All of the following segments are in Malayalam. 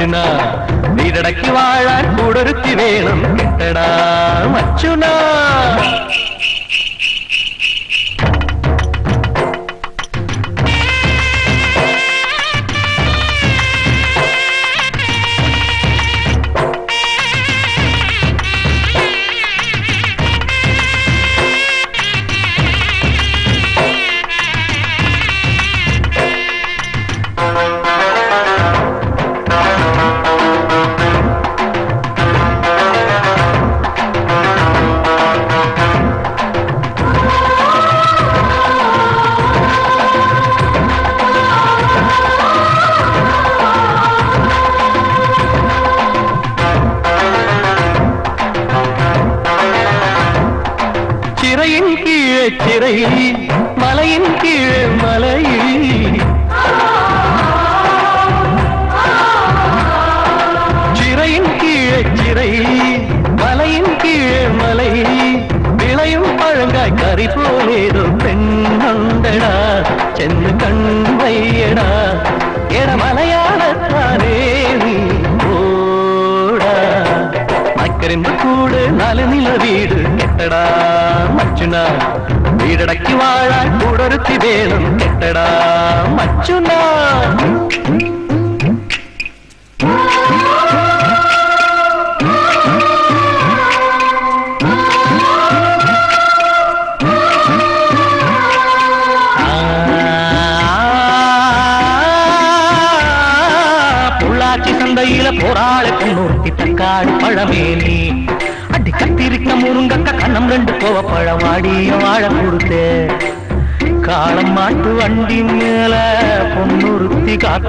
அச்சுனா நீடடக்கி வாழான் கூடொருத்தி வேணும். கிட்டடா அச்சுனா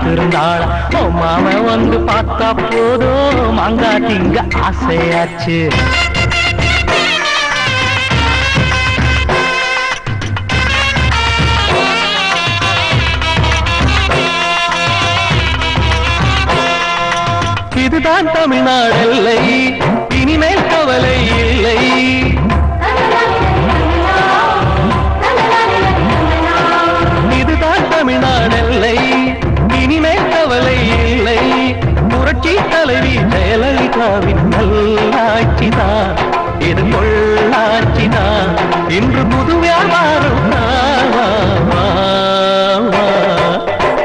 பொண்ணுறுத்தி ஓ மாம வந்து பார்த்தா போதும். அங்காட்டிங்க திங்க ஆசையாச்சு. இதுதான் தமிழ்நாடல்லை. இனிமேல் கவலை இல்லை. புரட்சி தலைவி ஜெயலலிதாவின் நல்லாட்சிதான் இது கொள்ளாட்சிதான் இன்று புது வியாபாரம்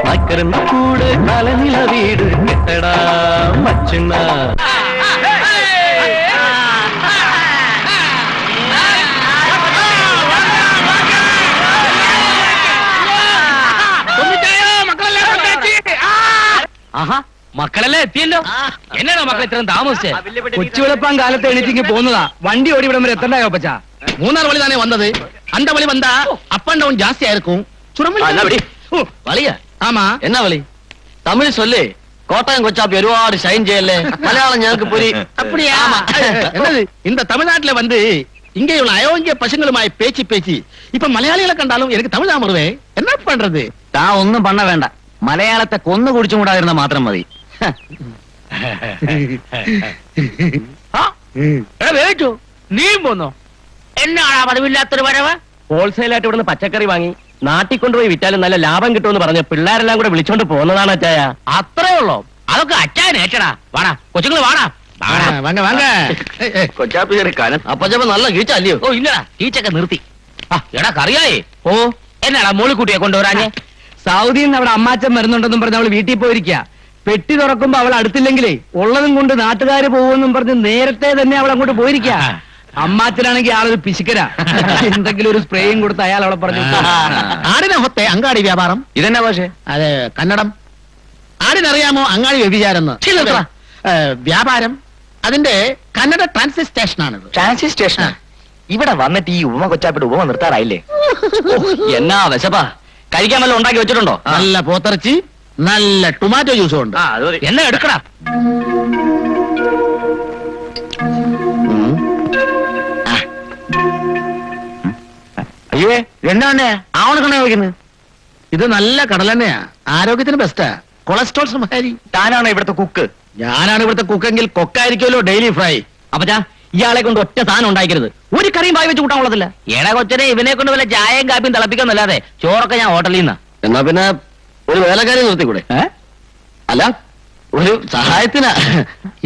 மக்கரன் கூட கலநில வீடு கெட்டடா மச்சுன்னா മക്കളല്ലേ എത്തിയല്ലോ എന്നാണോ മക്കളെ ഇത്രയും താമസിച്ചേ കൊച്ചു വെളുപ്പാൻ കാലത്ത് എണീറ്റിങ്ങി പോന്നതാ വണ്ടി ഓടി ഇവിടം വരെ എത്തണ്ടായോ പച്ചാ மூணாறு வழி தானே வந்தது அந்த வழி வந்தா அப் அண்ட் டவுன் ஜாஸ்தியா இருக்கும் சுரமணி വളിയ ஆமா എന്നാ വളി തമിഴ് ചൊല്ല് കോട്ടയം കൊച്ചാപ്പി ഒരുപാട് ഷൈൻ ചെയ്യല്ലേ മലയാളം ഞങ്ങൾക്ക് പുരി அப்படியா என்னது இந்த தமிழ்நாட்டுல வந்து இங்க உள்ள அயோக்கிய பசங்களுமாய் பேச்சு பேச்சு இப்ப மலையாளிகளை கண்டாலும் எனக்கு தமிழ் தான் வருவே என்ன பண்றது താ ഒന്നും പണ വേണ്ട മലയാളത്തെ കൊന്നു കുടിച്ചും കൂടാതിരുന്ന മാത്രം മതി വേച്ചു നീയും പോന്നോ? എന്നാടാ പതിവില്ലാത്തൊരു വരവ്? ഹോൾസെയിലായിട്ട് ഇവിടുന്ന് പച്ചക്കറി വാങ്ങി നാട്ടിൽ കൊണ്ടുപോയി വിറ്റാലും നല്ല ലാഭം കിട്ടുമെന്ന് പറഞ്ഞ് പിള്ളേരെല്ലാം കൂടെ വിളിച്ചോണ്ട് പോകുന്നതാണ് അച്ചായ. അത്രേ ഉള്ളോ? അതൊക്കെ അച്ചായ നേച്ചടാ വാടാ കൊച്ചുങ്ങൾ വാടാ. അപ്പച്ചപ്പ നല്ല കീച്ച അല്ലയോ ഓ ഇല്ലടാ. കീച്ചൊക്കെ നിർത്തി. ആ എടാ കറിയായേ. ഓ. എന്നാടാ മോളിക്കുട്ടിയെ കൊണ്ടുവരാഞ്ഞേ? സൗദിയിൽ നിന്ന് അവിടെ അമ്മാച്ചൻ വരുന്നുണ്ടെന്നും പറഞ്ഞ് അവൾ വീട്ടിൽ പോയിരിക്കുക പെട്ടി തുറക്കുമ്പോ അവൾ അടുത്തില്ലെങ്കിലേ ഉള്ളതും കൊണ്ട് നാട്ടുകാര് പോകുമെന്നും പറഞ്ഞ് നേരത്തെ തന്നെ അവൾ അങ്ങോട്ട് പോയിരിക്ക. അമ്മാച്ചനാണെങ്കിൽ ആളൊരു പിശുക്കര എന്തെങ്കിലും ഒരു സ്പ്രേയും കൊടുത്ത് അയാൾ അവളെ പറഞ്ഞു. ആടിനെ ഹൊത്തെ അങ്ങാടി വ്യാപാരം? ഇതെന്നാ പക്ഷേ? അതെ കന്നഡം. ആടിനറിയാമോ അങ്ങാടി വ്യഭിചാരെന്ന്? വ്യാപാരം. അതിന്റെ കന്നഡ ട്രാൻസിറ്റ് ആണ് ട്രാൻസിറ്റ് സ്റ്റേഷൻ ഇവിടെ വന്നിട്ട് ഈ ഉമ കൊച്ചാപ്പിട്ട് ഉമ നിർത്താറായില്ലേ? എന്നാ വിശപ്പാ. കഴിക്കാൻ വല്ല ഉണ്ടാക്കി വെച്ചിട്ടുണ്ടോ? നല്ല പോത്തിറച്ചി നല്ല ടൊമാറ്റോ ജ്യൂസും ഉണ്ട്. എന്നെ എടുക്കടാ. അയ്യേ രണ്ടാണേ ആവണക്കണേ വയ്ക്കുന്നത് ഇത് നല്ല കടലെണ്ണയാ ആരോഗ്യത്തിന് ബെസ്റ്റാ കൊളസ്ട്രോൾ സംഹാരി താനാണ് ഇവിടുത്തെ കുക്ക് ഞാനാണ് ഇവിടുത്തെ കുക്കെങ്കിൽ കൊക്കായിരിക്കുമല്ലോ ഡെയിലി ഫ്രൈ അപ്പച്ചാ ഇയാളെ കൊണ്ട് ഒറ്റ സാധനം ഉണ്ടാക്കരുത്. ഒരു കറിയും വായി വെച്ച് കൂട്ടാൻ ഉള്ളതില്ല. ഏടാ കൊച്ചനെ ഇവനെ കൊണ്ട് വല്ല ചായയും കാപ്പിയും തിളപ്പിക്കുന്നല്ലാതെ ചോറൊക്കെ ഞാൻ ഹോട്ടലിൽ നിന്നാ. എന്നാ പിന്നെ ഒരു വേലക്കാരി നിർത്തിക്കൂടെ? അല്ല ഒരു സഹായത്തിനാ.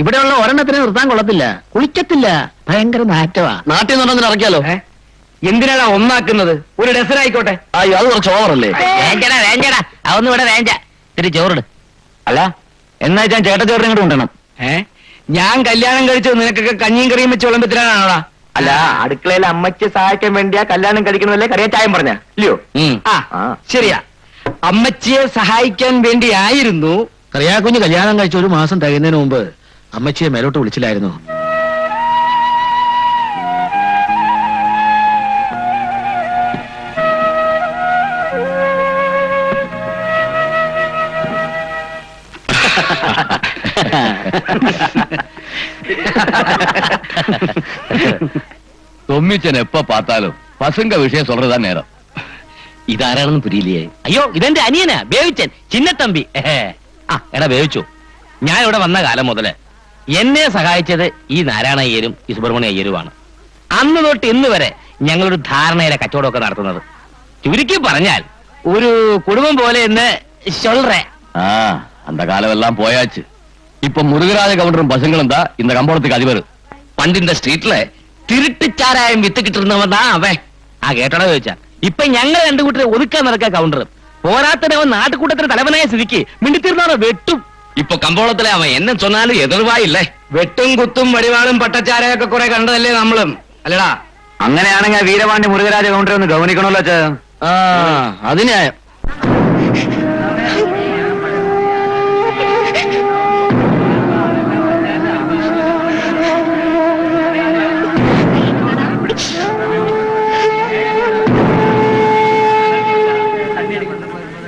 ഇവിടെയുള്ള ഒരെണ്ണത്തിന് നിർത്താൻ കൊള്ളത്തില്ല. കുളിക്കത്തില്ല. ഭയങ്കര നാറ്റവാ. നാട്ടിൽ നിന്നുണ്ടെന്ന് ഇറക്കിയാലോ? എന്തിനാണ് ഒന്നാക്കുന്നത്? ഒരു ഡെസൻ ആയിക്കോട്ടെ. അയ്യോ അത് കുറച്ച് ഓവറല്ലേ? വേഞ്ചടാ വേഞ്ചടാ അതൊന്നും ഇവിടെ വേഞ്ച ഇത്തിരി ചോറിട്. അല്ല എന്നാ ഞാൻ ചേട്ട ചോറിനെ ഇങ്ങോട്ട് കൊണ്ടുവരണം. ഏ? ഞാൻ കല്യാണം കഴിച്ചത് നിനക്കൊക്കെ കഞ്ഞിയും കറിയും വെച്ച് വിളമ്പത്തിലാണോടാ അല്ല അടുക്കളയിൽ അമ്മയ്ക്ക് സഹായിക്കാൻ വേണ്ടിയാ കല്യാണം കഴിക്കണമല്ലേ? കറിയ ചായം പറഞ്ഞ. ഇല്ലയോ? ആ. ശരിയാ. അമ്മച്ചിയെ സഹായിക്കാൻ വേണ്ടിയായിരുന്നു കറിയാക്കുഞ്ഞ് കല്യാണം കഴിച്ച ഒരു മാസം തികയുന്നതിന് മുമ്പ് അമ്മച്ചിയെ മേലോട്ട് വിളിച്ചില്ലായിരുന്നു தொம்மிச்சன் எப்ப பார்த்தாலும் பசங்க விஷயம் சொல்றதுதான் நேரம் ഇതാരാണെന്ന് പുരിയില്ലേ? അയ്യോ ഇതെന്റെ അനിയനാ ബേവിച്ചൻ ചിന്നത്തമ്പി. ആ എടാ ബേവിച്ചു. ഞാൻ ഇവിടെ വന്ന കാലം മുതൽ എന്നെ സഹായിച്ചത് ഈ നാരായണ അയ്യരും ഈ സുബ്രഹ്മണ്യ അയ്യരുമാണ്. അന്ന് തൊട്ട് ഇന്ന് വരെ ഞങ്ങളൊരു ധാരണയിലെ കച്ചവടമൊക്കെ നടത്തുന്നത്. ചുരുക്കി പറഞ്ഞാൽ ഒരു കുടുംബം പോലെ എന്ന് ചൊല്ലേ ആ അന്ത കാലമെല്ലാം പോയാച്ച്. ഇപ്പൊ മുരുകരാജ കൗണ്ടറും പശുങ്ങളും എന്താ ഇന്ന് കമ്പോളത്തിൽ അധിപര്. പണ്ടിന്റെ സ്ട്രീറ്റിലെ തിരുട്ടിച്ചാരായും വിത്ത് കിട്ടുന്നവൻ ആ കേട്ടോടാ ചോദിച്ചാ ഇപ്പൊ ഞങ്ങൾ രണ്ടു കൂട്ടരെ ഒതുക്കാൻ നടക്ക കൗണ്ടർ പോരാത്തനെ അവൻ നാട്ടുകൂട്ടത്തിന് തലവനായ സ്ഥിതിക്ക് മിണ്ടിത്തീർന്നാണ് വെട്ടും? ഇപ്പൊ കമ്പോളത്തിലെ അവൻ എന്നെ ചൊന്നാലും എതിർവായില്ലേ? വെട്ടും കുത്തും വടിവാളും പട്ടച്ചാരയൊക്കെ കുറെ കണ്ടതല്ലേ നമ്മളും? അല്ലടാ അങ്ങനെയാണെങ്കിൽ വീരപാണ്ഡ്യ മുരുകരാജ കൗണ്ടറെ ഒന്ന് ഗൗനിക്കണല്ലോ അച്ഛാ. ആ അത്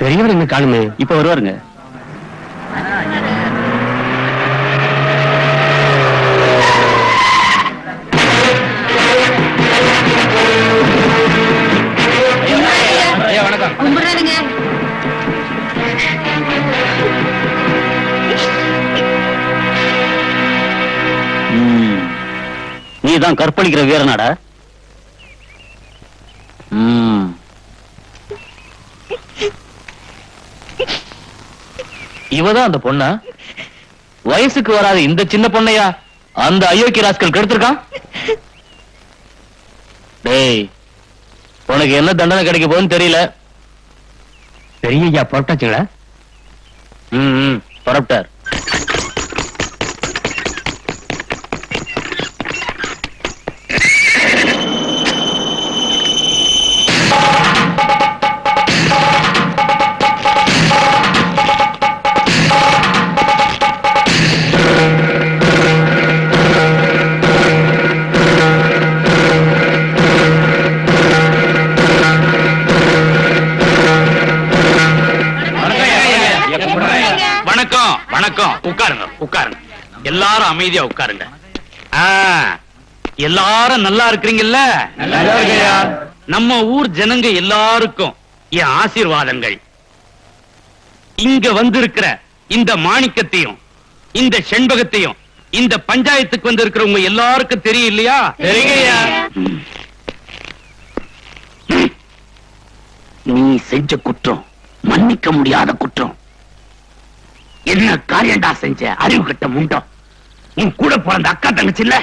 பெரியவர் எங்க காணுமே? இப்ப வருவாருங்க. கும்பிடுறாருங்க நீ தான் கற்பழிக்கிற வீரனாடா? ம். இவதான் அந்த பொண்ணா? வயசுக்கு வராத இந்த சின்ன பொண்ணையா? அந்த அயோக்கிய ராஸ்கல் கெடுத்திருக்கான்? டேய் உனக்கு என்ன தண்டனை கிடைக்க போகுதுன்னு தெரியல. பெரிய ஐயா புறப்பட்டாச்சுங்களா ம், புறப்பட்டார் அமைதியா உட்காருங்க. எல்லாரும் நல்லா இருக்கிறீங்கல்ல? நம்ம ஊர் ஜனங்க எல்லாருக்கும் என் ஆசீர்வாதங்கள். இங்க வந்திருக்கிற இந்த மாணிக்கத்தையும் இந்த செண்பகத்தையும் இந்த பஞ்சாயத்துக்கு வந்திருக்கிறவங்க எல்லாருக்கும் தெரியும் இல்லையா? தெரியுங்கய்யா. நீ செஞ்ச குற்றம் மன்னிக்க முடியாத குற்றம். என்ன காரியண்டா செஞ்ச? அறிவு கட்ட முண்டம். உன் கூட பிறந்த அக்கா தங்கச்சி இல்ல?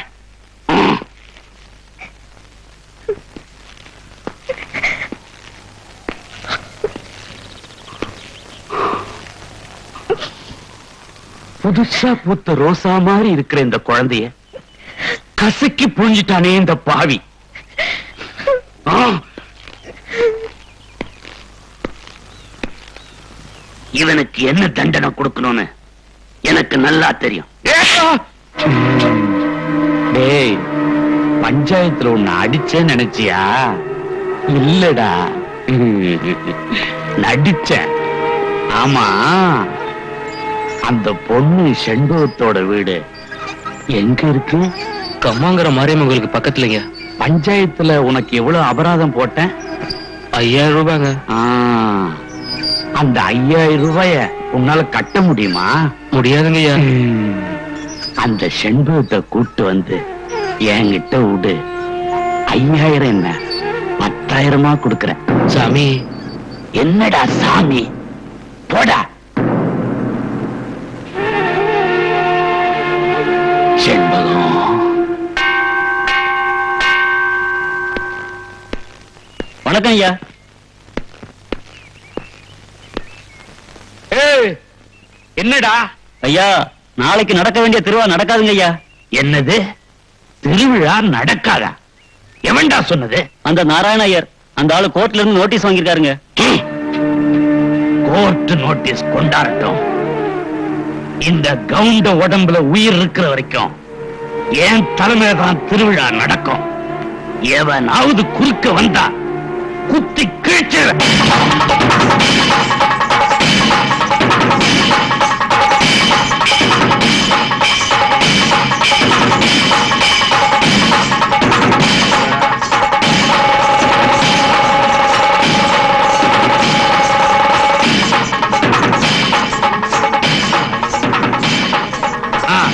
புதுசா பூத்த ரோசா மாதிரி இருக்கிற இந்த குழந்தைய கசக்கி புழிஞ்சிட்டானே இந்த பாவி. ஆ. இவனுக்கு என்ன தண்டனை கொடுக்கணும்னு எனக்கு நல்லா தெரியும். டேய் பஞ்சாயத்துல உன்னை அடிச்சேன்னு நினைச்சியா? இல்லடா. நடிச்சேன். ஆமா அந்த பொண்ணு செண்பகத்தோட வீடு. எங்க இருக்கு? கம்மாங்கிற மாரியம்மங்களுக்கு பக்கத்துலங்க. பஞ்சாயத்துல உனக்கு எவ்வளவு அபராதம் போட்டேன்? ஐயாயிரம் ரூபாங்க. அந்த ஐயாயிரம் ரூபாய உன்னால கட்ட முடியுமா? முடியாதுங்க ஐயா அந்த செண்பகத்தை கூட்டு வந்து என்கிட்ட விடு. ஐயாயிரம் என்ன? பத்தாயிரமா கொடுக்கறேன். சாமி. என்னடா சாமி? போடா. செண்பகம். வணக்கம் ஐயா. என்னடா? ஐயா நாளைக்கு நடக்க வேண்டிய திருவா நடக்காதுங்க ஐயா. என்னது? திருவிழா நடக்காதா? எவன்டா சொன்னது? அந்த நாராயண ஐயர் அந்த ஆளு கோர்ட்ல இருந்து நோட்டீஸ் வாங்கியிருக்காருங்க. கோர்ட் நோட்டீஸ் கொண்டாடட்டும். இந்த கவுண்ட உடம்புல உயிர் இருக்கிற வரைக்கும் என் தலைமையில தான் திருவிழா நடக்கும்? எவனாவது குறுக்க வந்தா குத்தி கிழிச்சு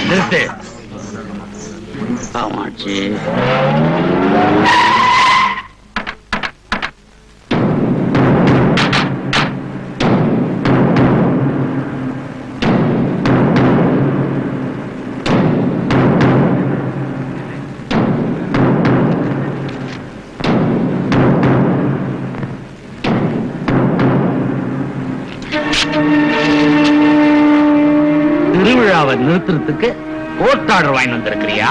Descer. Vamos aqui. திருவிழாவை நிறுத்துறதுக்கு கோர்ட் ஆர்டர் வாங்கி வந்திருக்கிறியா?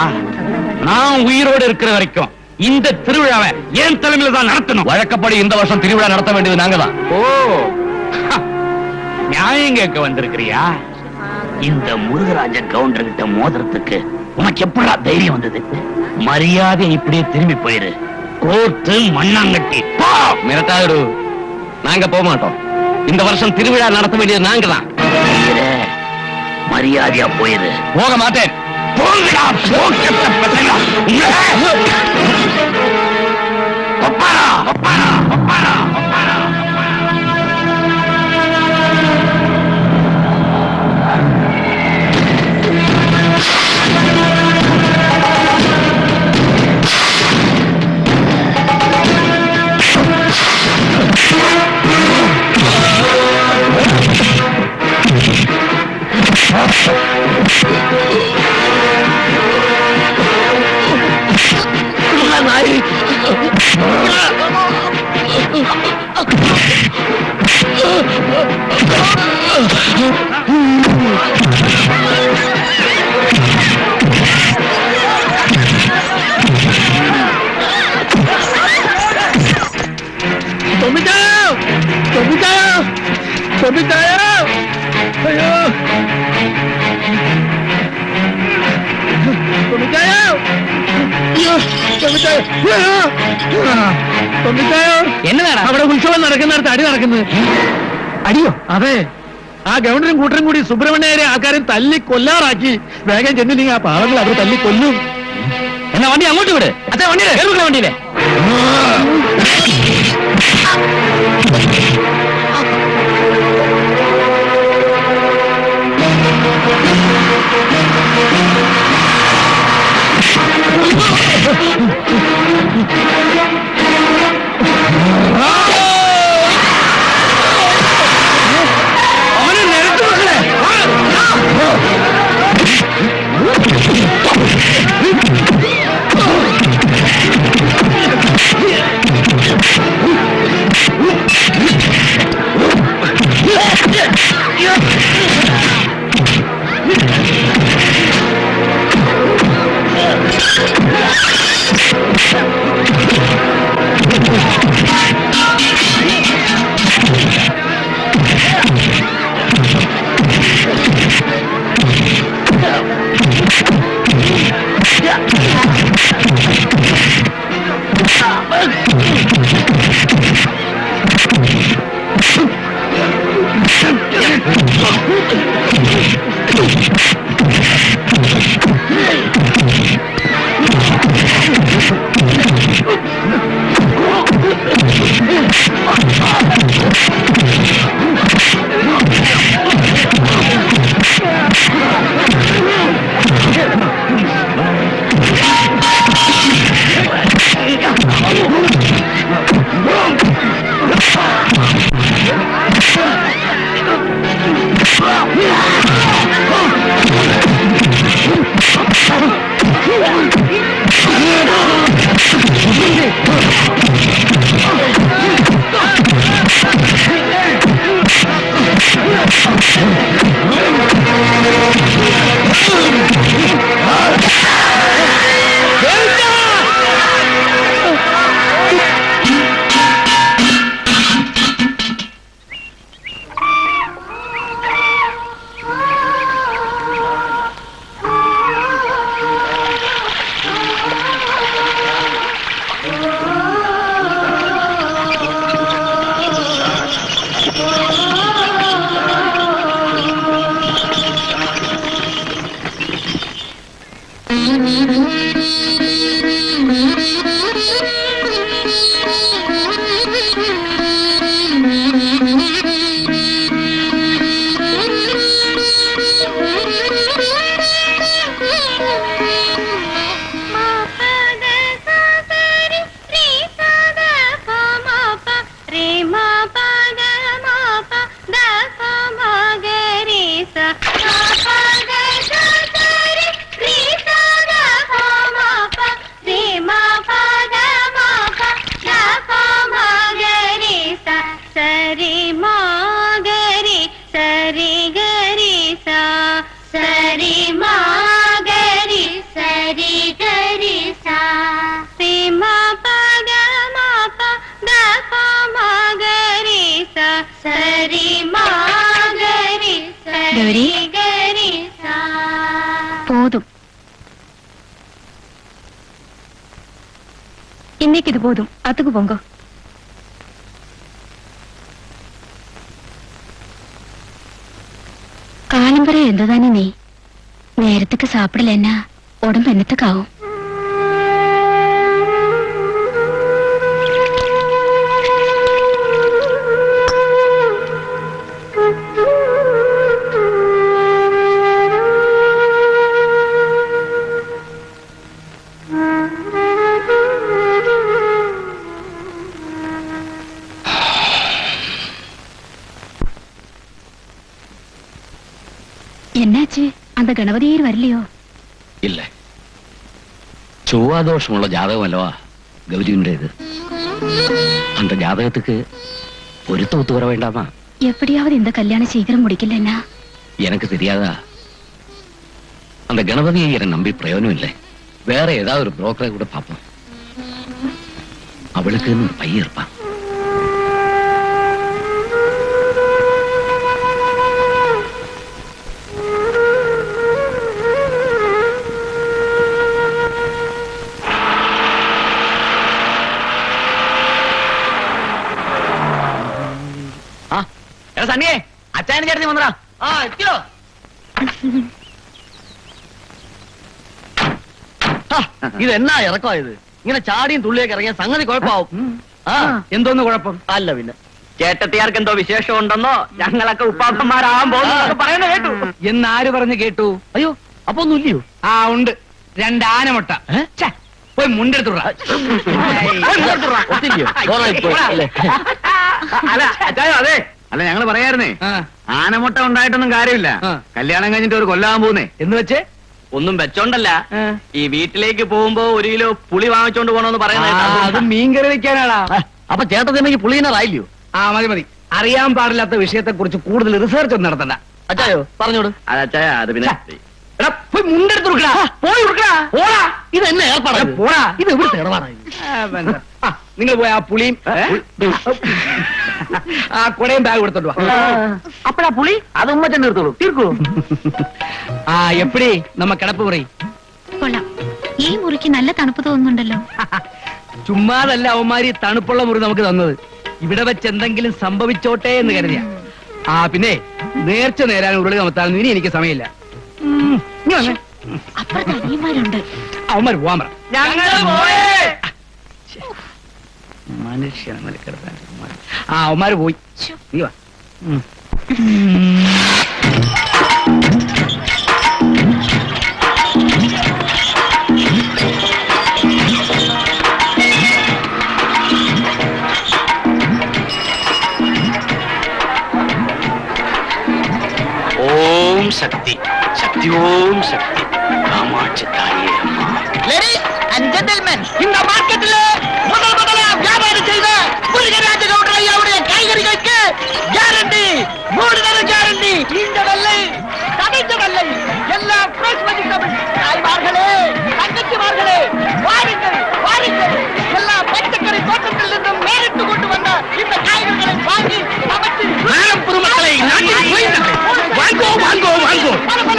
நான் உயிரோடு இருக்கிற வரைக்கும் இந்த திருவிழாவை என் தலைமையில தான் நடத்தணும்? வழக்கப்படி இந்த வருஷம் திருவிழா நடத்த வேண்டியது நாங்க தான் ஓ நியாயம் கேட்க வந்திருக்கிறியா? இந்த முருகராஜ கவுண்டர் கிட்ட மோதிரத்துக்கு உனக்கு எப்படா தைரியம் வந்தது? மரியாதை இப்படியே திரும்பி போயிரு கோர்ட்டு மண்ணாங்கட்டி. போ! மிரட்டாரு நாங்க போக மாட்டோம். இந்த வருஷம் திருவிழா நடத்த வேண்டியது நாங்க தான். மரியாதையா போயிரு. போக மாட்டேன். போங்கடா போக்கத்த Lan này Tommy Dale! Tommy Dale! Tommy Dale! എന്നതാണ് അവിടെ ഉത്സവം നടക്കുന്നിടത്ത് അടി നടക്കുന്നത്. അടിയോ? അതെ. ആ ഗവർണറും കൂട്ടരും കൂടി സുബ്രഹ്മണ്യരെ ആൾക്കാരും തല്ലി കൊല്ലാറാക്കി വേഗം ചെന്നില്ലെങ്കിൽ ആ പാവങ്ങൾ അവർ തല്ലി കൊല്ലും. എന്നാ വണ്ടി അങ്ങോട്ട് വിട്. അതെ വണ്ടി വണ്ടിയിലെ? Yeah! വർഷമുള്ള ജാതകമല്ലോ ഗൗരിന്റെ ഇത് അന്റെ ജാതകത്തിക്ക് ഒരുത്തം ഒത്തുവര വേണ്ടാ എപ്പടിയാവത് എന്താ കല്യാണം ശീകരം മുടിക്കില്ല എന്നാ? എനക്ക് തിരിയാതാ. അന്റെ ഗണപതിയെ എന്നെ നമ്പി പ്രയോജനമില്ലേ? വേറെ ഏതാ ഒരു ബ്രോക്കറെ കൂടെ പാപ്പം? അവൾക്ക് പയ്യർപ്പ എടാ സണ്ണിയെ ചേട്ടൻ വന്നടാ. ആ എത്തിയോ? ഇത് എന്നാ ഇറക്കമായത്? ഇങ്ങനെ ചാടിയും തുള്ളിയൊക്കെ ഇറങ്ങിയ സംഗതി കുഴപ്പമാവും. ആ എന്തോന്ന് കുഴപ്പം? അല്ല പിന്നെ. ചേട്ടത്തിയാർക്ക് എന്തോ വിശേഷം ഉണ്ടെന്നോ ഞങ്ങളൊക്കെ ഉപ്പാപ്പന്മാരാകാൻ പോകുന്നു പറയുന്നത് കേട്ടു. എന്നാര് പറഞ്ഞു കേട്ടു? അയ്യോ അപ്പൊ ഒന്നും ഇല്ലയോ? ആ ഉണ്ട്. രണ്ട് ആനമുട്ട. ഛെ, പോയി മുണ്ടെടുത്തുട? അല്ല അച്ചായോ അതെ. അല്ല ഞങ്ങൾ പറയായിരുന്നേ ആനമുട്ട ഉണ്ടായിട്ടൊന്നും കാര്യമില്ല. കല്യാണം കഴിഞ്ഞിട്ട് ഒരു കൊല്ലാൻ പോകുന്നേ എന്ന് വെച്ചേ? ഒന്നും വെച്ചോണ്ടല്ല. ഈ വീട്ടിലേക്ക് പോകുമ്പോ ഒരു കിലോ പുളി വാങ്ങിച്ചോണ്ട് പോണോന്ന് പറയുന്നത് മീൻകറി വെക്കാനാടാ. അപ്പൊ ചേട്ടത്തിനെങ്കിൽ പുള്ളിയനാറായില്ലയോ ആ മതി മതി. അറിയാൻ പാടില്ലാത്ത വിഷയത്തെ കുറിച്ച് കൂടുതൽ റിസർച്ച് ഒന്നും നടത്തണ്ട. അച്ചായോ പറഞ്ഞോട് അച്ചായ അത് പിന്നെ എടാ പോയി മുണ്ടെടുത്ത് കൊടുക്കടാ. പോയി കൊടുക്കടാ. പോടാ. ഇത് എന്നെ ഏർപ്പാടാ പോടാ. ഇത് എവിടെ ഏർപ്പാടാ നിങ്ങൾ പോയി ആ പുളിയും ആ കുടയും ബാഗ് കൊടുത്തോണ്ട് വാ. അപ്പഴാ പുളി? അത് ഉമ്മച്ചൻ എടുത്തോളൂ. തീർക്കൂ. ആ എപ്പടി? നമ്മ കിടപ്പ് മുറി കൊള്ളാം. ഈ മുറിക്ക് നല്ല തണുപ്പ് തോന്നുന്നുണ്ടല്ലോ. ചുമ്മാതല്ല അവന്മാര് തണുപ്പുള്ള മുറി നമുക്ക് തന്നത്. ഇവിടെ വെച്ച് എന്തെങ്കിലും സംഭവിച്ചോട്ടെ എന്ന് കരുതിയ. ആ പിന്നെ നേർച്ച നേരാൻ ഉരുളി കമത്താൻ ഇനി എനിക്ക് സമയമില്ല. അപ്പുറത്ത് അനിയന്മാരുണ്ട്. അവന്മാര് പോവാൻ പറ. മനുഷ്യനെ മെനക്കെടുത്താൻ ആ അവന്മാര് പോയി നീ വാ ഉം. ഓം ശക്തി ശക്തി ഓം ശക്തി കാമാക്ഷി തായേ അമ്മ ലേഡീസ് ആൻഡ് ജെന്റിൽമെൻ இந்த மார்க்கெட்டில் கேரண்டி மூணு தர கேரண்டி இந்த வெள்ளை தடைத்த வெள்ளை எல்லா தாய்மார்களே தங்கச்சிமார்களே வாருங்கள் வாருங்கள். எல்லா பச்சைக்கறி தோட்டத்தில் இருந்தும் நேரிட்டு கொண்டு வந்த இந்த காய்கறிகளை வாங்கி சமைத்து பெருமக்களை நாட்டில் குறைந்தது. வாங்கோ வாங்கோ வாங்கோ.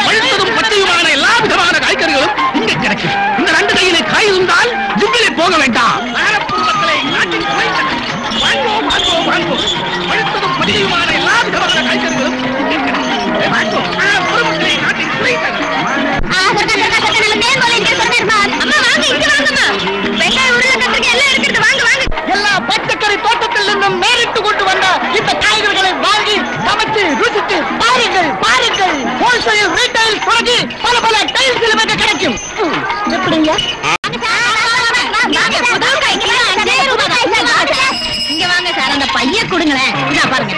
பழுத்ததும் பச்சையுமான எல்லா விதமான காய்கறிகளும் இங்கே கிடைக்கும் இந்த ரெண்டு கையிலே காய் இருந்தால் ஜிப்பிலே போக வேண்டாம். பழுத்ததும் எல்லா விதமான காய்கறிகளும் இங்கே கிடைக்கும் வாங்கோ பொருமக்களை எல்லா பச்சைக்கறி தோட்டத்தில் இருந்தும் நேரிட்டு கொண்டு வந்த இந்த காய்கறிகளை வாங்கி. சமைத்து ருசித்து பாருங்கள் பாருங்கள் ஹோல்சேல் ரீட்டைல் தொடங்கி பல பல டைல்ஸ் மிக கிடைக்கும் எப்படிங்க இங்க வாங்க சார் அந்த பைய கொடுங்களேன். பாருங்க.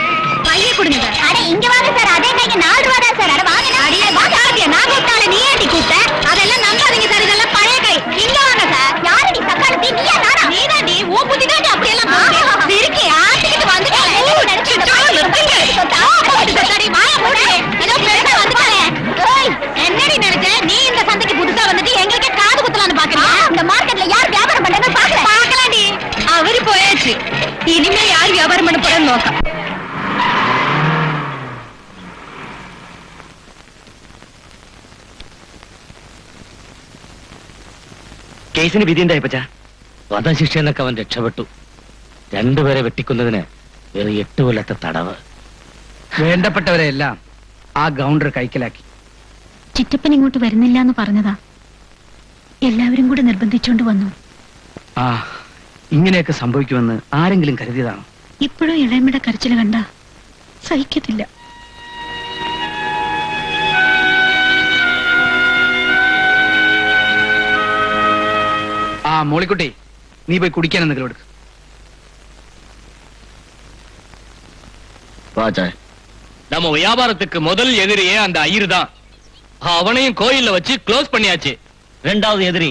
இங்க வாங்க சார் அதே கைங்க நாலு കേസിന് വിധി എന്തായി പച്ചാ? വധശിക്ഷ എന്നൊക്കെ അവൻ രക്ഷപ്പെട്ടു. രണ്ടുപേരെ വെട്ടിക്കുന്നതിന് വേറെ എട്ട് കൊല്ലത്തെ തടവ്. വേണ്ടപ്പെട്ടവരെ എല്ലാം ആ ഗൗണ്ടർ കൈക്കലാക്കി. ചിറ്റപ്പൻ ഇങ്ങോട്ട് വരുന്നില്ല എന്ന് പറഞ്ഞതാ. എല്ലാവരും കൂടെ നിർബന്ധിച്ചോണ്ട് വന്നു. ആ ഇങ്ങനെയൊക്കെ സംഭവിക്കുമെന്ന് ആരെങ്കിലും കരുതിയതാണോ? ഇപ്പോഴും ഇളയമ്മയുടെ കരച്ചിൽ കണ്ട സഹിക്കത്തില്ല. മോളിക്കുട്ടി നീ പോയി കുടിക്കാൻ എന്തെങ്കിലും എടുക്ക് நம்ம வியாபாரத்துக்கு முதல் எதிரியே அந்த ஐயர் தான் அவனையும் கோயில்ல வச்சு க்ளோஸ் பண்ணியாச்சு ரெண்டாவது எதிரி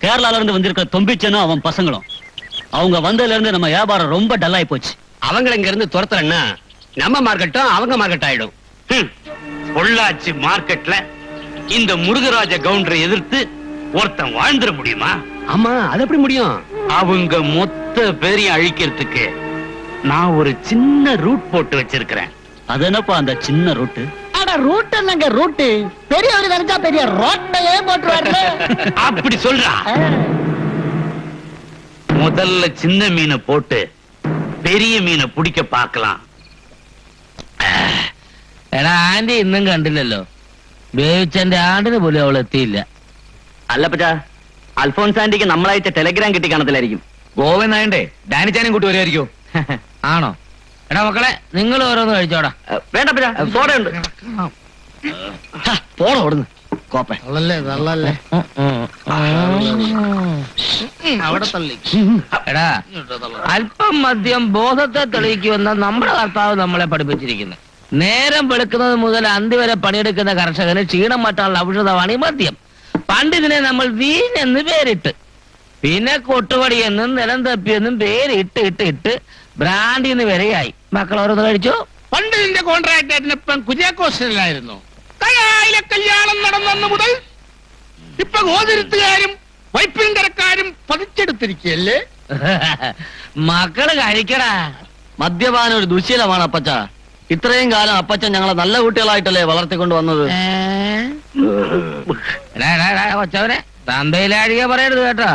கேரளால இருந்து வந்திருக்கிற தொம்பிச்சனும் அவன் பசங்களும் அவங்க வந்ததுல இருந்து நம்ம வியாபாரம் ரொம்ப டல்லாயி போச்சு அவங்கள இங்க இருந்து துரத்துறேன்னா நம்ம மார்க்கெட்டும் அவங்க மார்க்கெட் ஆயிடும் ஹம். பொள்ளாச்சி மார்க்கெட்ல இந்த முருகராஜ கவுண்டரை எதிர்த்து ஒருத்தன் வாழ்ந்துட முடியுமா ஆமா அது எப்படி முடியும் அவங்க மொத்த பேரையும் அழிக்கிறதுக்கு நான் ஒரு சின்ன ரூட் போட்டு வச்சிருக்கிறேன் அது என்னப்பா அந்த சின்ன ரூட்டு அட ரூட் என்னங்க ரூட்டு பெரியவர் நினைச்சா பெரிய ரோட்டையே போட்டுருவாரு அப்படி சொல்றா முதல்ல சின்ன மீனை போட்டு பெரிய மீனை பிடிக்க பார்க்கலாம் എടാ ആന്റി ഇന്നും കണ്ടില്ലല്ലോ ബേവിച്ചന്റെ ആണ്ടിന് പോലും അവൾ എത്തിയില്ല അല്ല പറ്റാ അൽഫോൻസ് ആന്റിക്ക് നമ്മളയച്ച ടെലഗ്രാം കിട്ടി കാണത്തില്ലായിരിക്കും. ഗോവൻ നായണ്ടേ ഡാനിച്ചാനും കൂട്ടി വരുമായിരിക്കും ആണോ? എടാ മക്കളെ നിങ്ങൾ ഓരോന്ന് കഴിച്ചോടാ. വേണ്ട സോഡ ഉണ്ട് പോണോ അവിടുന്ന്. കോപ്പ. അവിടെ തള്ളി. എടാ അല്പം മദ്യം ബോധത്തെ തെളിയിക്കുമെന്ന നമ്മുടെ കർത്താവ് നമ്മളെ പഠിപ്പിച്ചിരിക്കുന്നു. നേരം വെളുക്കുന്നത് മുതൽ അന്തി വരെ പണിയെടുക്കുന്ന കർഷകന് ക്ഷീണം മാറ്റാനുള്ള ഔഷധമാണ് ഈ മദ്യം. പണ്ടിതിനെ നമ്മൾ വീൻ എന്ന് പേരിട്ട്. പിന്നെ കൊട്ടുപടി എന്നും നിലം തപ്പിയെന്നും പേരിട്ട് ഇട്ട് ഇട്ട് ബ്രാൻഡിന്ന് വരെയായി. മക്കൾ ഓരോന്ന് കഴിച്ചു? പണ്ട് ഇതിന്റെ കോൺട്രാക്ട് ആയിട്ടിപ്പം കുര്യാക്കോസിലായിരുന്നു കയായിലെ കല്യാണം നടന്നു മുതൽ ഇപ്പൊ ഗോതിരുത്തുകാരും വൈപ്പിൻകരക്കാരും പതിച്ചെടുത്തിരിക്കല്ലേ മക്കൾ കഴിക്കടാ. മദ്യപാനം ഒരു ദുശീലമാണ് അപ്പച്ച. ഇത്രയും കാലം അപ്പച്ചൻ ഞങ്ങളെ നല്ല കുട്ടികളായിട്ടല്ലേ വളർത്തിക്കൊണ്ട് വന്നത്. തന്തയിലാഴിക പറയരുത് കേട്ടോ.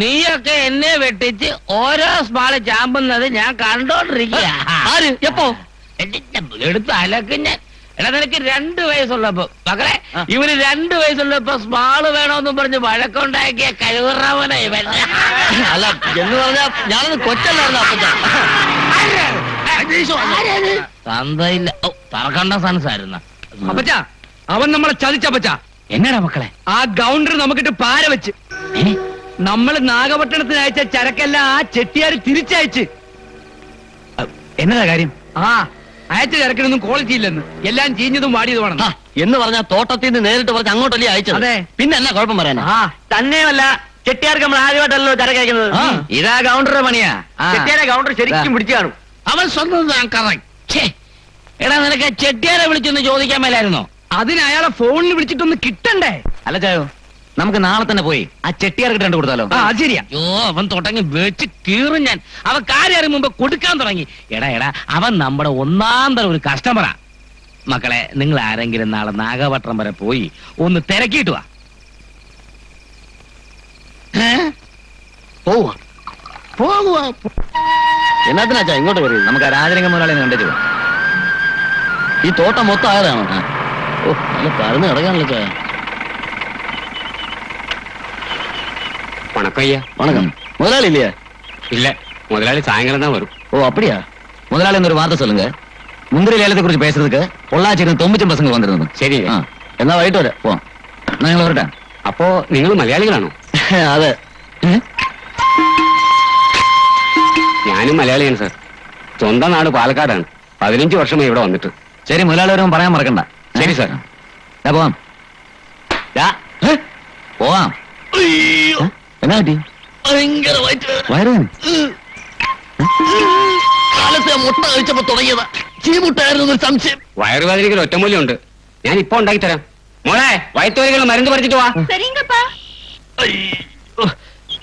നീയൊക്കെ എന്നെ വെട്ടിച്ച് ഓരോ സ്മാൾ ചാമ്പുന്നത് ഞാൻ കണ്ടോണ്ടിരിക്കുക ആര്? എപ്പോ? എടുത്ത് അലക്കും ഞാൻ. എടാ നിനക്ക് രണ്ട് വയസ്സുള്ളപ്പോ മകളെ ഇവർ ഇവന് രണ്ട് വയസ്സുള്ളപ്പോ സ്മാൾ വേണോന്നും പറഞ്ഞ് വഴക്കുണ്ടാക്കിയ കഴിവുറവനെ ഇവൻ. അല്ല എന്ന് പറഞ്ഞാ ഞാനൊന്ന് കൊച്ചല്ലായിരുന്നു അപ്പച്ച തന്തയില്ല. ഓ തറക്കണ്ട സംസാരുന്ന അപ്പച്ച അവൻ നമ്മളെ ചതിച്ചപ്പച്ച എന്നാടാ മക്കളെ? ആ ഗൗണ്ടർ നമുക്കിട്ട് പാര വെച്ച്. നമ്മൾ നാഗപട്ടണത്തിന് അയച്ച ചരക്കെല്ലാം ആ ചെട്ടിയാര് തിരിച്ചയച്ച്. എന്നതാ കാര്യം? ആ അയച്ച ചരക്കിനൊന്നും ക്വാളിറ്റി ഇല്ലെന്ന്. എല്ലാം ചീഞ്ഞതും വാടിയതുമാണ്. എന്ന് പറഞ്ഞാ തോട്ടത്തിൽ നിന്ന് നേരിട്ട് പറഞ്ഞ് അങ്ങോട്ടല്ലേ അയച്ചത്. അതെ. പിന്നെ എന്നാ കുഴപ്പം പറയാനാ? ആ തന്നെയുമല്ല. ചെട്ടിയാർക്ക് നമ്മൾ ആദ്യമായിട്ടല്ലോ ചരക്കയക്കുന്നത്. ഇതാ ഗൗണ്ടറുടെ പണിയാ. ചെട്ടിയാരെ ഗൗണ്ടർ ശരിക്കും പിടിച്ചു കാണും. അവൻ സ്വന്തം കറക്റ്റ് എടാ നിനക്ക് ചെട്ടിയാരെ വിളിച്ചൊന്ന് ചോദിക്കാൻ മേലായിരുന്നോ? അതിന് അയാളെ ഫോണിൽ വിളിച്ചിട്ടൊന്ന് കിട്ടണ്ടേ? അല്ല ചായോ നമുക്ക് നാളെ തന്നെ പോയി. ആ ചെട്ടിയാർക്ക് രണ്ടു കൊടുത്താലോ? ആ ശരിയാ. യോ അവൻ തുടങ്ങി വെച്ച് കീറും ഞാൻ. അവൻ കാര്യം മുമ്പ് കൊടുക്കാൻ തുടങ്ങി. എടാ എടാ അവൻ നമ്മുടെ ഒന്നാം തരം ഒരു കസ്റ്റമറാ മക്കളെ നിങ്ങൾ ആരെങ്കിലും നാളെ നാഗപട്ടണം വരെ പോയി ഒന്ന് തിരക്കിയിട്ട് വാ. പോവാ പോകുക എന്നാത്തിനാ ചാ ഇങ്ങോട്ട് വരും നമുക്ക് ആ രാജരംഗ മുതലാളി കണ്ടിട്ട് പോവാം ഈ തോട്ടം മൊത്തം ആയതാണോ ഓ നല്ല പരന്ന് കിടക്കാണല്ലോ ചായ வணக்கம் ஐயா വണക്കം മുതലാളി ഇല്ലയാ இல்ல முதலாளி சாயங்காலம் தான் வரும் ஓ அப்படியா முதலாளி ஒரு வார்த்தை சொல்லுங்க முந்திரி லேலத்தை குறிச்சு பேசுறதுக்கு பொள்ளாச்சிக்கு தொம்பிச்சும் பசங்க வந்திருந்தது சரி. ஆ, എന്നാ വൈകിട്ട് വരാം പോ എന്നാ ഞങ്ങൾ വരട്ടെ அப்போ നിങ്ങൾ മലയാളികളാണോ അതെ ഏ? ഞാനും മലയാളിയാണ് സാർ സ്വന്തം നാട് പാലക്കാടാണ്. പതിനഞ്ച് വർഷമായി ഇവിടെ വന്നിട്ട്. ശരി മുതലാളി വരുമ്പോൾ പറയാൻ മറക്കണ്ട. ശരി, സാർ. ഞാൻ പോവാം? പോവാം? എന്നാ പറ്റി? വയറുവേദന കാലത്തെ മുട്ട കഴിച്ചപ്പോ തുടങ്ങിയതാ. ചീമുട്ടായിരുന്നു ഒരു സംശയം. വയറുവേദനയ്ക്ക് ഒറ്റമൂല്യമുണ്ട്. ഞാൻ ഇപ്പൊ ഉണ്ടാക്കി തരാം മോളെ വയറ്റുവേദനകൾ മരുന്ന് പറിച്ചിട്ട് വാ.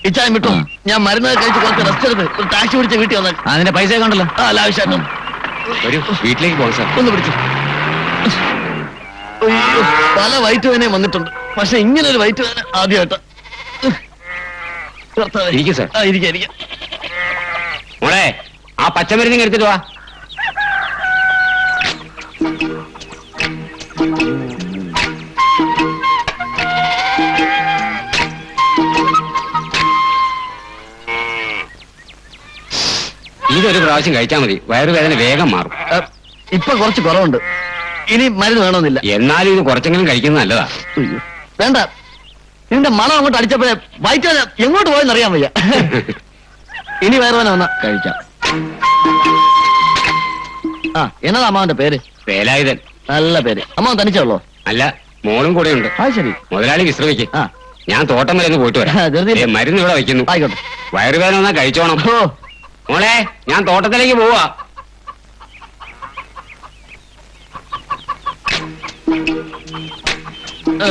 ഇച്ചാൻ കിട്ടും. ഞാൻ മരുന്ന് കഴിച്ച് കുറച്ച് റെസ്റ്റ് എടുത്ത് ഒരു ടാക്സി പിടിച്ച് വീട്ടിൽ വന്നാൽ അതിന്റെ പൈസ കണ്ടല്ലോ. ആ അല്ല ആവശ്യം വീട്ടിലേക്ക് പോകാം സാർ. ഒന്ന് പിടിച്ചു. പല വയറ്റുവേനയും വന്നിട്ടുണ്ട്. പക്ഷെ ഇങ്ങനെ ഒരു വയറ്റുവേന വേന ആദ്യമായിട്ട് ആ പച്ചമരുന്ന് എടുത്തിട്ട് വാ. ഇതൊരു പ്രാവശ്യം കഴിച്ചാൽ മതി. വയറുവേദന വേഗം മാറും. ഇപ്പൊ കുറച്ച് കുറവുണ്ട്. ഇനി മരുന്ന് വേണമെന്നില്ല. എന്നാലും ഇത് കുറച്ചെങ്കിലും കഴിക്കുന്നത് നല്ലതാ. വേണ്ട. നിന്റെ മണം അങ്ങോട്ട് അടിച്ചപ്പോഴേ വയറ്റുവേദന എങ്ങോട്ട് പോയെന്ന് അറിയാൻ വയ്യ. ഇനി വയറുവേദന വന്ന കഴിക്കാം. ആ എന്നതാ അമ്മാവന്റെ പേര്? വേലായുധൻ നല്ല പേര്. അമ്മാവൻ തനിച്ചുള്ളോ അല്ല മോളും കൂടെ ഉണ്ട്. ആ ശരി. മുതലാളി വിശ്രമിക്ക്. ഞാൻ തോട്ടം വരെ ഒന്ന് പോയിട്ട് വരാം. മരുന്ന് ഇവിടെ വയ്ക്കുന്നു. ആയിക്കോട്ടെ. വയറുവേദന കഴിച്ചോണം. ഓ മോളെ ഞാൻ തോട്ടത്തിലേക്ക് പോവാ ആ.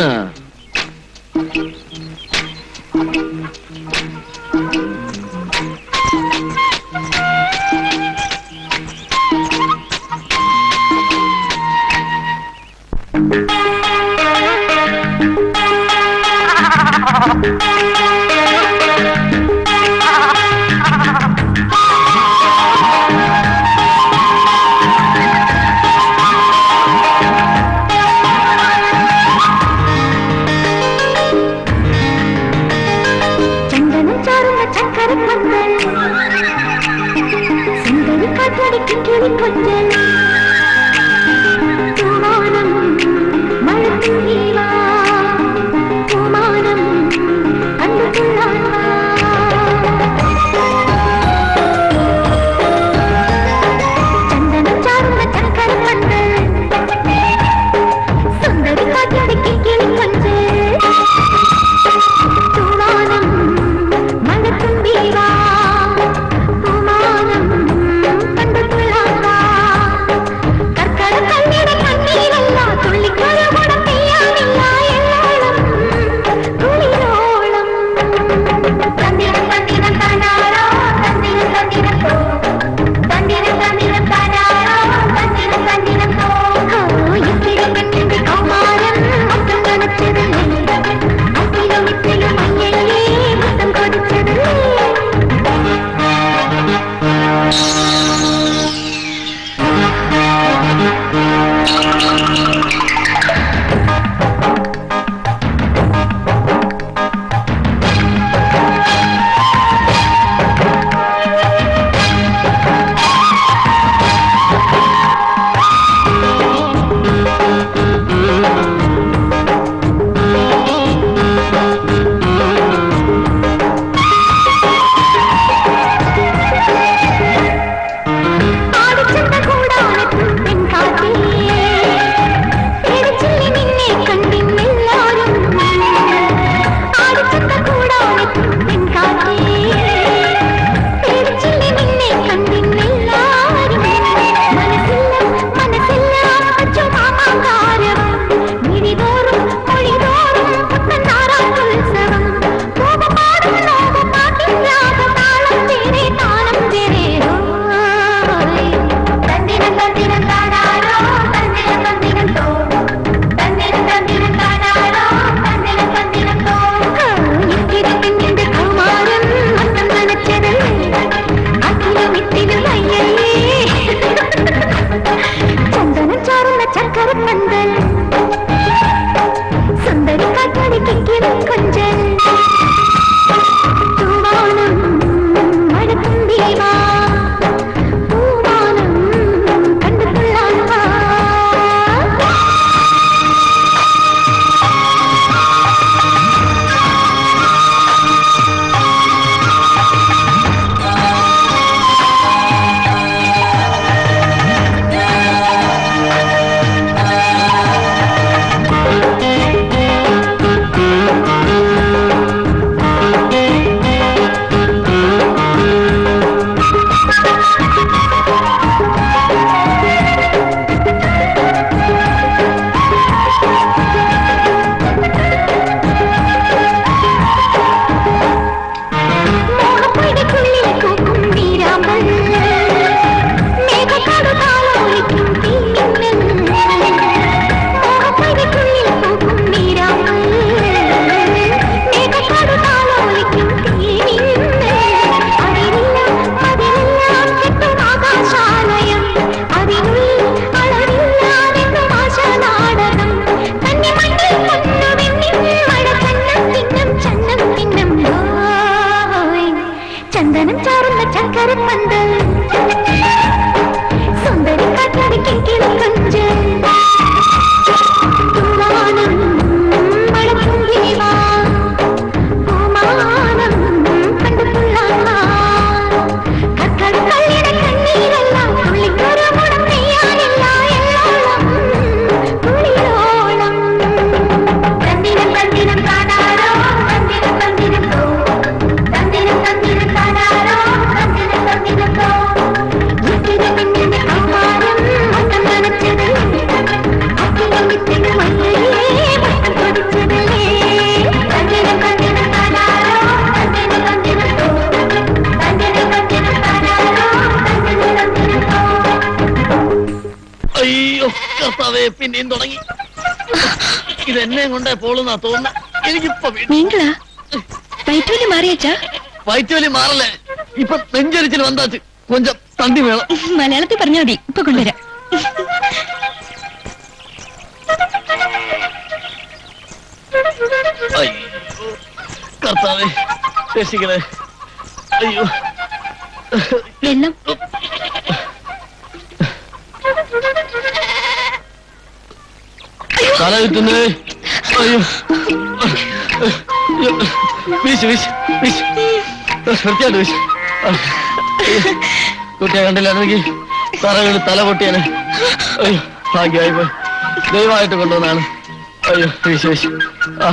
കണ്ടില്ലായിരുന്നെങ്കിൽ തറ വീണ് തല പൊട്ടിയാണ്. അയ്യോ ഭാഗ്യമായി പോയി. ദൈവമായിട്ട് കൊണ്ടുവന്നാണ്. അയ്യോ വിശേഷം വീശ് ആ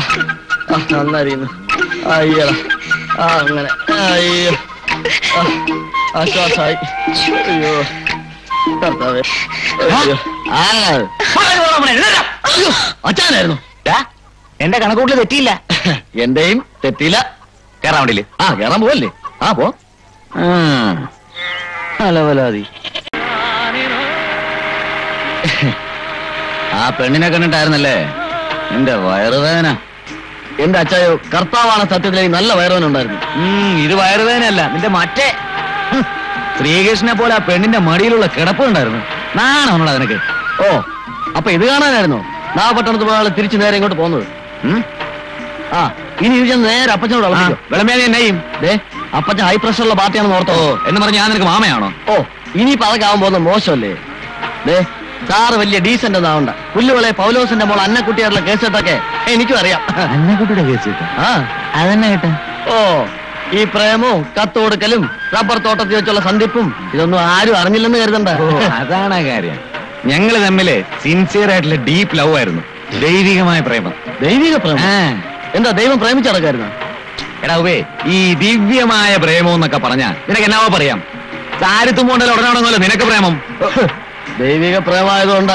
ആ നന്നായിരിക്കുന്നു. അയ്യടാ. ആ അങ്ങനെ. അയ്യോ. ആ ആശ്വാസമായി അയ്യോ കർത്താവേ. അയ്യോ. അച്ഛനായിരുന്നു. എന്റെ കണക്കൂട്ടിൽ തെറ്റിയില്ല. എന്റെയും തെറ്റിയില്ല. കേറാൻ വേണ്ടിയില്ലേ? ആ കേറാൻ പോവല്ലേ? ആ പോ. അലവലാതി. ആ പെണ്ണിനെ കണ്ടിട്ടായിരുന്നല്ലേ? എന്റെ വയറുവേദന. എന്റെ അച്ചായോ കർത്താവാണ് സത്യത്തിൽ നല്ല വയറുവേദന ഉണ്ടായിരുന്നു ഇത് വയറുവേദനയല്ല നിന്റെ മറ്റേ. ശ്രീകൃഷ്ണനെ പോലെ ആ പെണ്ണിന്റെ മടിയിലുള്ള കിടപ്പ് ഉണ്ടായിരുന്നു നാണോണോ അതിനൊക്കെ. ഓ അപ്പൊ ഇത് കാണാനായിരുന്നു? നാ പട്ടണത്ത് പോയാൾ തിരിച്ചു നേരെ ഇങ്ങോട്ട് പോകുന്നത്. ഉം? ആ ഇനി ഇത് നേരെ അപ്പച്ചനോട് വിളമേനെ എന്നെയും. ദേ അപ്പച്ചൻ ഹൈ പ്രഷറുള്ള പാർട്ടിയാണെന്ന് ഓർത്തോ? എന്ന് പറഞ്ഞ ഞാൻ നിനക്ക് മാമയാണോ? ഓ ഇനിയിപ്പോ അതൊക്കെ ആവാൻ പോകുന്ന മോശമല്ലേ? ദേ സാറ് വലിയ ഡീസന്റ് ഒന്നാവണ്ട പുല്ലുവിളെ പൗലോസിന്റെ മോൾ അന്നക്കുട്ടിയായിട്ടുള്ള കേസിട്ടൊക്കെ എനിക്കും അറിയാം. അന്നക്കുട്ടിയുടെ കേസ് കിട്ടും ആ. അതന്നെ കേട്ടെ? ഓ ഈ പ്രേമവും കത്ത് കൊടുക്കലും റബ്ബർ തോട്ടത്തിൽ വെച്ചുള്ള സന്ധിപ്പും ഇതൊന്നും ആരും അറിഞ്ഞില്ലെന്ന് കരുതണ്ട. അതാണ് കാര്യം. ഞങ്ങൾ തമ്മിൽ സിൻസിയർ ആയിട്ടുള്ള ഡീപ്പ് ലവ് ആയിരുന്നു. ദൈവികമായ പ്രേമം. ദൈവിക പ്രേമം? എന്താ ദൈവം പ്രേമിച്ചടക്കായിരുന്നു എടാ ഉവേ ഈ ദിവ്യമായ പ്രേമം എന്നൊക്കെ പറഞ്ഞ നിനക്ക് എന്നാവോ പറയാം? ചാരിത്തും കൊണ്ടല്ല ഉടനാണെന്നല്ലോ നിനക്ക് പ്രേമം? ദൈവിക പ്രേമമായതുകൊണ്ട്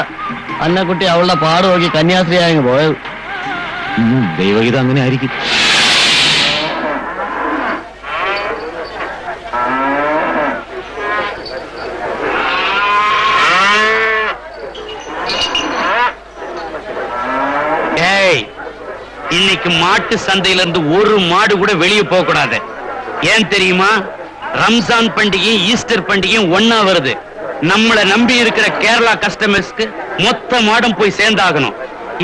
അന്നക്കുട്ടി അവളുടെ പാട് നോക്കി കന്യാസ്ത്രീ ആയി പോയത് ദൈവഗീതം അങ്ങനെ ആയിരിക്കും. இன்னைக்கு மாட்டு சந்தையில இருந்து ஒரு மாடு கூட வெளியே போக கூடாது. ஏன் தெரியுமா? ரம்ஜான் பண்டிகையும் ஈஸ்டர் பண்டிகையும் ஒண்ணா வருது. நம்மள நம்பி இருக்கிற கேரளா கஸ்டமர்ஸ்க்கு மொத்த மாடும் போய் சேர்ந்தாகணும்.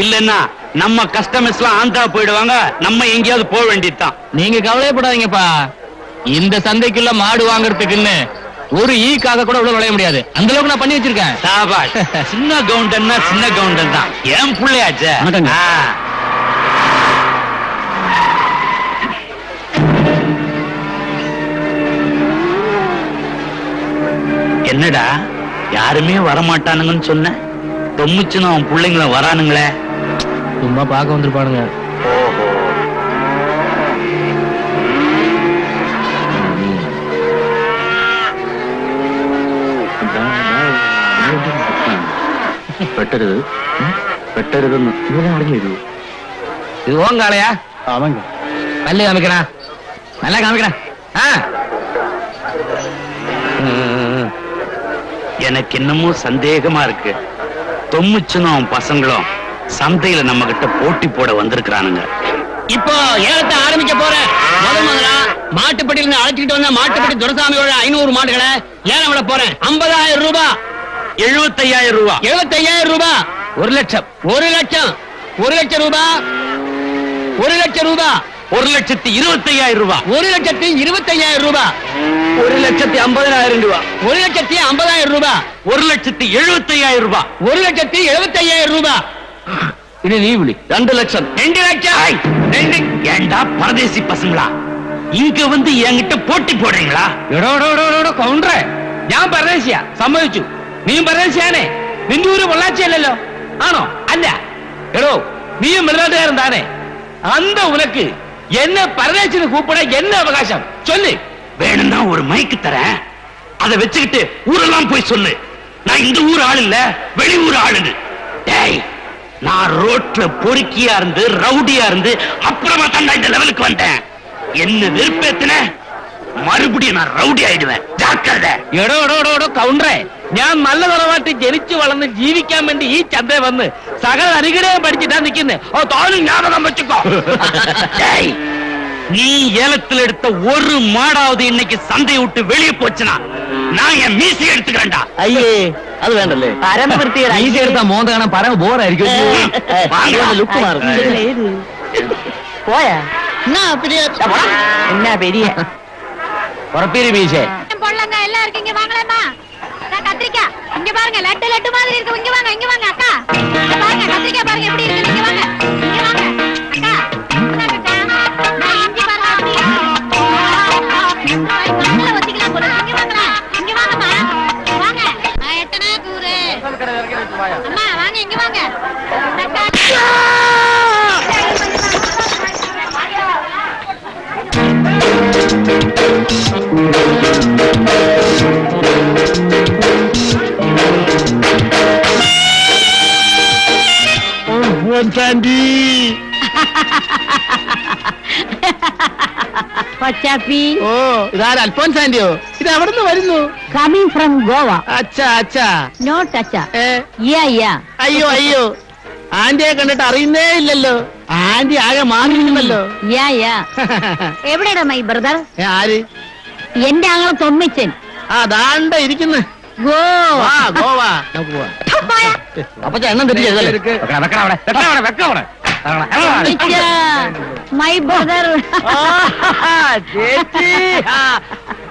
இல்லன்னா நம்ம கஸ்டமர்ஸ் எல்லாம் ஆந்திரா போயிடுவாங்க நம்ம எங்கேயாவது போக வேண்டியதுதான். நீங்க கவலைப்படாதீங்கப்பா இந்த சந்தைக்குள்ள மாடு வாங்குறதுக்குன்னு ஒரு ஈக்காக கூட உள்ள நுழைய முடியாது. அந்த அளவுக்கு நான் பண்ணி வச்சிருக்கேன். சின்ன கவுண்டன்னா சின்ன கவுண்டன் தான் ஏன் பிள்ளையாச்சே? என்னடா? யாருமே வரமாட்டானுங்கன்னு சொன்ன? தொம்முச்சுன்னு அவன் பிள்ளைங்கள வரானுங்களே. சும்மா பார்க்க வந்திருப்பானுங்க. பெட்டருது. பெட்டருதுன்னு. இதெல்லாம் அடங்கியது. இது ஓங்காலையா ஆமாங்க. நல்ல காமிக்கிறா. நல்லா காமிக்கிறான் ஆ. எனக்கு இன்னமும் சந்தேகமா இருக்கு. தொம்மிச்சுன்னு அவன் பசங்களும் சந்தையில நம்ம கிட்ட போட்டி போட வந்திருக்கிறானுங்க. இப்போ ஏலத்தை ஆரம்பிக்க போறேன் முதல் முதலா மாட்டுப்பட்டியில இருந்து அழைச்சிட்டு வந்த மாட்டுப்பட்டி துரசாமியோட ஐநூறு மாடுகளை ஏலம் விட போறேன். ஐம்பதாயிரம் ரூபாய் எழுபத்தையாயிரம் ரூபா. எழுபத்தையாயிரம் ரூபாய் ஒரு லட்சம். ஒரு லட்சம். ஒரு லட்சம் ரூபாய் ஒரு லட்சம் ரூபாய் ஒரு லட்சத்தி இருபத்தையாயிரம் ரூபா ஒரு லட்சத்தி இருபத்தையாயிரம் ரூபாய் ഒരു ലക്ഷത്തി അമ്പതിനായിരം രൂപ ஒரு லட்சத்தி ஐம்பதாயிரம் ரூபாய் ஒரு லட்சத்தி எழுபத்தையாயிரம் ரூபா ஒரு லட்சத்தி எழுபத்தையாயிரம் ரூபாய் ഇനി നീ വിളി രണ്ട് ലക്ഷം ரெண்டு லட்சம் ஐய், ரெண்டு ஏண்டா பரதேசி பசங்களா இங்க வந்து என்கிட்ட போட்டி போடுறீங்களா എടോ എടോ എടോ എടോ കൗണ്ടറെ ഞാൻ പരദേശിയാ സമ്മതിച്ചു നീയും പരദേശിയാണേ നിന്റെ ഊര് പൊള്ളാച്ചിയല്ലല്ലോ ആണോ അല്ല എടോ നീയും മിളനാട്ടുകാരൻ താനേ അന്ത ഉനക്ക് என்ன பரதேசனு கூப்பிட என்ன அவகாசம்? சொல்லு. வேணும்னா ஒரு மைக்கு தரேன். அதை வச்சுக்கிட்டு ஊரெல்லாம் போய் சொல்லு. நான் இந்த ஊர் ஆள் இல்ல வெளியூர் ஆளுன்னு டேய் நான் ரோட்ல பொறுக்கியா இருந்து ரவுடியா இருந்து அப்புறமா தான் இந்த லெவலுக்கு வந்தேன். என்ன வெறுப்பேத்தின? மறுபடியும் நான் ரவுடி ஆயிடுவேன் ஜாக்கிரதை എടോ എടോ എടോ എടോ കൗണ്ടറെ ഞാൻ നല്ല തറവാട്ടിൽ ജനിച്ചു വളർന്ന് ജീവിക്കാൻ വേണ്ടി ഈ ചന്ത വന്ന് സകല അനുഗ്രഹം പഠിച്ചിട്ടാ നിൽക്കുന്നേ ഓ തോന്നും ஞாபகம் வச்சுக்கோ டேய், நீ ஏலத்தில் எடுத்த ஒரு மாடாவது இன்னைக்கு சந்தையை விட்டு வெளியே போச்சுனா நான் என் மீசி எடுத்துக்கிறேன்டா അയ്യേ അത് വേണ്ടല്ലേ ഈസി എടുത്താ മോന്ത കാണാൻ പരമ ബോറായിരിക്കും ലുക്ക് മാറും போயா என்ன பெரிய എന്നാ പെരിയ குறப்பீரு மீசே. பொள்ளங்க எல்லாம் இங்க வாங்களேம்மா கத்திரிக்காய் இங்க பாருங்க லட்டு லட்டு மாதிரி இருக்கு. இங்க வாங்க இங்க வாங்க அக்கா. பாருங்க கத்திரிக்காய் பாருங்க எப்படி இருக்கு இங்க வாங்க. പച്ചാപ്പി ഓ ഇതാര അൽഫോൻസ് ആന്റിയോ ഇത് എവിടുന്ന് വരുന്നു. കമ്മിങ് ഫ്രം ഗോവ അച്ഛാ അച്ഛാ. നോട്ട് അച്ഛാ. അയ്യോ അയ്യോ. ആന്റിയെ കണ്ടിട്ട് അറിയുന്നേ ഇല്ലല്ലോ. ആന്റി ആകെ മാറിയിരുന്നല്ലോ യാ യാ എവിടെയാടാ മൈ ബ്രദർ ഏ, ആര്? എന്റെ ആങ്ങളെ തൊമ്മിച്ചൻ. ആ ദാണ്ട ഇരിക്കുന്നു. ഗോ വാ ഗോവ. നമുക്ക് പോവാം. അപ്പൊ എണ്ണം തെറ്റിയതല്ലേ മൈ ബ്രദർ ചേച്ചി.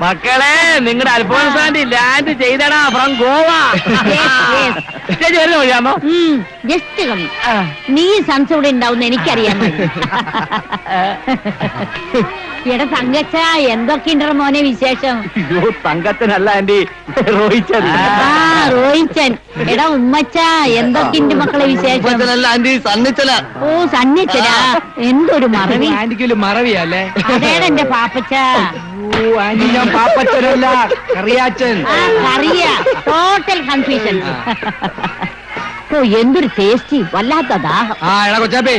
മക്കളെ നിങ്ങളുടെ അൽഫോൻസാന്റെ ലാൻഡ് ചെയ്തടാ ഫ്രം ഗോവ. Yes. ചേച്ചി വരുന്ന വഴിയാമോ ജസ്റ്റ് കമ്മി നീ സൺസ് ഇവിടെ ഉണ്ടാവുന്ന എനിക്കറിയാം എടാ തങ്കച്ച എന്തൊക്കെയുണ്ടോ മോനെ വിശേഷം? അയ്യോ തങ്കത്തിനല്ല ആന്റി റോഹിച്ചൻ. റോഹിച്ചൻ. എടാ ഉമ്മച്ച എന്തൊക്കെയുണ്ട് മക്കളെ വിശേഷം? ആന്റി സണ്ണിച്ചല ഓ സന്നിച്ചനാ എന്തൊരു മറവി. ആന്റിക്കൊരു മറവിയല്ലേ അതേടെ എന്റെ പാപ്പച്ച. ആന്റി ഞാൻ പാപ്പച്ചനല്ല. കറിയാച്ചൻ. ആ കറിയ. ടോട്ടൽ കൺഫ്യൂഷൻ ഓ എന്തൊരു ടേസ്റ്റി വല്ലാത്ത ദാഹം. ആ എടാ കൊച്ചാപ്പേ.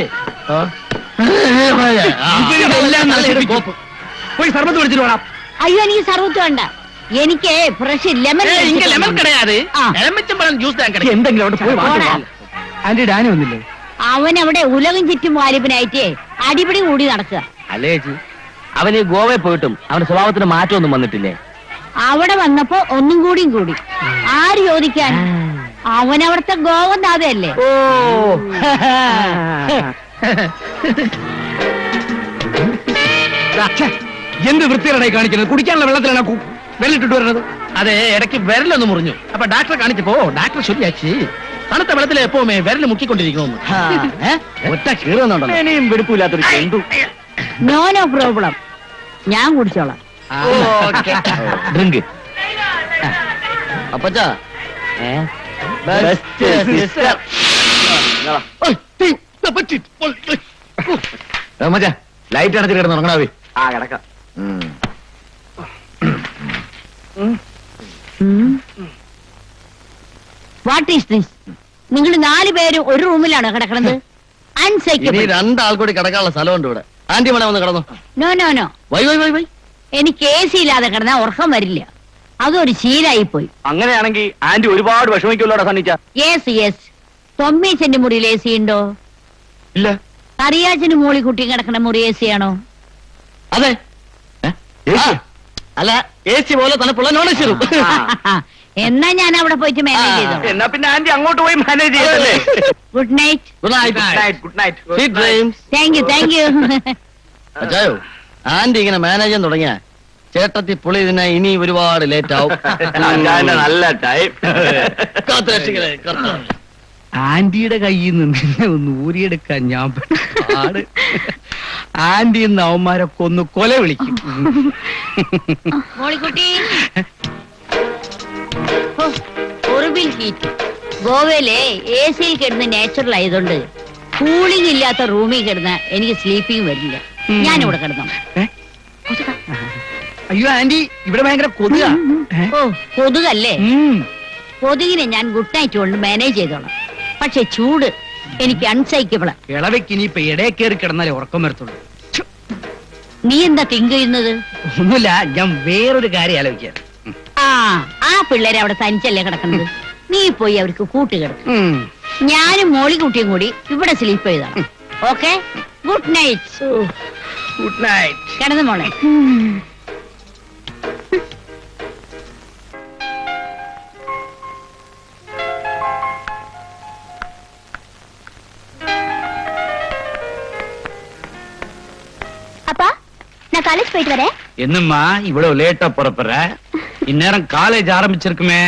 പോയി സർബത്ത് വിളിച്ചിട്ട് വേണം അയ്യോ എനിക്ക് സർവത്ത് വേണ്ട. എനിക്ക് ഫ്രഷ് ലെമൺ ഇങ്ങ ലെമൺ കിടയാതെ. ജ്യൂസ് എന്തെങ്കിലും. ആന്റി ഡാനി വന്നില്ലേ? അവൻ അവിടെ ഉലകം ചുറ്റും വാലിപ്പിനായിട്ട് അടിപിടി കൂടി നടക്കുക. അല്ലേ ചേച്ചി? അവൻ ഈ ഗോവയിൽ പോയിട്ടും അവന്റെ സ്വഭാവത്തിന് മാറ്റമൊന്നും വന്നിട്ടില്ലേ? അവിടെ വന്നപ്പോ ഒന്നും കൂടിയും കൂടി. ആര് ചോദിക്കാൻ? അവൻ അവിടുത്തെ ഗോവൻ ദാതയല്ലേ? ഓ. ഛെ, എന്ത് വൃത്തികേടായി കാണിക്കുന്നത്? കുടിക്കാനുള്ള വെള്ളത്തിലാണ് കു- വെള്ളിട്ടിട്ട് വരുന്നത്? അതെ ഇടയ്ക്ക് വിരലൊന്ന് മുറിഞ്ഞു. അപ്പൊ ഡാക്ടറെ കാണിച്ചപ്പോ ഡാക്ടർ ശരിയാച്ചി തണുത്ത വെള്ളത്തിൽ എപ്പോമേ വിരൽ മുക്കിക്കൊണ്ടിരിക്കുന്നു ഒറ്റ കീറുന്നുണ്ടല്ലോ ഇനിയും വെടുപ്പില്ലാത്തൊരു ചെണ്ടു. നോ നോ പ്രോബ്ലം ഞാൻ കുടിച്ചോളാം. ഡ്രിങ്ക്. അപ്പച്ചാ. ബെസ്റ്റ് സിസ്റ്റർ മച്ചാ ലൈറ്റ് അടച്ചിട്ട് കിടന്ന് ഉറങ്ങണാവേ ആ കിടക്കാം. വാട്ട് ഈസ് ദിസ് നിങ്ങൾ നാല് പേരും ഒരു റൂമിലാണ് കിടക്കണത്. ഇനി അൺസൈക്കബിൾ രണ്ടാൾ കൂടി കിടക്കാനുള്ള സ്ഥലമുണ്ട് ഇവിടെ. ആന്റി മണ വന്ന് കിടന്നു. No no no why why why why. എനിക്ക് എ സി ഇല്ലാതെ കിടന്നാ ഉറക്കം വരില്ല. അതൊരു ശീലായി പോയി അങ്ങനെയാണെങ്കിൽ ആന്റി ഒരുപാട് വിഷമിക്കുമല്ലോടാ സന്നിച്ച യെസ് യെസ് തൊമ്മീച്ചന്റെ മുറിയിൽ എ സി ഉണ്ടോ? ഇല്ല. കറിയാച്ചന് മോളി കുട്ടി കിടക്കണ മുറി എ സി ആണോ? അതെ. അല്ല എ സി പോലെ തണുപ്പുള്ള നോൺ എ സി എന്നാ ഞാൻ അവിടെ പോയിട്ട് മാനേജ് ചെയ്തു എന്നാ പിന്നെ ആന്റി അങ്ങോട്ട് പോയി മാനേജ് ചെയ്തല്ലേ good night good night good night sweet dreams thank you thank you അച്ചായോ aunty ഇങ്ങനെ മാനേജ് ചെയ്യാൻ തുടങ്ങിയ ചേട്ടത്തി പുളി ഇതിനെ ഇനി ഒരുപാട് ലേറ്റ് ആവും. നല്ല ടൈം. ആന്റിയുടെ കയ്യിൽ നിന്ന് നിന്നെ ഒന്ന് ഊരിയെടുക്കാൻ ഞാൻ പാട്. ആന്റി എന്ന് അവന്മാരൊക്കെ ഒന്ന് കൊല വിളിക്കും. ഒറിബിൽ ഹീറ്റ് ഗോവയിലെ എ സിയിൽ കിടന്ന് നാച്ചുറൽ ആയതുകൊണ്ട് കൂളിംഗ് ഇല്ലാത്ത റൂമിൽ കിടന്ന് എനിക്ക് സ്ലീപ്പിംഗ് വരില്ല ഞാനിവിടെ കിടന്നു. അയ്യോ ആന്റി ഇവിടെ ഭയങ്കര കൊതുക. ഓ കൊതുകല്ലേ? കൊതുകിനെ ഞാൻ ഗുഡ് നൈറ്റ് കൊണ്ട് മാനേജ് ചെയ്തോളാം. പക്ഷെ ചൂട് എനിക്ക് അൺസൈക്കബിൾ ഇളവയ്ക്ക് ഇനിയിപ്പൊ ഇടയെ കയറി കിടന്നാലേ ഉറക്കം വരത്തുള്ളൂ. നീ എന്താ തിങ്ക് ചെയ്യുന്നത് ഒന്നുമില്ല ഞാൻ വേറൊരു കാര്യം ആലോചിക്കാം ആ ആ പിള്ളേരെ അവിടെ തനിച്ചല്ലേ കിടക്കുന്നത് നീ പോയി അവർക്ക് കൂട്ടുകിടക്കും ഉം. ഞാനും മോളി കുട്ടിയും കൂടി ഇവിടെ സ്ലീപ്പ് ചെയ്താണ് okay good night good night കിടന്നു മോളെ அப்பா நான் காலேஜ் போயிட்டு வரேன் என்னம்மா இவ்வளவு லேட்டா புறப்படுற? இந்நேரம் காலேஜ் ஆரம்பிச்சிருக்குமே.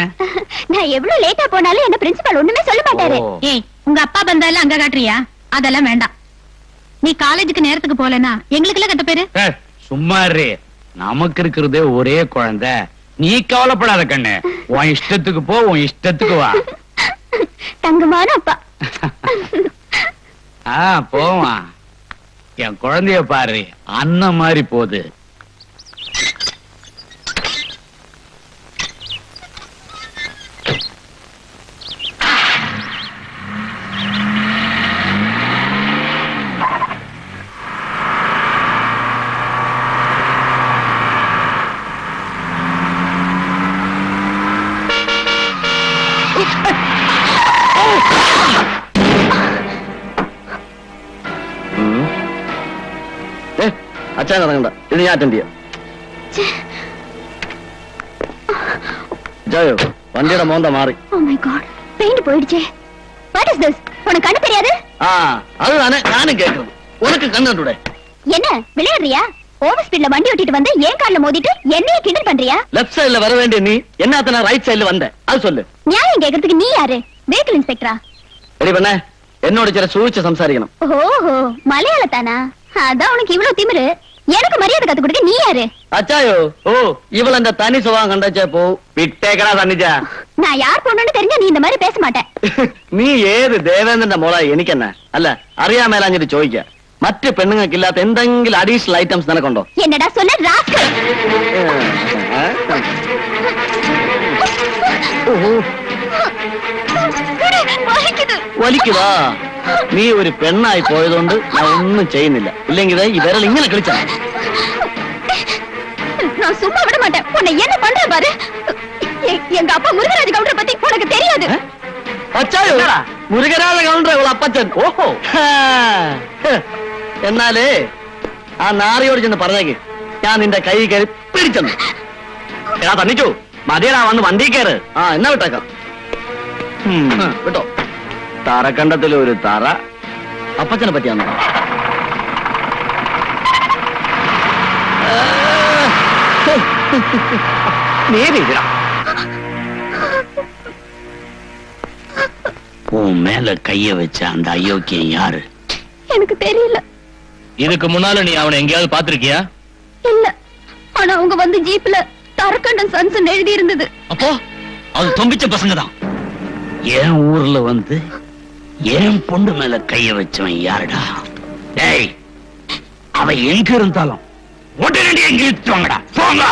நான் எவ்வளவு லேட்டா போனாலும் என்ன பிரின்சிபால் ஒண்ணுமே சொல்ல மாட்டாரு. ஏய் உங்க அப்பா பந்தால அங்க காட்டுறியா? அதெல்லாம் வேண்டாம். நீ காலேஜுக்கு நேரத்துக்கு போலனா எங்களுக்கு எல்லாம் கெட்ட பேரு? சும்மா நமக்கு இருக்கிறதே ஒரே குழந்தை. நீ கவலைப்படாத கண்ணு. உன் இஷ்டத்துக்கு போ உன் இஷ்டத்துக்கு வா. தங்கமான அப்பா. ஆ போவா என் குழந்தைய பாரு. அண்ணன் மாதிரி போகுது. അച്ഛൻ ഇറങ്ങണ്ട ഇത് ഞാൻ അറ്റൻഡ് ചെയ്യാം ജയോ വണ്ടിയുടെ മോന്ത മാറി ஓ மை காட் பெயிண்ட் போயிடுச்சே வாட் இஸ் திஸ் உனக்கு கண்ணு தெரியாது ആ അത് தானே ഞാനും കേൾക്കുന്നത് ഉനക്ക് കണ്ടിട്ടൂടെ என்ன விளையாடுறியா ஓவர் ஸ்பீட்ல வண்டி ஓட்டிட்டு வந்து ஏன் கால்ல மோதிட்டு என்னைய கிண்டல் பண்றியா லெஃப்ட் சைடுல வர வேண்டிய நீ என்னத்தன ரைட் சைடுல வந்த அது சொல்லு நியாயம் கேக்குறதுக்கு நீ யாரு வெஹிக்கிள் இன்ஸ்பெக்டரா ரெடி பண்ண என்னோட சில சூழ்ச்சி சம்சாரிக்கணும் ஓஹோ மலையாளத்தானா அதான் உனக்கு இவ்வளவு திமிரு எனக்கு மரியாதை கத்து கொடுக்க நீ யாரு അച്ചായോ ഓ ഇവളെന്റെ തനി സ്വഭാവം കണ്ടച്ചേ പോ വിട്ടേക്കടാ തന്നിച്ചാ நான் யார் பொண்ணுன்னு தெரிஞ்சா நீ இந்த மாதிரி பேச மாட்டேன் നീ ഏത് ദേവേന്ദ്രന്റെ മോളാ എനിക്കെന്നെ അല്ല അറിയാൻ മേലാഞ്ഞിട്ട് ചോദിക്ക മറ്റ് പെണ്ണുങ്ങൾക്കില്ലാത്ത എന്തെങ്കിലും അഡീഷണൽ ഐറ്റംസ് നിനക്കുണ്ടോ என்னடா சொல்ல ராஸ்கல் வலிக்குது വലിക്കുവാ നീ ഒരു പെണ്ണായി പോയതുകൊണ്ട് ഞാൻ ഒന്നും ചെയ്യുന്നില്ല ഇല്ലെങ്കിൽ ഈ വിരൽ ഇങ്ങനെ കളിച്ചാ நான் சும்மா விட மாட்டேன் உன்னை என்ன பண்ற பாரு எ- எங்க அப்பா முருகராஜ் கவுண்டர் பத்தி உனக்கு தெரியாது അച്ചായോ മുരുകരാജ കൗണ്ടർ ഇവൾ അപ്പച്ചൻ ഓഹോ എന്നാലേ ആ നാറിയോട് ചെന്ന് പറഞ്ഞേക്ക് ഞാൻ നിന്റെ കൈ കയറി പിടിച്ചെന്നു എടാ തന്നിച്ചു മതിയടാ വന്ന് വണ്ടി കയറ് ആ എന്നാ വിട്ടേക്കാം ഉം, വിട്ടോ തറക്കണ്ടത്തിൽ ഒരു തറ അപ്പച്ചനെ പറ്റിയാന്നോ നേരിടാ உன் மேல கைய வச்ச அந்த அயோக்கியம் யாரு எனக்கு தெரியல இதுக்கு முன்னால நீ அவனை எங்கேயாவது பாத்திருக்கியா இல்ல ஆனா அவங்க வந்து ஜீப்ல தரக்கண்டன் சன்சன் எழுதி இருந்தது அப்போ அது தொம்பிச்ச பசங்க தான் என் ஊர்ல வந்து என் பொண்ணு மேல கைய வச்சவன் யாருடா? டேய் அவ எங்க இருந்தாலும் உடனடியே இழுத்துவாங்கடா போங்க.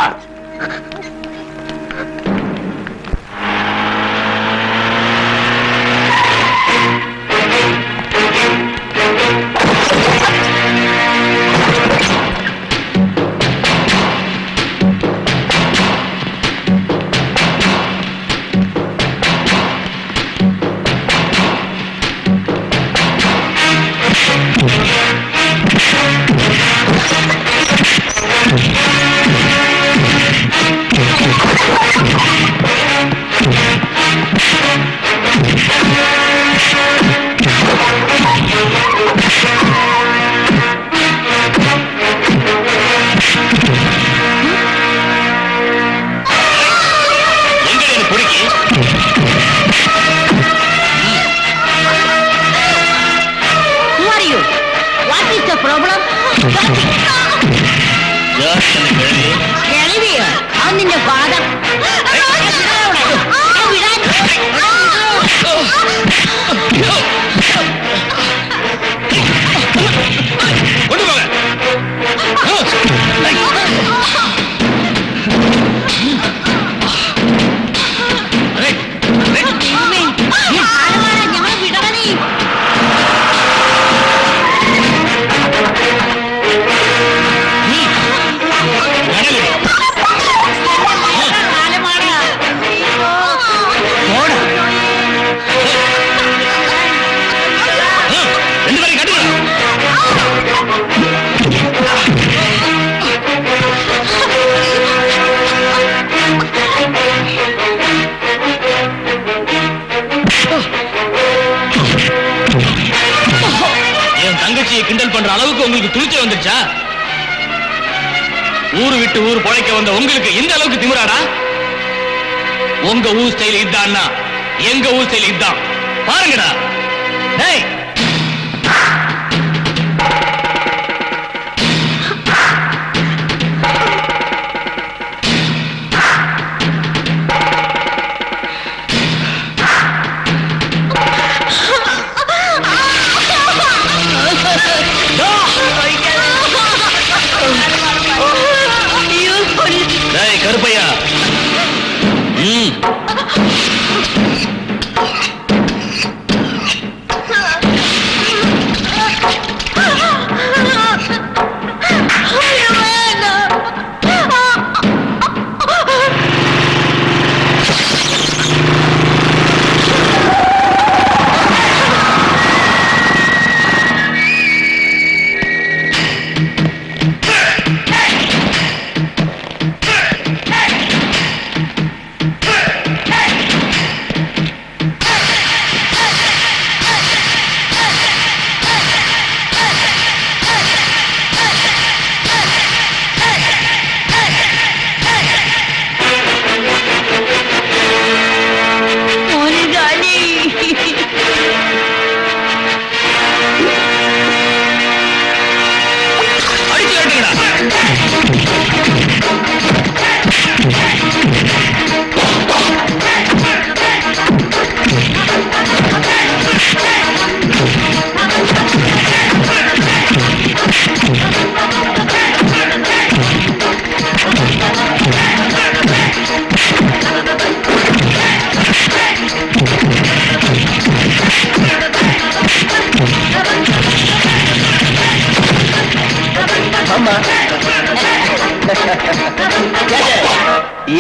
అమ్మా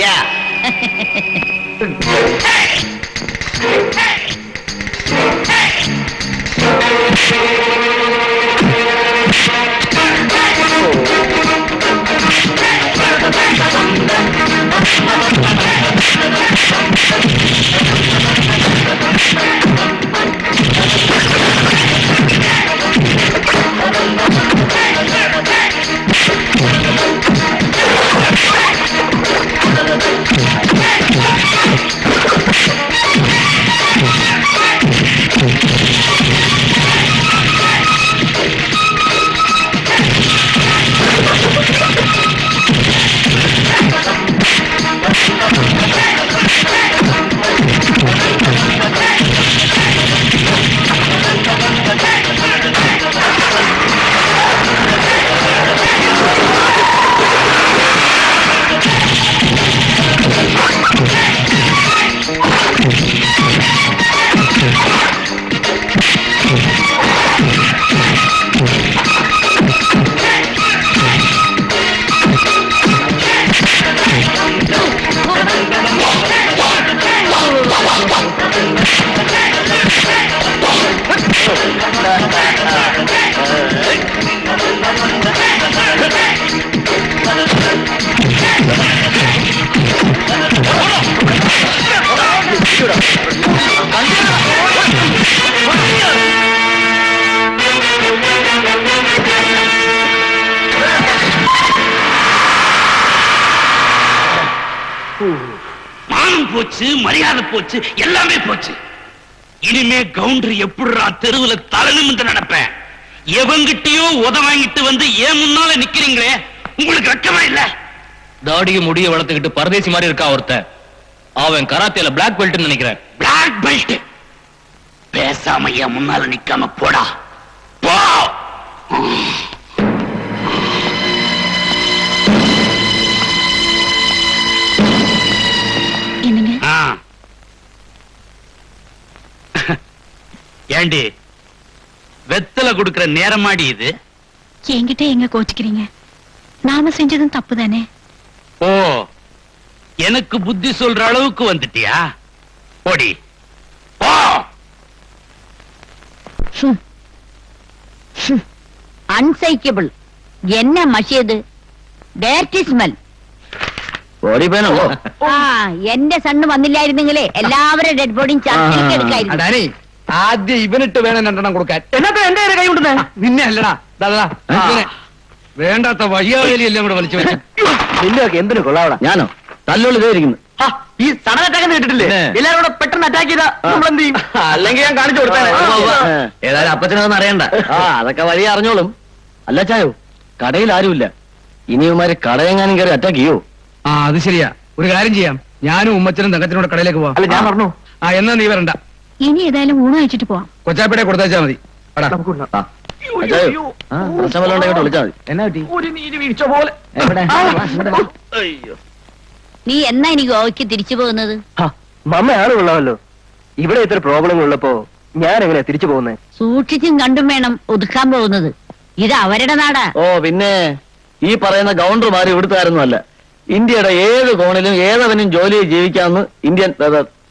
యా போச்சு எல்லாமே போச்சு. இனிமே கவுண்டர் எப்படிரா தெருவுல தலை நிமிர்ந்து நடப்பேன் எவங்கிட்டயோ உத வாங்கிட்டு வந்து ஏன் முன்னால நிக்கிறீங்களே? உங்களுக்கு வெக்கமா இல்ல? தாடியை முடிய வளர்த்துக்கிட்டு பரதேசி மாதிரி இருக்கா ஒருத்தன் அவன் கராத்தேல பிளாக் பெல்ட்னு நினைக்கிறேன். பிளாக் பெல்ட் பேசாம என் முன்னால நிக்காம போடா. ஏண்டி வெத்தலை கொடுக்கிற நேரமாடி இது என்கிட்ட எங்க கோச்சுக்கிறீங்க நாம செஞ்சதும் தப்பு தானே ஓ எனக்கு புத்தி சொல்ற அளவுக்கு வந்துட்டியா ஓடி போ அன்சைக்கபிள் என்ன மஷியது ഡയറക്റ്റ് സ്മെൽ ആ എന്റെ സണ്ണ് വന്നില്ലായിരുന്നെങ്കിലേ എല്ലാവരും ഡെഡ് ബോഡിയും ചർച്ചയ്ക്ക് എടുക്കായിരുന്നു അതാരേ ആദ്യം ഇവനിട്ട് വേണം രണ്ടെണ്ണം കൊടുക്കാൻ. എന്നൊക്കെ എന്റെ കയ്യിൽ കൈ കൊണ്ടുവന്നേ? നിന്നെ അല്ലടാ. ദാ. വേണ്ടാത്ത വഴിയാവേലിയെല്ലാം കൂടെ വലിച്ചു നിന്നൊക്കെ നിന്നെയൊക്കെ എന്തിനു കൊള്ളാവടാ? ഞാനോ? തല്ലുള്ളി ഇതേ ഇരിക്കുന്നു. ആ, ഈ സഡൻ അറ്റാക്ക് കേട്ടിട്ടില്ലേ. എല്ലാരും കൂടെ പെട്ടെന്ന് അറ്റാക്ക് ചെയ്താ നമ്മൾ എന്ത് ചെയ്യും? അല്ലെങ്കിൽ ഞാൻ കാണിച്ചു കൊടുത്തേനെ. ഏതായാലും അപ്പച്ചനൊന്നും അറിയണ്ട. ആ അതൊക്കെ വഴി അറിഞ്ഞോളും. അല്ല ചായോ? കടയിൽ ആരുമില്ല. ഇനിയുമാര് കടയെങ്ങാനും കയറി അറ്റാക്ക് ചെയ്യോ? ആ അത് ശരിയാ. ഒരു കാര്യം ചെയ്യാം. ഞാനും ഉമ്മച്ചനും തങ്കത്തിനോട് കൂടെ കടയിലേക്ക് പോവാം. അല്ല ഞാൻ പറഞ്ഞു? ആ എന്നാ നീ വരണ്ട. ഇനി ഏതായാലും ഊണ് കഴിച്ചിട്ട് പോവാം. കൊച്ചാപ്പിടെ കൊടുത്താച്ചാ മതി. നീ എന്നാ ഇനി ഗോവയ്ക്ക് തിരിച്ചു പോകുന്നത്? മമ്മയാണ് ഉള്ളതല്ലോ. ഇവിടെ ഇത്ര പ്രോബ്ലം ഉള്ളപ്പോ ഞാൻ എങ്ങനെ തിരിച്ചു പോകുന്നത് സൂക്ഷിച്ചും കണ്ടും വേണം ഒതുക്കാൻ പോകുന്നത്. ഇത് അവരുടെ നാടാ. ഓ പിന്നെ ഈ പറയുന്ന ഗവർണർമാർ ഇവിടുത്തായിരുന്നു അല്ല. ഇന്ത്യയുടെ ഏത് കോണിലും ഏതവനും ജോലി ജീവിക്കാമെന്ന് ഇന്ത്യൻ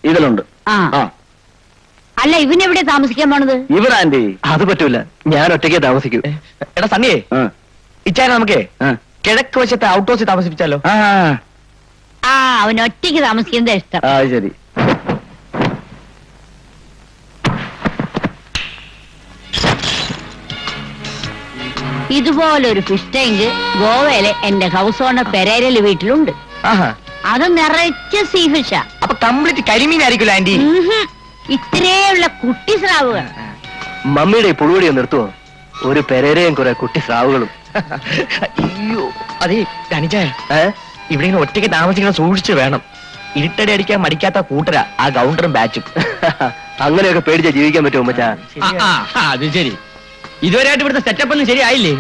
ഇതിലുണ്ട്. ആ. ആ. അല്ല ഇവനെവിടെ താമസിക്കാൻ പോണത്? ഇവിടെ ആന്റി. അത് പറ്റൂല. ഞാൻ ഒറ്റയ്ക്ക് താമസിക്കൂ. എടാ സണ്ണിയേ ആ. ഇച്ചായ നമുക്കേ. കിഴക്ക് വശത്തെ ഔട്ട് ഹൗസിൽ താമസിപ്പിച്ചാലോ? ആ ആ അവൻ ഒറ്റയ്ക്ക് താമസിക്കുന്നത് ഇഷ്ടം. ശരി. ഇതുപോലൊരു ഫിഷ് ടാങ്ക് ഗോവയിലെ എന്റെ ഹൗസ് ഓണർ പെരേരൽ വീട്ടിലുണ്ട്. ആഹാ. അത് നിറച്ച സീ ഫിഷാ അപ്പൊ കംപ്ലീറ്റ് കരിമീൻ ആയിരിക്കുമല്ലോ ആന്റി ഇത്രയുള്ള കുട്ടി സ്രാവുകൾ. മമ്മിയുടെ ഈ പുളുവടി ഒന്ന് നിർത്തുവോ ഒരു പെരേരയും കുറെ കുട്ടി സ്രാവുകളും. അയ്യോ അതെ ധനിച്ചായ ഏ? ഇവിടെ ഇങ്ങനെ ഒറ്റയ്ക്ക് താമസിക്കണം സൂക്ഷിച്ചു വേണം. ഇരുട്ടടി അടിക്കാൻ മടിക്കാത്ത കൂട്ടരാ ആ ഗൗണ്ടറും ബാച്ചും. അങ്ങനെയൊക്കെ പേടിച്ചാ ജീവിക്കാൻ പറ്റുമോ മച്ചാ ആ, ആ, അത് ശരി. ഇതുവരെയായിട്ട് ഇവിടുത്തെ സെറ്റപ്പ് ഒന്നും ശരിയായില്ലേ?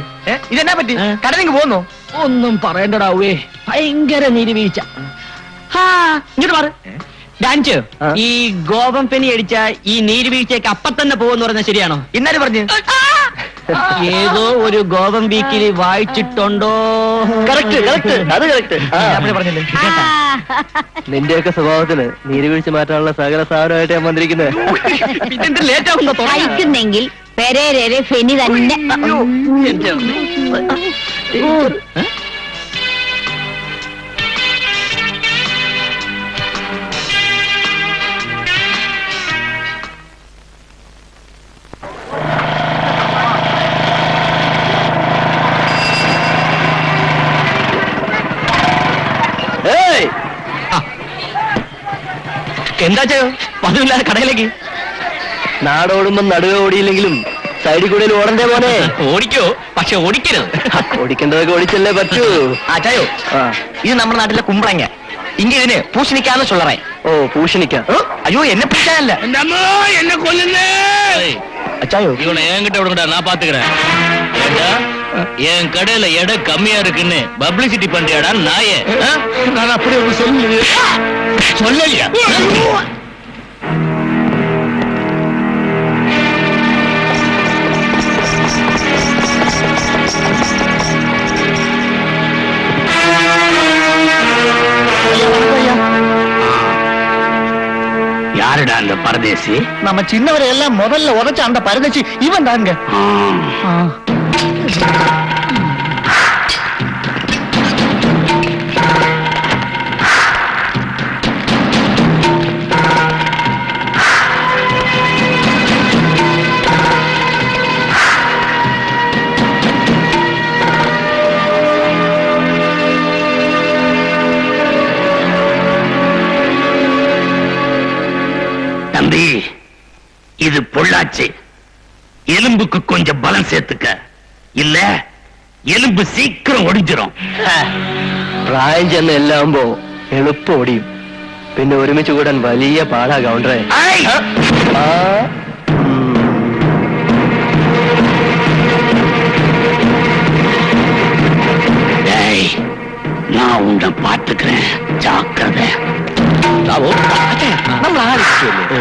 ഇതെന്നാ പറ്റി? കടലിങ് പോന്നോ? ഒന്നും പറയണ്ടടാവേ ഭയങ്കര നീരുവീഴ്ച. ഹാ ഇങ്ങോട്ട് മാറ്. ഡാൻസ്. ഈ ഗോപം പെനി അടിച്ച ഈ നീരുവീഴ്ചയ്ക്ക് അപ്പൊ തന്നെ പോകുമെന്ന് പറഞ്ഞാൽ ശരിയാണോ? ഇന്നാലും പറഞ്ഞു. ഏതോ ഒരു ഗോപം വീക്കിൽ വായിച്ചിട്ടുണ്ടോ? കറക്റ്റ് കറക്റ്റ് അത് കറക്റ്റ് അപ്പഴേ പറഞ്ഞില്ലേ? നിന്റെയൊക്കെ സ്വഭാവത്തിന് നീരുവീഴ്ച മാറ്റാനുള്ള സകല സാധനമായിട്ട് ഞാൻ വന്നിരിക്കുന്നത് പെരേരേ അയക്കുന്നെങ്കിൽ ഫെനി തന്നെ. എന്താ ചെയ്യോ പതിവില്ലാതെ കടയിലേക്ക്. നാടോടുമ്പം നടുവേ ഓടിയില്ലെങ്കിലും സൈഡിൽ കൂടെ ഓടണ്ടേ പോലെ ഓടിക്കോ പക്ഷെ ഓടിക്കരുത്. ഓടിക്കേണ്ടതൊക്കെ ഓടിച്ചല്ലേ പറ്റൂ. ആ ചായോ ഇത് നമ്മുടെ നാട്ടിലെ കുമ്പളങ്ങ. ഇങ്ങനെ പൂഷണിക്കാന്ന് ചൊള്ളറേ ഓ പൂഷണിക്ക അയ്യോ എന്നെ പൂശാനല്ല. എന്നെ കൊല്ലുന്നേ. അച്ചായോ. ഇവിടെ ഏങ്കിട്ട് എവിടെ നാപ്പാത്തുകിട என் கடையில எடை கம்மியா இருக்குன்னு பப்ளிசிட்டி பண்றியாடா நாயே? நான் அப்படி ஒன்று சொல்லு சொல்லலையா? யாருடா அந்த பரதேசி? நம்ம சின்னவரை எல்லாம் முதல்ல உதச்ச அந்த பரதேசி இவன் தாங்க தம்பி இது பொள்ளாச்சி. எலும்புக்கு கொஞ்சம் பலம் சேர்த்துக்க. இல்ல எலும்பு சீக்கிரம் ஒடிஞ்சிரும் പ്രായം ചെന്ന് എല്ലാം ആവുമ്പോ എളുപ്പം ഓടിയും പിന്നെ ഒരുമിച്ച് കൂടാൻ വലിയ പാടാ കൗണ്ടറെ ஐ! ആ ഉം. டேய், நான் உன்னை பாத்துக்கிறேன் ஜாக்கிரதை നമ്മൾ ആലോചിച്ചല്ലേ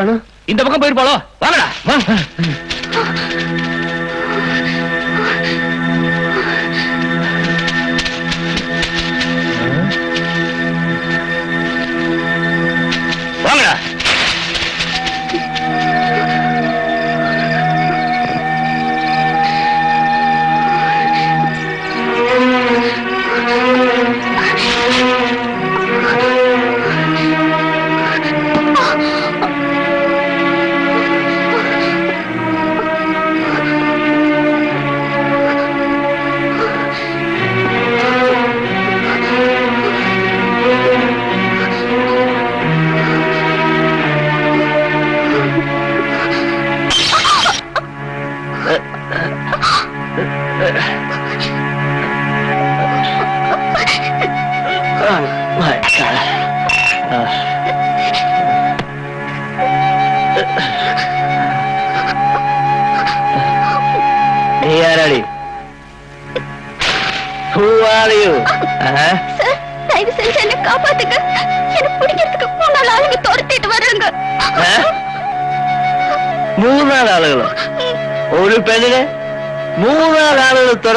காணும். இந்த பக்கம் போயிருப்பாளோ வாங்கடா.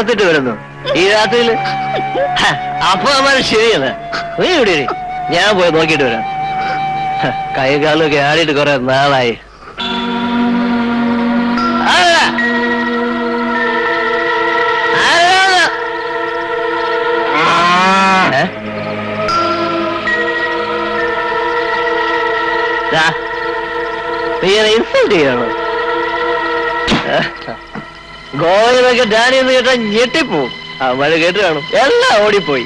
ആളുകൾ വരുന്നു. ഈ രാത്രിയിൽ അപ്പൊ അമ്മ ശരിയല്ല നീ ഇവിടെ ഞാൻ പോയി നോക്കിയിട്ട് വരാം. കൈകാലൊക്കെ ആടിയിട്ട് കുറെ നാളായി. ഇൻസൾട്ട് ചെയ്യണോ ഗോവയിലൊക്കെ ഡാനി എന്ന് കേട്ടാ ഞെട്ടിപ്പോ. മഴ കേട്ട് കാണും. എല്ലാം ഓടിപ്പോയി.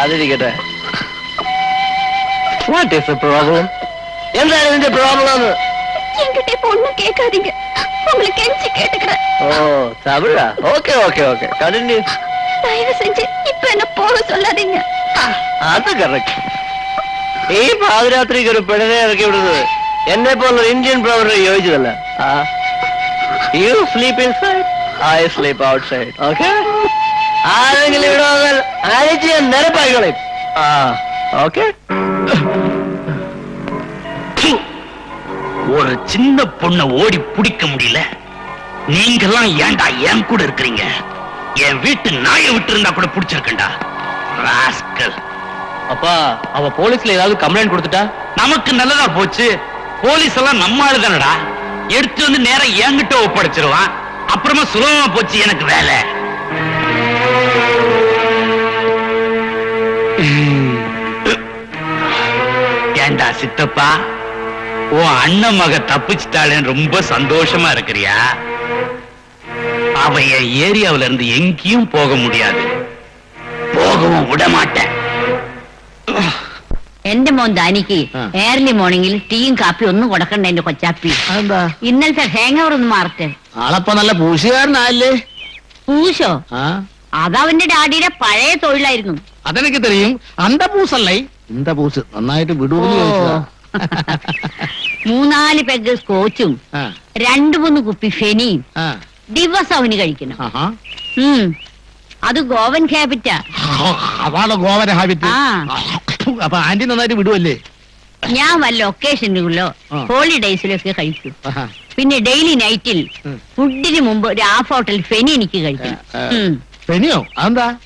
അതിരിക്കട്ടെ. പ്രോബ്ലം എന്താണ് ഇതിന്റെ പ്രോബ്ലം ഓ ഈ പാതിരാത്രിക്ക് ഒരു പെണ്ണിനെ ഇറക്കി വിടുന്നത് എന്നെ പോലുള്ള ഇന്ത്യൻ പ്രവർത്തകർ യോജിച്ചതല്ല. ആ you sleep inside I sleep outside okay ஆளுங்களை விடுவாங்கள் அழிச்சிய நிரப்பாய்களை ஓகே ஒரு சின்ன பொண்ண ஓடி பிடிக்க முடியல நீங்கெல்லாம் ஏன்டா என் கூட இருக்கிறீங்க என் வீட்டு நாயை விட்டு இருந்தா கூட பிடிச்சிருக்கண்டா அப்பா அவ போலீஸ்ல ஏதாவது கம்ப்ளைண்ட் கொடுத்துட்டா நமக்கு நல்லதா போச்சு போலீஸ் எல்லாம் நம்ம ஆளுதானடா எடுத்து வந்து நேரம் என்கிட்ட ஒப்படைச்சிருவான். அப்புறமா சுலபமா போச்சு எனக்கு வேலை. ஏண்டா சித்தப்பா உன் அண்ணன் மக தப்பிச்சிட்டாளேன்னு ரொம்ப சந்தோஷமா இருக்கிறியா? அவ என் ஏரியாவில இருந்து எங்கேயும் போக முடியாது. போகவும் விட மாட்டேன். മോൻ ദാനിക്ക് ഏർലി മോർണിംഗിൽ ടീയും കാപ്പിയും ഒന്നും കൊടുക്കണ്ട എന്റെ കൊച്ചാപ്പി. ഇന്നലത്തെ ഹേങ് ഓവർ ഒന്ന് മാറട്ടെ. ആളപ്പ നല്ല പൂശുകാരനല്ലേ പൂശോ? ആ. അതവന്റെ ഡാഡിയുടെ പഴയ തൊഴിലായിരുന്നു. അതെനിക്ക് തെളിയും. അന്തപൂസല്ലേ? പൂസ് നന്നായിട്ട് വിടുവോ മൂന്നാൽ പെഗ് സ്കോച്ചും ആ, രണ്ടു മൂന്ന് കുപ്പി ഫെനിയും ആ, ദിവസം അവന് കഴിക്കണം. അത് ഗോവൻ ഹാബിറ്റാ. അതാണ് ഗോവൻ ഹാബിറ്റ്. ആ. അപ്പൊ ആന്റി നന്നായിട്ട് വിടുവല്ലേ? ഞാൻ വല്ല ഒക്കേഷനിലോ. ഹോളിഡേയ്സിലൊക്കെ കഴിക്കും പിന്നെ ഡെയിലി നൈറ്റിൽ ഫുഡിന് മുമ്പ് ഒരു ഹാഫ് ഹോട്ടൽ ഫെനി എനിക്ക് കഴിക്കണം. ഫെനിയോ. അതെന്താ?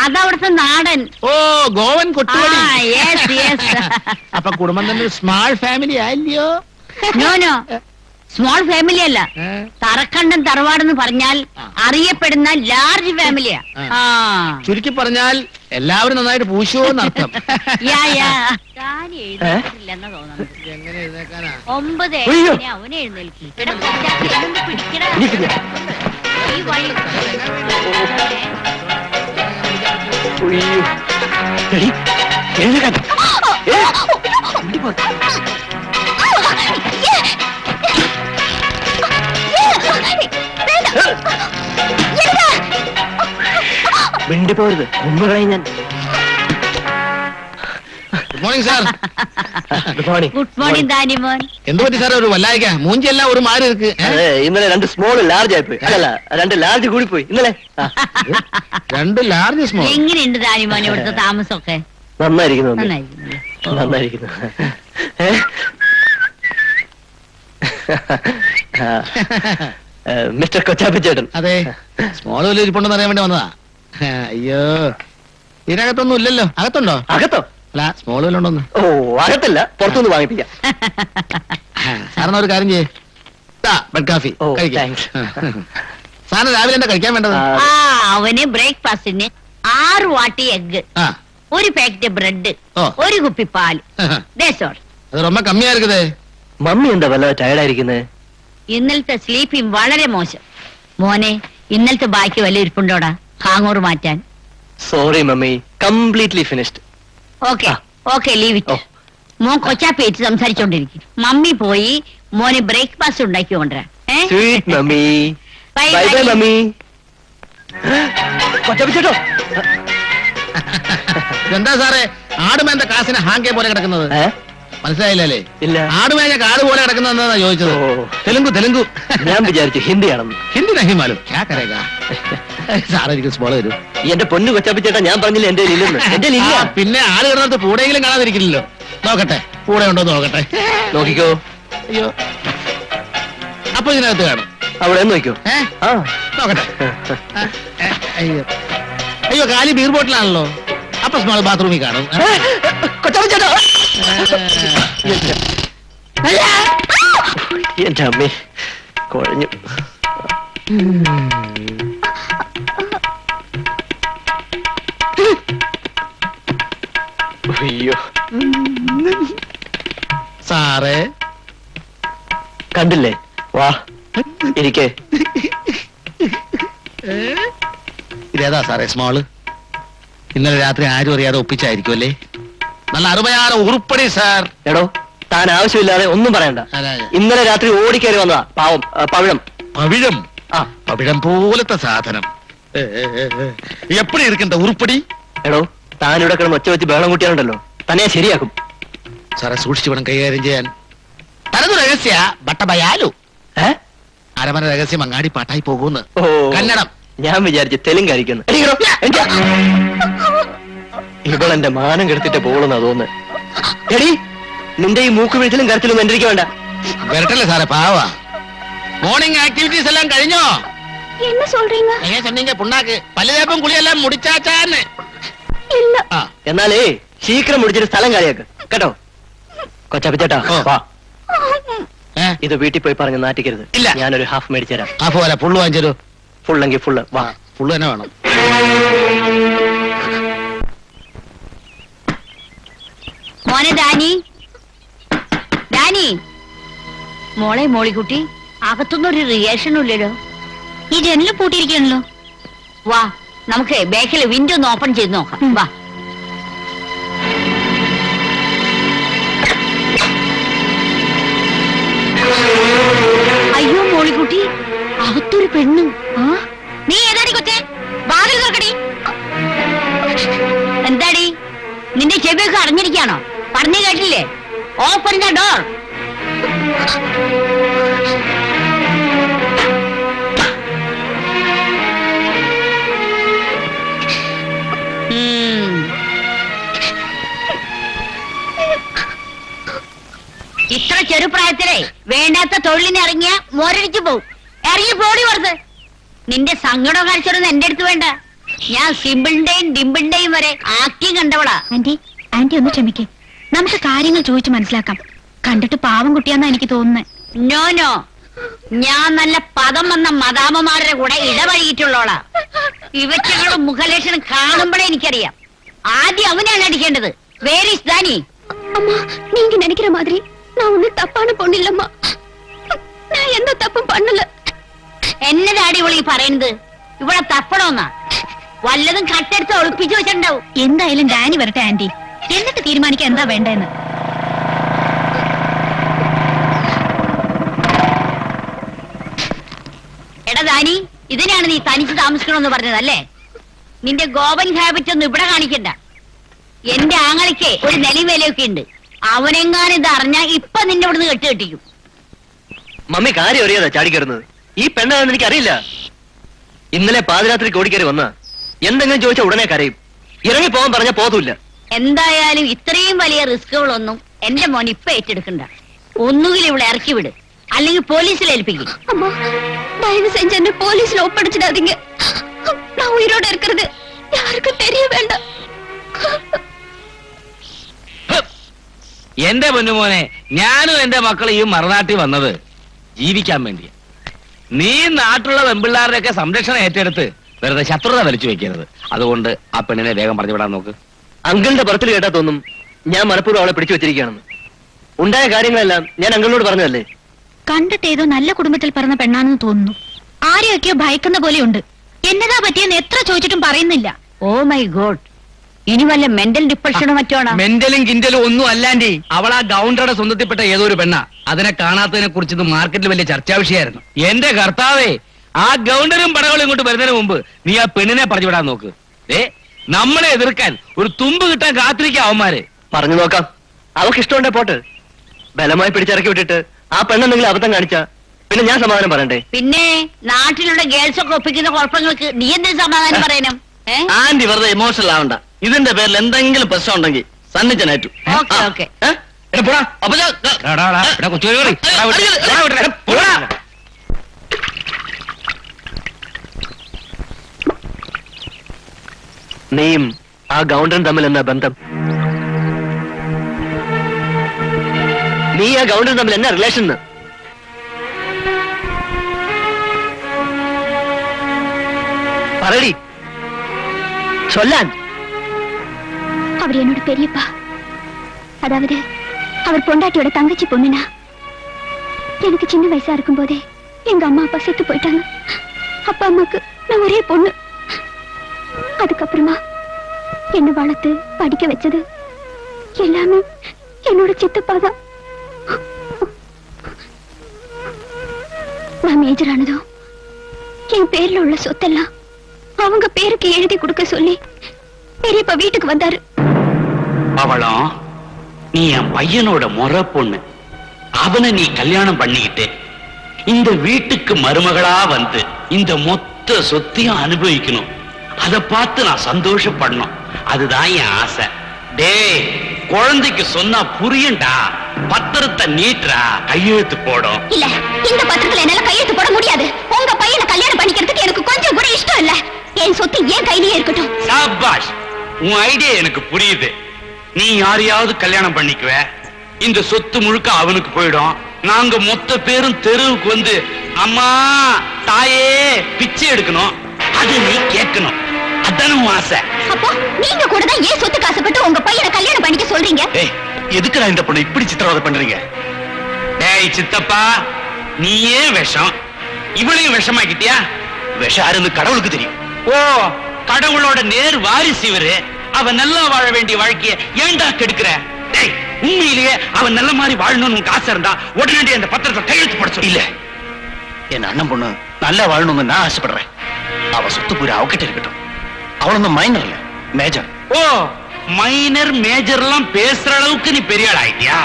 അതവിടുത്തെ നാടൻ. ഓ ഗോവൻ അപ്പൊ കുടുംബം തന്നെ small family ആയില്ലയോ? No no small family അല്ല തറക്കണ്ടൻ തറക്കണ്ടം തറവാടെന്ന് പറഞ്ഞാൽ അറിയപ്പെടുന്ന ലാർജ് ഫാമിലിയാ ചുരുക്കി പറഞ്ഞാൽ എല്ലാവരും നന്നായിട്ട് പൂശുവോ നടത്തും യാ യാ താൻ മിണ്ടിപ്പോരുത്. മുമ്പ് കളയും ഞാൻ. Good morning sir good morning good morning Dani മോൻ എന്ത് പറ്റി ഒരു വല്ലായിക്ക മൂഞ്ചി എല്ലാം ഒരു മാറി ഇരിക്ക് ഇന്നലെ രണ്ട് സ്മോൾ ലാർജ് ആയി പോയി. അല്ല രണ്ട് ലാർജ് കൂടി പോയി. ഇന്നലെ? രണ്ട് ലാർജ് സ്മോൾ എങ്ങനെയുണ്ട് ദാനി മോൻ ഇവിടുത്തെ താമസമൊക്കെ? നന്നായിരിക്കുന്നു നന്നായിരിക്കുന്നു. നന്നായിരിക്കുന്നു. മിസ്റ്റർ കൊച്ചാപ്പിച്ചേട്ടൻ അതെ സ്മോൾ വലിയ ഇരിപ്പുണ്ടെന്ന് അറിയാൻ വേണ്ടി വന്നതാ അയ്യോ ഇതിനകത്തൊന്നും ഇല്ലല്ലോ അകത്തുണ്ടോ അകത്തോ അല്ല സ്മോൾ വല്ല ഉണ്ടോന്ന് ഓ അകത്തല്ല പുറത്തുനിന്ന് വാങ്ങിപ്പിക്കാം സാറിന് ഒരു കാര്യം ചെയ്യേ ബെഡ് കാഫി ഓ, കഴിക്കാം thanks. സാറിന് രാവിലെ എന്താ കഴിക്കാൻ വേണ്ടത് ആ, ആ അവന് ബ്രേക്ക്ഫാസ്റ്റിന് ആറ് വാട്ടി എഗ് ആ ഒരു പാക്കറ്റ് ബ്രെഡ് ഓ. ഒരു കുപ്പി പാല് ദേശോട് അത് ரொம்ப കമ്മിയാ இருக்குதே മമ്മി എന്താ വല്ല ടയർഡായിരിക്കുന്നത് ഇന്നലത്തെ സ്ലീപ്പിംഗ് വളരെ മോശം. മോനെ ഇന്നലത്തെ ബാക്കി വല്ല ഇരിപ്പുണ്ടോടാ? ഹാങ്ങോർ മാറ്റാൻ. Sorry mummy. Completely finished okay. Okay leave it മോൻ കൊച്ചാപ്പേറ്റ് സംസാരിച്ചോണ്ടിരിക്കും മമ്മി പോയി മോന് ബ്രേക്ക്ഫാസ്റ്റ് ഉണ്ടാക്കി കൊണ്ടുവരാം. എന്താ സാറേ ആടുമേന്റെ കാസിന് ഹാങ്കെ പോലെ കിടക്കുന്നത്? മനസ്സിലായില്ലേ ഇല്ല. ആടുമേഞ്ഞ കാട് പോലെ കിടക്കുന്നതെന്നാ ചോദിച്ചത്. തെലുങ്കു തെലുങ്കു. ഞാൻ വിചാരിച്ചു ഹിന്ദിയാണെന്ന്. ഹിന്ദി നഹിമാലും സാറേ എനിക്ക് സ്മോൾ വരും. എന്റെ പൊന്നു കൊച്ചപ്പിച്ചേട്ടാ ഞാൻ പറഞ്ഞില്ല എന്റെ എന്റെ ഇല്ല പിന്നെ ആൾ കിടന്നിട്ട് കൂടെയെങ്കിലും കാണാതിരിക്കില്ലല്ലോ. നോക്കട്ടെ കൂടെ ഉണ്ടോ നോക്കട്ടെ. നോക്കിക്കോ. അയ്യോ. അപ്പൊ ഇതിനകത്ത് കാണും. അവിടെ ആ. നോക്കട്ടെ. അയ്യോ. കാലി ബീർ ബോട്ടിലാണല്ലോ അപ്പൊ സ്മോൾ ബാത്റൂമിൽ കാണും. എന്റെ അമ്മേ കുഴഞ്ഞു. അയ്യോ. സാറേ. കണ്ടില്ലേ? വാ ഇരിക്കേ. ഇതേതാ സാറേ സ്മോൾ ഇന്നലെ രാത്രി ആരും അറിയാതെ ഒപ്പിച്ചായിരിക്കും അല്ലേ? നല്ല അറുപയാറ് ഉറുപ്പടി സാർ. എടോ താൻ ആവശ്യമില്ലാതെ ഒന്നും പറയണ്ട. ഇന്നലെ രാത്രി ഓടിക്കേറി വന്നതാ പാവം പവിഴം. പവിഴം? ആ. പവിഴം പോലത്തെ സാധനം. എപ്പോഴും ഇരിക്കണ്ട ഉറുപ്പടി? എടോ താൻ ഇവിടെ കിടന്ന് ഒച്ച വെച്ച് ബഹളം കൂട്ടിയാണ്ടല്ലോ തന്നെ ശരിയാക്കും. സാറെ സൂക്ഷിച്ചു വേണം കൈകാര്യം ചെയ്യാൻ. തനത് രഹസ്യ ബട്ടബയാലു അരമന രഹസ്യം അങ്ങാടി പാട്ടായി പോകുന്നു. കന്നഡം. ഞാൻ വിചാരിച്ചു തെലുങ്കായിരിക്കുന്നു ഇവളെന്റെ മാനം കെടുത്തിട്ട് പോകുന്ന തോന്നുന്നു എടി നിന്റെ ഈ മൂക്ക് വീഴ്ചയിലും കരച്ചിലും എന്റെ വേണ്ട വരട്ടല്ലേ സാറേ പാവാ മോർണിംഗ് ആക്ടിവിറ്റീസ് എല്ലാം കഴിഞ്ഞോ என்ன சொல்றீங்க എങ്ങനെ சொன்னீங்க പുണ്ണാക്ക് പല്ലുതേപ്പും കുളിയെല്ലാം മുടിച്ചാച്ചാന്ന് இல்ல ആ എന്നാലേ ശീഘ്രം മുടിച്ചൊരു സ്ഥലം കാര്യാക്ക് കേട്ടോ കൊച്ചാപ്പിച്ചേട്ടാ ഓ. വാ ഏ ഇത് വീട്ടിൽ പോയി പറഞ്ഞ് നാട്ടിക്കരുത് ഇല്ല. ഞാനൊരു ഹാഫ് മേടിച്ചു തരാം ആ പോലെ പുള്ളു വാങ്ങിച്ചു ഫുള്ളെങ്കിൽ ഫുള്ള് വാ പുള്ളു തന്നെ വേണം മോനെ ഡാനി ഡാനി മോളെ മോളിക്കുട്ടി അകത്തൊന്നും ഒരു റിയേഷനും ഇല്ലല്ലോ ഈ ജനൽ പൂട്ടിയിരിക്കണല്ലോ വാ നമുക്ക് ബാക്കിൽ വിൻഡോ ഒന്ന് ഓപ്പൺ ചെയ്ത് നോക്കാം. വാ. അയ്യോ മോളിക്കുട്ടി അകത്തൊരു പെണ്ണ്. ആ നീ ഏതാടി കൊച്ചെ? വാതിൽ തുറക്കടി. എന്താടി? നിന്റെ ചെവിയൊക്കെ അറിഞ്ഞിരിക്കാണോ പറഞ്ഞു കേട്ടില്ലേ? ഓപ്പൺ ദ ഡോർ ഇത്ര ചെറുപ്രായത്തിലെ വേണ്ടാത്ത തൊഴിലിന് ഇറങ്ങിയ മോരടിച്ചു പോവും. ഇറങ്ങി പോടി പുറത്ത് നിന്റെ സങ്കടം കാണിച്ചൊന്നും എന്റെ അടുത്ത് വേണ്ട. ഞാൻ സിമ്പിളിന്റെയും ഡിമ്പിളിന്റെയും വരെ ആക്കി കണ്ടവളാ. ആന്റി ആന്റി ഒന്ന് ക്ഷമിക്കേ. നമുക്ക് കാര്യങ്ങൾ ചോദിച്ചു മനസ്സിലാക്കാം കണ്ടിട്ട് പാവം കുട്ടിയാന്നാ എനിക്ക് തോന്നുന്നത് നോ നോ ഞാൻ നല്ല പദം വന്ന മദാമമാരുടെ കൂടെ ഇടപഴകിയിട്ടുള്ളോളാ ഇവറ്റകളുടെ മുഖലക്ഷണം കാണുമ്പോഴേ എനിക്കറിയാം ആദ്യം അവനാണ് അടിക്കേണ്ടത് വേർ ഇസ് ദാനി அம்மா நீங்க நினைக்கிற மாதிரி நான் ஒண்ணு தப்பான பொண்ணு இல்லம்மா நான் எந்த தப்பும் பண்ணல എന്നതാടി ഇവളീ പറയുന്നത് ഇവിടെ തപ്പണോന്നാ വല്ലതും കട്ടെടുത്ത് ഒളിപ്പിച്ചു വെച്ചിട്ടുണ്ടാവും എന്തായാലും ഡാനി വരട്ടെ ആന്റി എന്നിട്ട് തീരുമാനിക്കാൻ എന്താ വേണ്ടെന്ന്? എടാ ദാനി ഇതിനാണ് നീ തനിച്ച് താമസിക്കണമെന്ന് പറഞ്ഞതല്ലേ? നിന്റെ ഗോപൻ ഹാബിറ്റ് ഒന്നും ഇവിടെ കാണിക്കണ്ട. എന്റെ ആങ്ങളിക്ക് ഒരു നിലയും വിലയൊക്കെ ഉണ്ട്. അവനെങ്ങാനും ഇത് അറിഞ്ഞാ ഇപ്പൊ നിന്നെ ഇവിടുന്ന് കെട്ടുകെട്ടിക്കും. മമ്മി കാര്യം അറിയാതാ ചാടിക്കരുന്നത് ഈ പെണ്ണാണെന്ന് എനിക്ക് അറിയില്ല ഇന്നലെ പാതിരാത്രിക്ക് ഓടിക്കയറി വന്ന എന്തെങ്കിലും ചോദിച്ചാൽ ഉടനെ കരയും. ഇറങ്ങി പോകാൻ പറഞ്ഞാൽ പോതുമില്ല. എന്തായാലും ഇത്രയും വലിയ റിസ്കുകളൊന്നും എന്റെ മോൻ ഇപ്പൊ ഏറ്റെടുക്കണ്ട ഒന്നുകിൽ ഇവിടെ ഇറക്കി വിട് അല്ലെങ്കിൽ പോലീസിൽ ഏൽപ്പിക്കും அம்மா தயவு செஞ்சு என்ன போலீஸ்ல ஒப்படைச்சிடாதீங்க நான் உயிரோட இருக்கிறது யாருக்கும் தெரிய வேண்டாம் എന്റെ പൊന്നുമോനെ ഞാനും എന്റെ മക്കളും ഈ മറുനാട്ടിൽ വന്നത് ജീവിക്കാൻ വേണ്ടി നീ നാട്ടിലുള്ള വെമ്പിള്ളാരുടെയൊക്കെ സംരക്ഷണം ഏറ്റെടുത്ത് വെറുതെ ശത്രുത വലിച്ചു വെക്കരുത് അതുകൊണ്ട് ആ പെണ്ണിനെ വേഗം പറഞ്ഞു വിടാൻ നോക്ക് അങ്കിളിന്റെ പറത്തിൽ കേട്ടാ തോന്നും ഞാൻ മനഃപൂർവം അവളെ പിടിച്ചു വെച്ചിരിക്കുകയാണെന്ന്. ഉണ്ടായ കാര്യങ്ങളെല്ലാം ഞാൻ അങ്കിളിനോട് പറഞ്ഞതല്ലേ? കണ്ടിട്ട് ഏതോ നല്ല കുടുംബത്തിൽ പറഞ്ഞ പെണ്ണാണെന്ന് തോന്നുന്നു. ആരെയൊക്കെയോ ഭയക്കുന്ന പോലെയുണ്ട്. എന്നതാ പറ്റിയെന്ന് എത്ര ചോദിച്ചിട്ടും പറയുന്നില്ല. Oh my god. ഇനി വല്ല മെന്റൽ ഡിപ്രഷനോ മറ്റോ മെന്റലും കിൻഡലും ഒന്നും അല്ലാണ്ടി അവൾ ആ ഗൗണ്ടറുടെ സ്വന്തത്തിൽപ്പെട്ട ഏതോ ഒരു പെണ്ണ? അതിനെ കാണാത്തതിനെ കുറിച്ച് മാർക്കറ്റിൽ വലിയ ചർച്ചാ വിഷയമായിരുന്നു എന്റെ കർത്താവേ ആ ഗൗണ്ടറും പടകളും ഇങ്ങോട്ട് വരുന്നതിന് മുമ്പ് നീ ആ പെണ്ണിനെ പറഞ്ഞു വിടാൻ നോക്ക്. ഏ നമ്മളെ എതിർക്കാൻ ഒരു തുമ്പ് കിട്ടാൻ കാത്തിരിക്കുക അവന്മാര്. പറഞ്ഞു നോക്കാം. അവൾക്ക് ഇഷ്ടമുണ്ടേ പോട്ട്. ബലമായി പിടിച്ചിറക്കി വിട്ടിട്ട് ആ പെണ്ണെന്തെങ്കിലും അബദ്ധം കാണിച്ച. പിന്നെ ഞാൻ സമാധാനം പറയണ്ടേ? പിന്നെ നാട്ടിലുള്ള ഗേൾസ് ഒക്കെ ഒപ്പിക്കുന്ന കുഴപ്പങ്ങൾക്ക് നീ എന്തിനു സമാധാനം പറയണം? ആന്റി വെറുതെ ഇമോഷണൽ ആവണ്ട. ഇതിന്റെ പേരിൽ എന്തെങ്കിലും പ്രശ്നം ഉണ്ടെങ്കിൽ സന്നിച്ചനേറ്റു ഓക്കെ ഓക്കെ. അപ്പൊ നീയും ആ ഗൗണ്ടറും തമ്മിൽ എന്നാ ബന്ധം നീ ആ ഗൗണ്ടറും തമ്മിൽ എന്നാ റിലേഷൻ പറയടി ചൊല്ലാൻ அவர் என்னோட பெரியப்பா அதாவது அவர் பொண்டாட்டியோட தங்கச்சி பொண்ணுனா எனக்கு சின்ன வயசா இருக்கும் போதே எங்க அம்மா அப்பா செத்து போயிட்டாங்க அப்பா அம்மாக்கு நான் ஒரே பொண்ணு அதுக்கப்புறமா என்ன வளர்த்து படிக்க வச்சது எல்லாமே என்னோட சித்தப்பா தான். நான் மேஜர் ஆனதும் என் பேர்ல உள்ள சொத்தெல்லாம் அவங்க பேருக்கு எழுதி கொடுக்க சொல்லி பெரியப்பா வீட்டுக்கு வந்தாரு. அவளம் நீ என் பையனோட முறை பொண்ணு. அவனை நீ கல்யாணம் பண்ணிக்கிட்டு இந்த வீட்டுக்கு மருமகளா வந்து இந்த மொத்த சொத்தையும் அனுபவிக்கணும். அதை பார்த்து நான் சந்தோஷப்படணும். அதுதான் என் ஆசை. டேய் குழந்தைக்கு சொன்னா புரியும்டா. பத்திரத்தை நீட்டுறா. கையெழுத்து போடும். இல்ல இந்த பத்திரத்துல என்னால கையெழுத்து போட முடியாது. உங்க பையனை கல்யாணம் பண்ணிக்கிறதுக்கு எனக்கு கொஞ்சம் கூட இஷ்டம் இல்ல. என் சொத்து ஏன் கையிலேயே இருக்கட்டும். சாபாஷ் உன் ஐடியா எனக்கு புரியுது. நீ யாரையாவது கல்யாணம் பண்ணிக்குவ. இந்த சொத்து முழுக்க அவனுக்கு போயிடும். நாங்க மொத்த பேரும் தெருவுக்கு வந்து அம்மா தாயே பிச்சை எடுக்கணும். அது நீ கேட்கணும். அதான உன் ஆசை. அப்போ நீங்க கூட தான் ஏன் சொத்துக்கு ஆசைப்பட்டு உங்க பையனை கல்யாணம் பண்ணிக்க சொல்றீங்க? ஏய் எதுக்கு நான் இந்த பொண்ணு இப்படி சித்திரவதை பண்றீங்க? டேய் சித்தப்பா நீயே விஷம். இவளையும் விஷமாக்கிட்டியா? விஷம் யாருன்னு கடவுளுக்கு தெரியும். ஓ கடவுளோட நேர் வாரிசு இவரு. அவன் நல்லா வாழ வேண்டிய வாழ்க்கைய ஏன்டா கெடுக்கிற? டேய் உண்மையிலேயே அவன் நல்ல மாதிரி வாழணும்னு உனக்கு ஆசை இருந்தா உடனடி அந்த பத்திரத்தை கையெழுத்து போட இல்ல. என் அண்ணன் பொண்ணு நல்லா வாழணும்னு நான் ஆசைப்படுறேன். அவ சொத்து பூரா அவகிட்ட இருக்கட்டும். அவனுங்க மைனர் மேஜர் ஓ மைனர் மேஜர் எல்லாம் பேசுற அளவுக்கு நீ பெரிய ஆள் ஆயிட்டியா?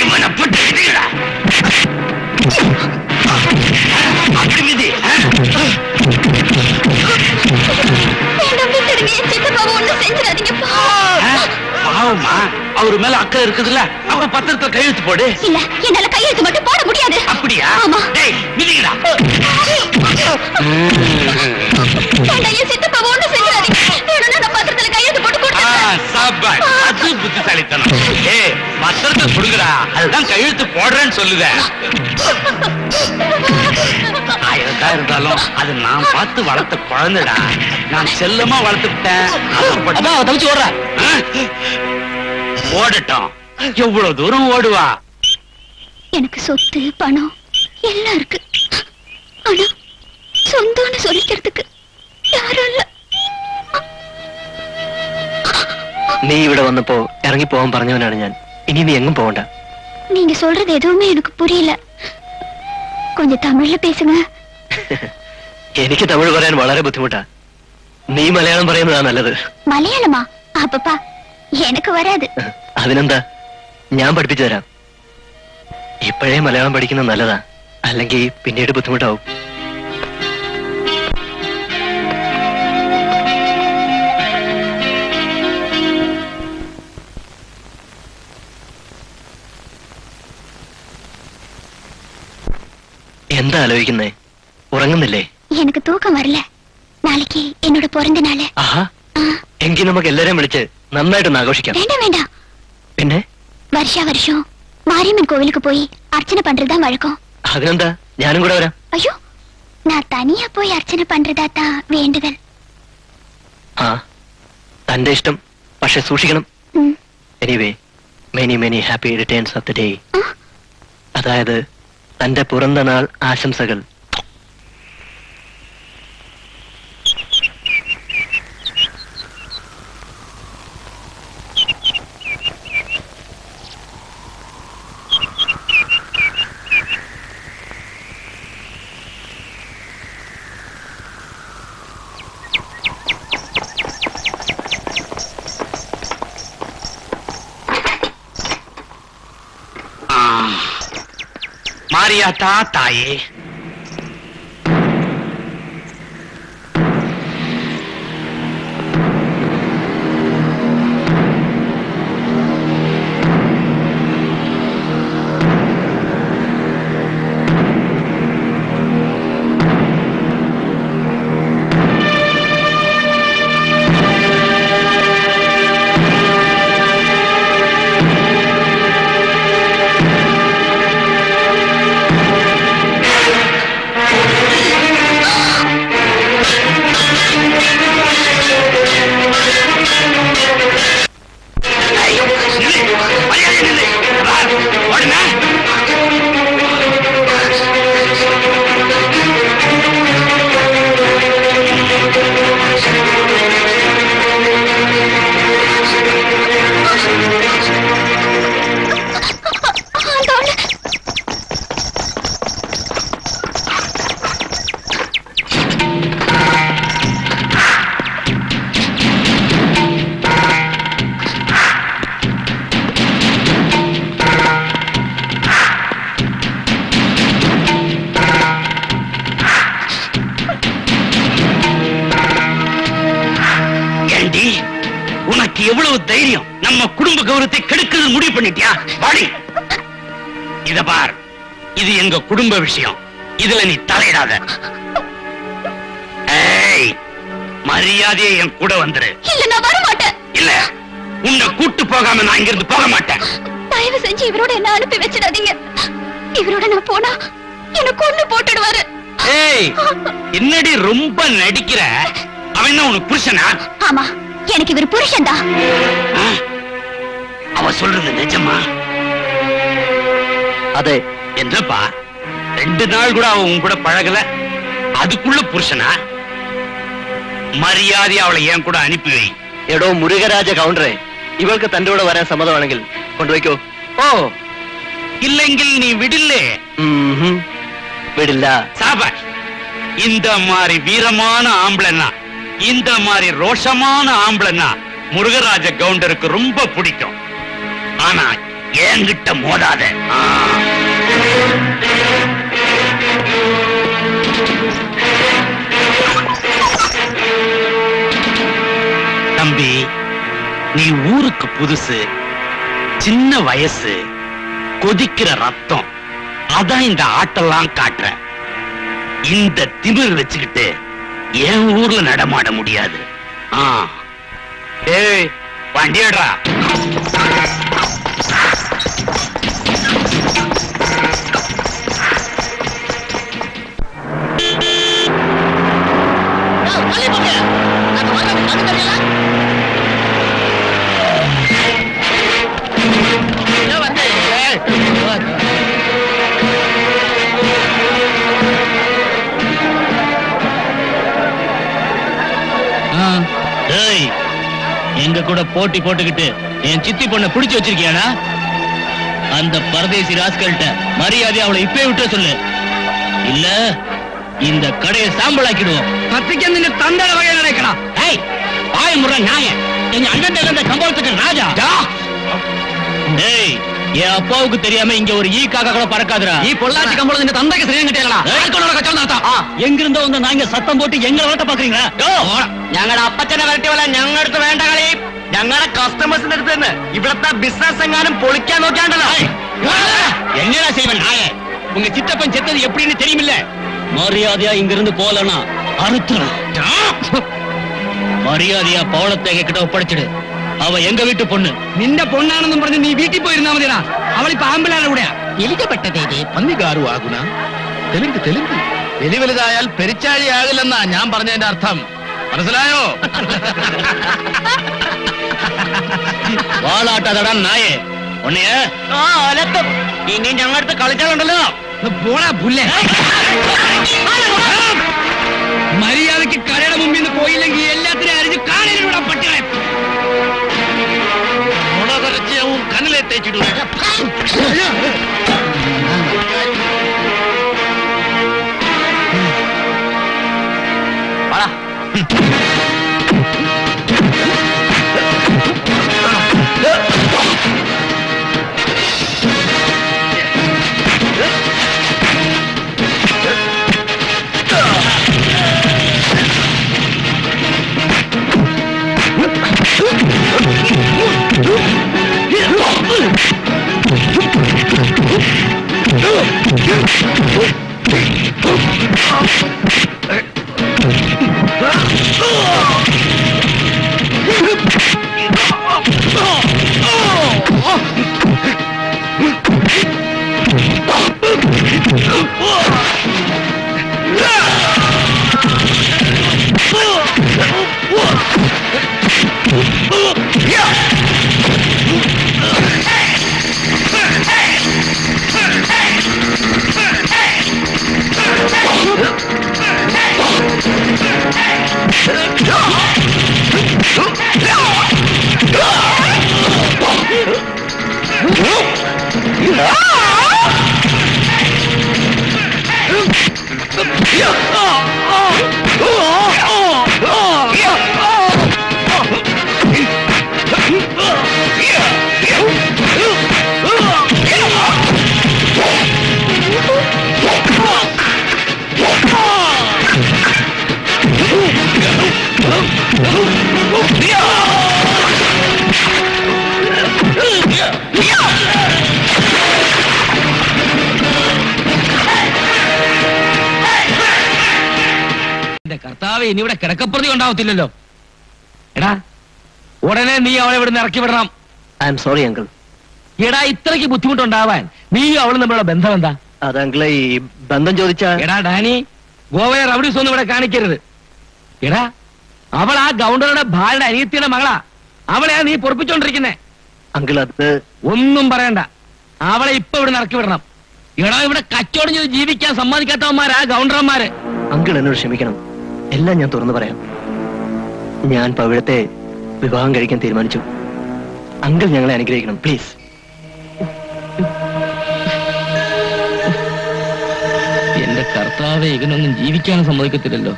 இவனை போட்டு எடுக்கடா அப்படி மீதி சித்தப்பாவை ஒன்றும் செஞ்சிடாதீங்கப்பா பாவமா? அவரு மேல அக்கறை இருக்குதுல்ல? அப்ப பத்திரத்துல கையெழுத்து போடு. இல்ல என்னால கையெழுத்து மட்டும் போட முடியாது. அப்படியா? டேய் மிதிங்கடா செஞ்சிடாதீங்க. வேணும்னா நான் பத்திரத்துல கையெழுத்து போட்டு. அது புத்திசாலித்தனம் ஏய் பத்திரத்தை கொடுங்கடா அதுதான் கையெழுத்து போடுறேன்னு சொல்லுத. ஆயிரத்தா இருந்தாலும் அது நான் பார்த்து வளர்த்த குழந்தைடா. நான் செல்லமா வளர்த்துட்டேன் அதான் தவிச்சு ஓடுறா. ஓடட்டும். எவ்வளவு தூரம் ஓடுவா? எனக்கு சொத்து பணம் எல்லாம் இருக்கு. ஆனா சொந்தம்னு சொல்லிக்கிறதுக்கு யாரும் இல்ல. നീ ഇവിടെ വന്നപ്പോ ഇറങ്ങി പോവാൻ പറഞ്ഞവനാണ് ഞാൻ ഇനി നീ എങ്ങും പോകണ്ട நீங்க சொல்றது எதுவுமே எனக்கு புரியல கொஞ்சம் தமிழ்ல பேசுங்க എനിക്ക് തമിഴ് പറയാൻ വളരെ ബുദ്ധിമുട്ടാ നീ മലയാളം പറയുന്നതാ നല്ലത് மலையாளமா அப்பப்பா எனக்கு வராது അതിനെന്താ ഞാൻ പഠിപ്പിച്ചു തരാം ഇപ്പോഴേ മലയാളം പഠിക്കുന്നത് നല്ലതാ അല്ലെങ്കിൽ പിന്നീട് ബുദ്ധിമുട്ടാവും എന്താ ആലോചിക്കുന്നേ ഉറങ്ങുന്നില്ലേ? എനിക്ക് തൂക്കം വരില്ല. നാളേക്ക് എന്നോട് പൊറന്തിനാല് എങ്കിൽ നമുക്ക് എല്ലാരെയും വിളിച്ച് നന്നായിട്ട് ആഘോഷിക്കാം. വേണ്ട വേണ്ട. പിന്നെ? വർഷ വർഷം. മാരിയമ്മൻ കോവിലേക്ക് പോയി അർച്ചന പണ്ടതാ വഴക്കോ. അതിനെന്താ? ഞാനും കൂടെ വരാം. അയ്യോ ഞാൻ തനിയാ പോയി അർച്ചന പണ്ടതാത്താ വേണ്ടതൽ. ആ തന്റെ ഇഷ്ടം. പക്ഷെ സൂക്ഷിക്കണം. Anyway many many happy returns of the day അതായത് തന്റെ പുറന്തനാൾ ആശംസകൾ. Maria Tata aí. குடும்ப விஷயம். இதுல நீ தலையிடாத. ஏய் மரியாதையை என் கூட வந்துரு. இல்ல நான் வர மாட்டேன் இல்ல உன்னை கூட்டு போகாம நான் இங்கிருந்து போக மாட்டேன். தயவு செஞ்சு இவரோட என்ன அனுப்பி வச்சிடாதீங்க. இவரோட நான் போனா என்ன கொண்டு போட்டுடுவாரு. ஏய் என்னடி ரொம்ப நடிக்கிற? அவன் என்ன உனக்கு புருஷனா? ஆமா எனக்கு இவர் புருஷன் தான் ஆ? அவ சொல்றது நிஜமா? അതെ என்னப்பா? ரெண்டு நாள் கூட அவ உன் கூட பழகல. அதுக்குள்ள புருஷனா? மரியாதை அவளை ஏன் கூட அனுப்பி வை. எடோ முருகராஜ கவுண்டரே இவளுக்கு தண்டோட வர சம்மதம் வேணுங்கள் கொண்டு வைக்கோ. ஓ இல்லைங்கில் நீ விடில்லே. விடில்ல? சாபாஷ் இந்த மாதிரி வீரமான ஆம்பளைன்னா இந்த மாதிரி ரோஷமான ஆம்பளைன்னா முருகராஜ கவுண்டருக்கு ரொம்ப பிடிக்கும். ஆனா என்கிட்ட மோதாத. நீ ஊருக்கு புதுசு சின்ன வயசு கொதிக்கிற ரத்தம். அதான் இந்த ஆட்டெல்லாம் காட்டுற இந்த திமிர் வச்சுக்கிட்டு என் ஊர்ல நடமாட முடியாது. ஆ. ஏய் வண்டியடா போட்டி போட்டுக்கிட்டு என் சித்தி பொண்ணை பிடிச்சு வச்சிருக்கியானா அந்த பரதேசி ராஸ்கல்ட்ட மரியாதை அவளை இப்பே விட்டு சொல்லு இல்ல இந்த கடையை சாம்பலாக்கிடுவோம் കത്തിക്കാൻ നിന്റെ തന്തയുടെ വകയിൽ നടക്കണം ஏய் பாய முறை நாய எங்க அண்ணன் இருந்த கம்பளத்துக்கு ராஜா ஏய் என் அப்பாவுக்கு தெரியாம இங்க ஒரு ஈ காக்கா கூட பறக்காதுடா ഈ പൊള്ളാച്ചി കമ്പോളം നിന്റെ തന്തയ്ക്ക് സ്നേഹം കിട്ടിയല്ലടാ ആർക്കൊള്ളോടെ കച്ചവടം നടത്താം எங்கிருந்தோ வந்து நாங்க சத்தம் போட்டு எங்களை வளர்த்த பாக்குறீங்களா ഞങ്ങളുടെ അപ്പച്ചനെ വരട്ടി പോലെ ഞങ്ങളുടെ അടുത്ത് വേണ്ട കളി ഞങ്ങളുടെ കസ്റ്റമേഴ്സിന്റെ അടുത്ത് തന്നെ ഇവിടത്തെ ബിസിനസ് എങ്ങാനും പൊളിക്കാൻ നോക്കിയാണ്ടല്ലോ என்னடா செய்வன் நாய உங்க சித்தப்பன் செத்தது எப்படின்னு தெரியுமில்ல மரியாதையா இங்கிருந்து போலனா அறுத்துறேன் மரியாதையா பவளத்தை கிட்ட ஒப்படைச்சிடு அவ எங்க வீட்டு பொண்ணு നിന്റെ പൊണ്ണാണെന്നും പറഞ്ഞ് നീ വീട്ടിൽ പോയിരുന്നാ മതിടാ അവളിപ്പോ ആമ്പിളാണ് കൂടെയാ പന്നികാരു ആകുന തെലുങ്ക് തെലുങ്ക് എലി വലുതായാൽ പെരിച്ചാഴി ആകില്ലെന്നാ ഞാൻ പറഞ്ഞതിന്റെ അർത്ഥം മനസ്സിലായോ? വാളാട്ടാതടാ നായേ. അലത്തും. ഇനി ഞങ്ങളടുത്ത് കളിച്ചാലുണ്ടല്ലോ. ഒന്ന് പോടാ പുല്ലേ. മര്യാദയ്ക്ക് കടയുടെ മുമ്പിൽ നിന്ന് പോയില്ലെങ്കിൽ എല്ലാത്തിനും അരിഞ്ഞ് കാണിലൂടെ പട്ടികളെ. മുളകരച്ചിയവും കണ്ണിലെ Oh, Ah! കർത്താവ് ഇനി ഇവിടെ കിടക്കപ്രതി ഉണ്ടാവത്തില്ലല്ലോ. എടാ ഉടനെ നീ അവളെ ഇവിടെ ഇറക്കി വിടണം. ഐ എം സോറി അങ്കിൾ എടാ ഇത്രയ്ക്ക് ബുദ്ധിമുട്ടുണ്ടാവാൻ നീ അവളും തമ്മിലുള്ള ബന്ധം എന്താ? അത് അങ്കിളെ ഈ ബന്ധം ചോദിച്ചാ എടാ ഡാനി ഗോവയെ റൗഡീസ് ഒന്നും ഇവിടെ കാണിക്കരുത്. എടാ അവൾ ആ ഗൗണ്ടറുടെ ഭാര്യയുടെ അനിയത്തിയുടെ മകളാ. അവളെയാ നീ പൊറപ്പിച്ചോണ്ടിരിക്കുന്നേ. അങ്കിൾ അത് ഒന്നും പറയണ്ട. അവളെ ഇപ്പൊ ഇവിടെ ഇറക്കി വിടണം. എടാ ഇവിടെ കച്ചവടം ചെയ്ത് ജീവിക്കാൻ സമ്മതിക്കാത്തവന്മാരാ ഗൗണ്ടർമാര്. അങ്കിൾ എന്നോട് ക്ഷമിക്കണം. എല്ലാം ഞാൻ തുറന്നു പറയാം. ഞാൻ പവിഴത്തെ വിവാഹം കഴിക്കാൻ തീരുമാനിച്ചു. അങ്കിൾ ഞങ്ങളെ അനുഗ്രഹിക്കണം പ്ലീസ് എന്റെ കർത്താവെ ഇവനൊന്നും ജീവിക്കാൻ സമ്മതിക്കത്തില്ലല്ലോ.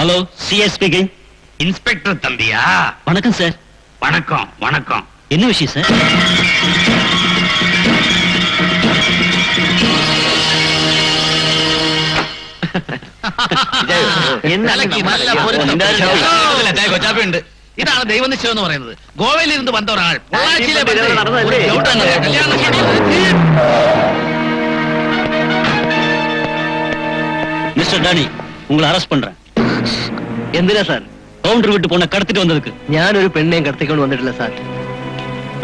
ஹலோ சிஎஸ் ஸ்பீக்கிங் இன்ஸ்பெக்டர் தம்பியா வணக்கம் சார் வணக்கம் வணக்கம் என்ன விஷயம் சார் തലയ്ക്ക് നല്ല പൊരുത്തം. കൊച്ചാപ്പിയുണ്ട് ഇതാണ് ദൈവനിശ്ചയം എന്ന് പറയുന്നത് ഗോവയിൽ ഇരുന്ന് വന്ന ഒരാൾ പൊള്ളാച്ചിയിലെ ബന്ധേ. ഒരു ചവിട്ടങ്ങ് കല്യാണം കഴിഞ്ഞ് എന്തിനാ സാർ കൗണ്ടർ വിട്ട് പോണ കടത്തിട്ട് വന്നതുക്ക് ഞാനൊരു പെണ്ണേയും കടത്തിക്കൊണ്ട് വന്നിട്ടില്ല സാർ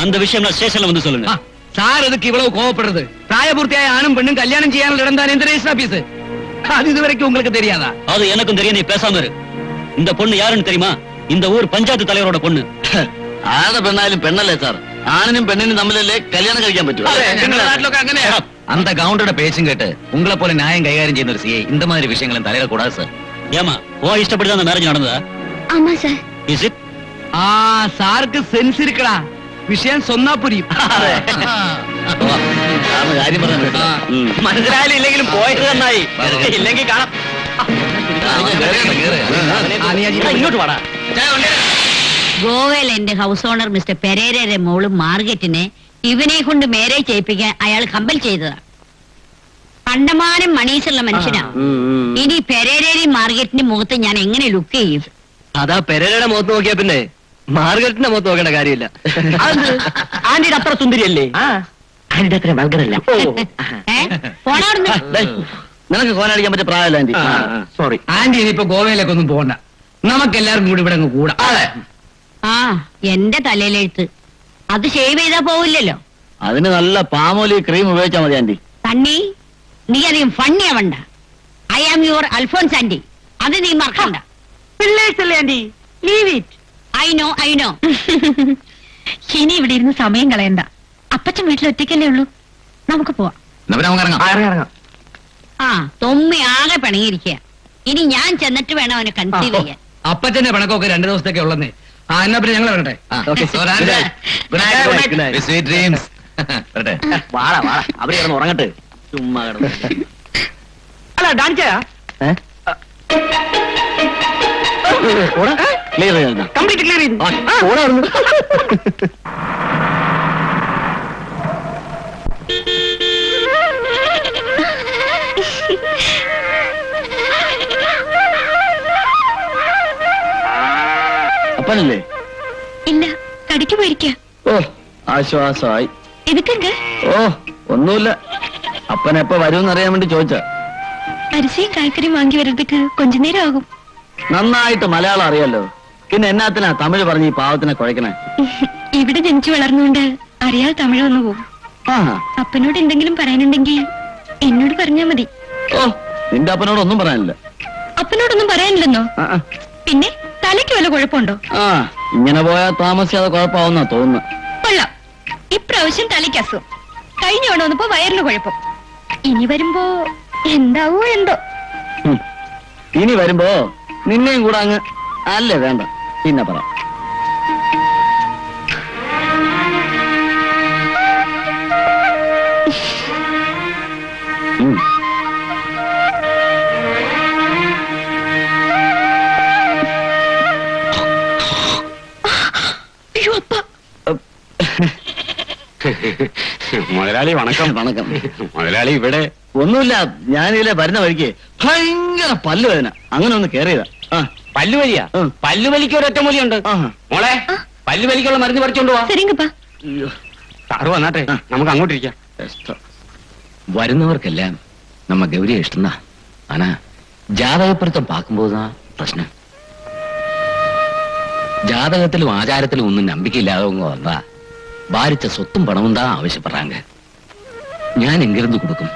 അന്ത വിഷയം നാ സ്റ്റേഷനിൽ വന്ന് சொல்லுங்க സാർ എതുക്ക് ഇവളവ് കോവപ്പെടുന്നത് പ്രായപൂർത്തിയായ ആണും പെണ്ണും കല്യാണം ചെയ്യാനുള്ള ഇടം തന്നെ എന്ത് രജിസ്റ്റർ ഓഫീസ് அது இதுவரைக்கும் உங்களுக்கு தெரியாதா அது எனக்கும் தெரியும் நீ பேசாம இரு இந்த பொண்ணு யாருன்னு தெரியுமா இந்த ஊர் பஞ்சாயத்து தலைவரோட பொண்ணு ആരുടെ പെണ്ണായാലും പെണ്ണല്ലേ സാർ ആണിനും പെണ്ണിനും തമ്മിലല്ലേ കല്യാണം കഴിക്കാൻ പറ്റൂ നാട്ടിലൊക്കെ അങ്ങനെയാ അന്ത കൗണ്ടറുടെ പേച്ചും കേട്ട് ഉങ്ങളെ പോലെ ന്യായം കൈകാര്യം ചെയ്യുന്ന ഒരു സിയെ ഇന്ന മാതിരി വിഷയങ്ങളും തലയിലെ കൂടാതെ സാർ ஏமா உன் இஷ்டப்படி தான் அந்த மேரேஜ் நடந்ததா ஆமா சார் இஸ் இட் ആ സാർക്ക് സെൻസ് ഇരിക്കടാ വിഷയം സൊന്നാ പുരിയും കാര്യം പറഞ്ഞു കേട്ടോ മനസ്സിലായാലും ഇല്ലെങ്കിലും പോയത് നന്നായി ഇല്ലെങ്കിൽ കാണാം ആ, നീ ആ ജീപ്പ് ഇങ്ങോട്ട് വാടാ ഗോവയിൽ എന്റെ ഹൗസ് ഓണർ മിസ്റ്റർ പെരേരയുടെ മോള് മാർഗറ്റിനെ ഇവനെ കൊണ്ട് മേരെ ചെയ്യിപ്പിക്കാൻ അയാൾ കമ്പൽ ചെയ്തതാണ് കണ്ടമാനം മണീസുള്ള മനുഷ്യനാ. ഇനി പെരേരേരി മാർഗറ്റിന്റെ മുഖത്ത് ഞാൻ എങ്ങനെ ലുക്ക് ചെയ്യും? അതാ പെരേരയുടെ മുഖത്ത് നോക്കിയാ പിന്നെ മാർഗരറ്റിന്റെ മുഖത്ത് നോക്കേണ്ട കാര്യമില്ല. ആന്റിയുടെ അത്ര സുന്ദരിയല്ലേ? ആന്റിയുടെ അത്ര വൾഗറല്ല നിനക്ക് കോനടിക്കാൻ പറ്റിയ പ്രായമല്ല ആന്റി. സോറി ആന്റി ഇനിയിപ്പോ ഗോവയിലേക്ക് ഒന്നും പോകണ്ട നമുക്ക് എല്ലാവർക്കും കൂടി ഇവിടെ അങ്ങ് കൂടാം. ആ എന്റെ തലയിലെഴുത്ത്. അത് ഷേവ് ചെയ്താ പോവില്ലല്ലോ. അതിന് നല്ല പാമോലി ക്രീം ഉപയോഗിച്ചാൽ മതി ആന്റി. തണ്ണി നീ അധികം ഫണ്ണിയാവണ്ട I am your Alphonse aunty അത് നീ മറക്കണ്ട. പിള്ളേഴ്സല്ലേ aunty? Leave it I know I know ഇനി ഇവിടെ ഇരുന്ന് സമയം കളയണ്ട. അപ്പച്ചൻ വീട്ടിൽ ഒറ്റയ്ക്കല്ലേ ഉള്ളൂ. നമുക്ക് പോവാം. ആ തൊമ്മി ആകെ പിണങ്ങിയിരിക്കുക. ഇനി ഞാൻ ചെന്നിട്ട് വേണം അവനെ കൺസീവ് ചെയ്യാൻ. അപ്പച്ചന്റെ പിണക്കൊക്കെ രണ്ടു ദിവസത്തേക്ക് ഉള്ളന്നേ. ആ എന്നാ പിന്നെ ഞങ്ങൾ ഇറങ്ങട്ടെ സ്വീറ്റ് ഡ്രീംസ് വരട്ടെ. വാടാ വാടാ. അവർ കിടന്ന് ഉറങ്ങട്ടെ. ചുമ്മാ കിടന്ന്. അല്ല ഡാൻസ് ക്ലിയർ ചെയ്താ കംപ്ലീറ്റ് ക്ലിയർ ചെയ്തു. അപ്പനല്ലേ? ഇല്ല കടിക്ക് പോയിരിക്ക. ഓ ആശ്വാസമായി. ഇതൊക്കെ ഓ ഒന്നുമില്ല. അപ്പൻ എപ്പോ വരും അറിയാൻ വേണ്ടി ചോദിച്ച അരിസയും കായ്ക്കറിയും വാങ്ങി വരുന്നതുക്ക് കൊഞ്ചു നേരം ആകും നന്നായിട്ട് മലയാളം അറിയാലോ. പിന്നെ എന്നാത്തിനാ തമിഴ് പറഞ്ഞ് ഈ പാവത്തിനെ കുഴക്കണേ? ഇവിടെ ജനിച്ചു വളർന്നുകൊണ്ട് അറിയാതെ തമിഴ് വന്നു പോകും. അപ്പനോട് എന്തെങ്കിലും പറയാനുണ്ടെങ്കിൽ എന്നോട് പറഞ്ഞാ മതി. ഓ നിന്റെ അപ്പനോട് ഒന്നും പറയാനില്ല. അപ്പനോടൊന്നും പറയാനില്ലെന്നോ. പിന്നെ തലയ്ക്ക് വല്ല കുഴപ്പമുണ്ടോ? ആ ഇങ്ങനെ പോയാൽ താമസിയാതെ കുഴപ്പമാവുന്ന തോന്നുന്നു. കൊള്ളാം. ഇപ്രാവശ്യം തലയ്ക്ക് അസുഖം. കഴിഞ്ഞ വന്നപ്പോ വയറിന് കുഴപ്പം. ഇനി വരുമ്പോ എന്താവോ എന്തോ. ഇനി വരുമ്പോ നിന്നെയും കൂടെ അങ്ങ് അല്ലേ വേണ്ട. പിന്നെ പറ. മുതലാളി വണക്കം വണക്കം മുതലാളി ഇവിടെ ഒന്നുമില്ല ഞാനിതിലെ വരുന്ന വഴിക്ക് ഭയങ്കര പല്ല് വേദന അങ്ങനെ ഒന്ന് കേറിയതാ ആ പല്ലുവലിയാ ഉം. പല്ലുവലിക്ക് ഒരു ഒറ്റമൂലിയുണ്ട് ആഹാ. മോളെ പല്ലുവലിക്കുള്ള മരുന്ന് പറിച്ചോണ്ട് പോവാ சரிங்கப்பா അയ്യോ, സാറ് വന്നാട്ടെ നമുക്ക് അങ്ങോട്ടിരിക്കാം കഷ്ടം. വരുന്നവർക്കെല്ലാം நம்ம கௌரிய இஷ்டம்தான் ஆனா ஜாதகப்பொருத்தம் பார்க்கும்போதுதான் பிரச்சனை ஜாதகத்திலும் ஆச்சாரத்திலும் ஒன்றும் நம்பிக்கை இல்லாதவங்க வந்தா ഭാരിച്ച സ്വത്തും പണവും தான் ആവശ്യപ്പെടാങ്ക. ഞാൻ എങ്കിരുന്ന് കൊടുക്കും.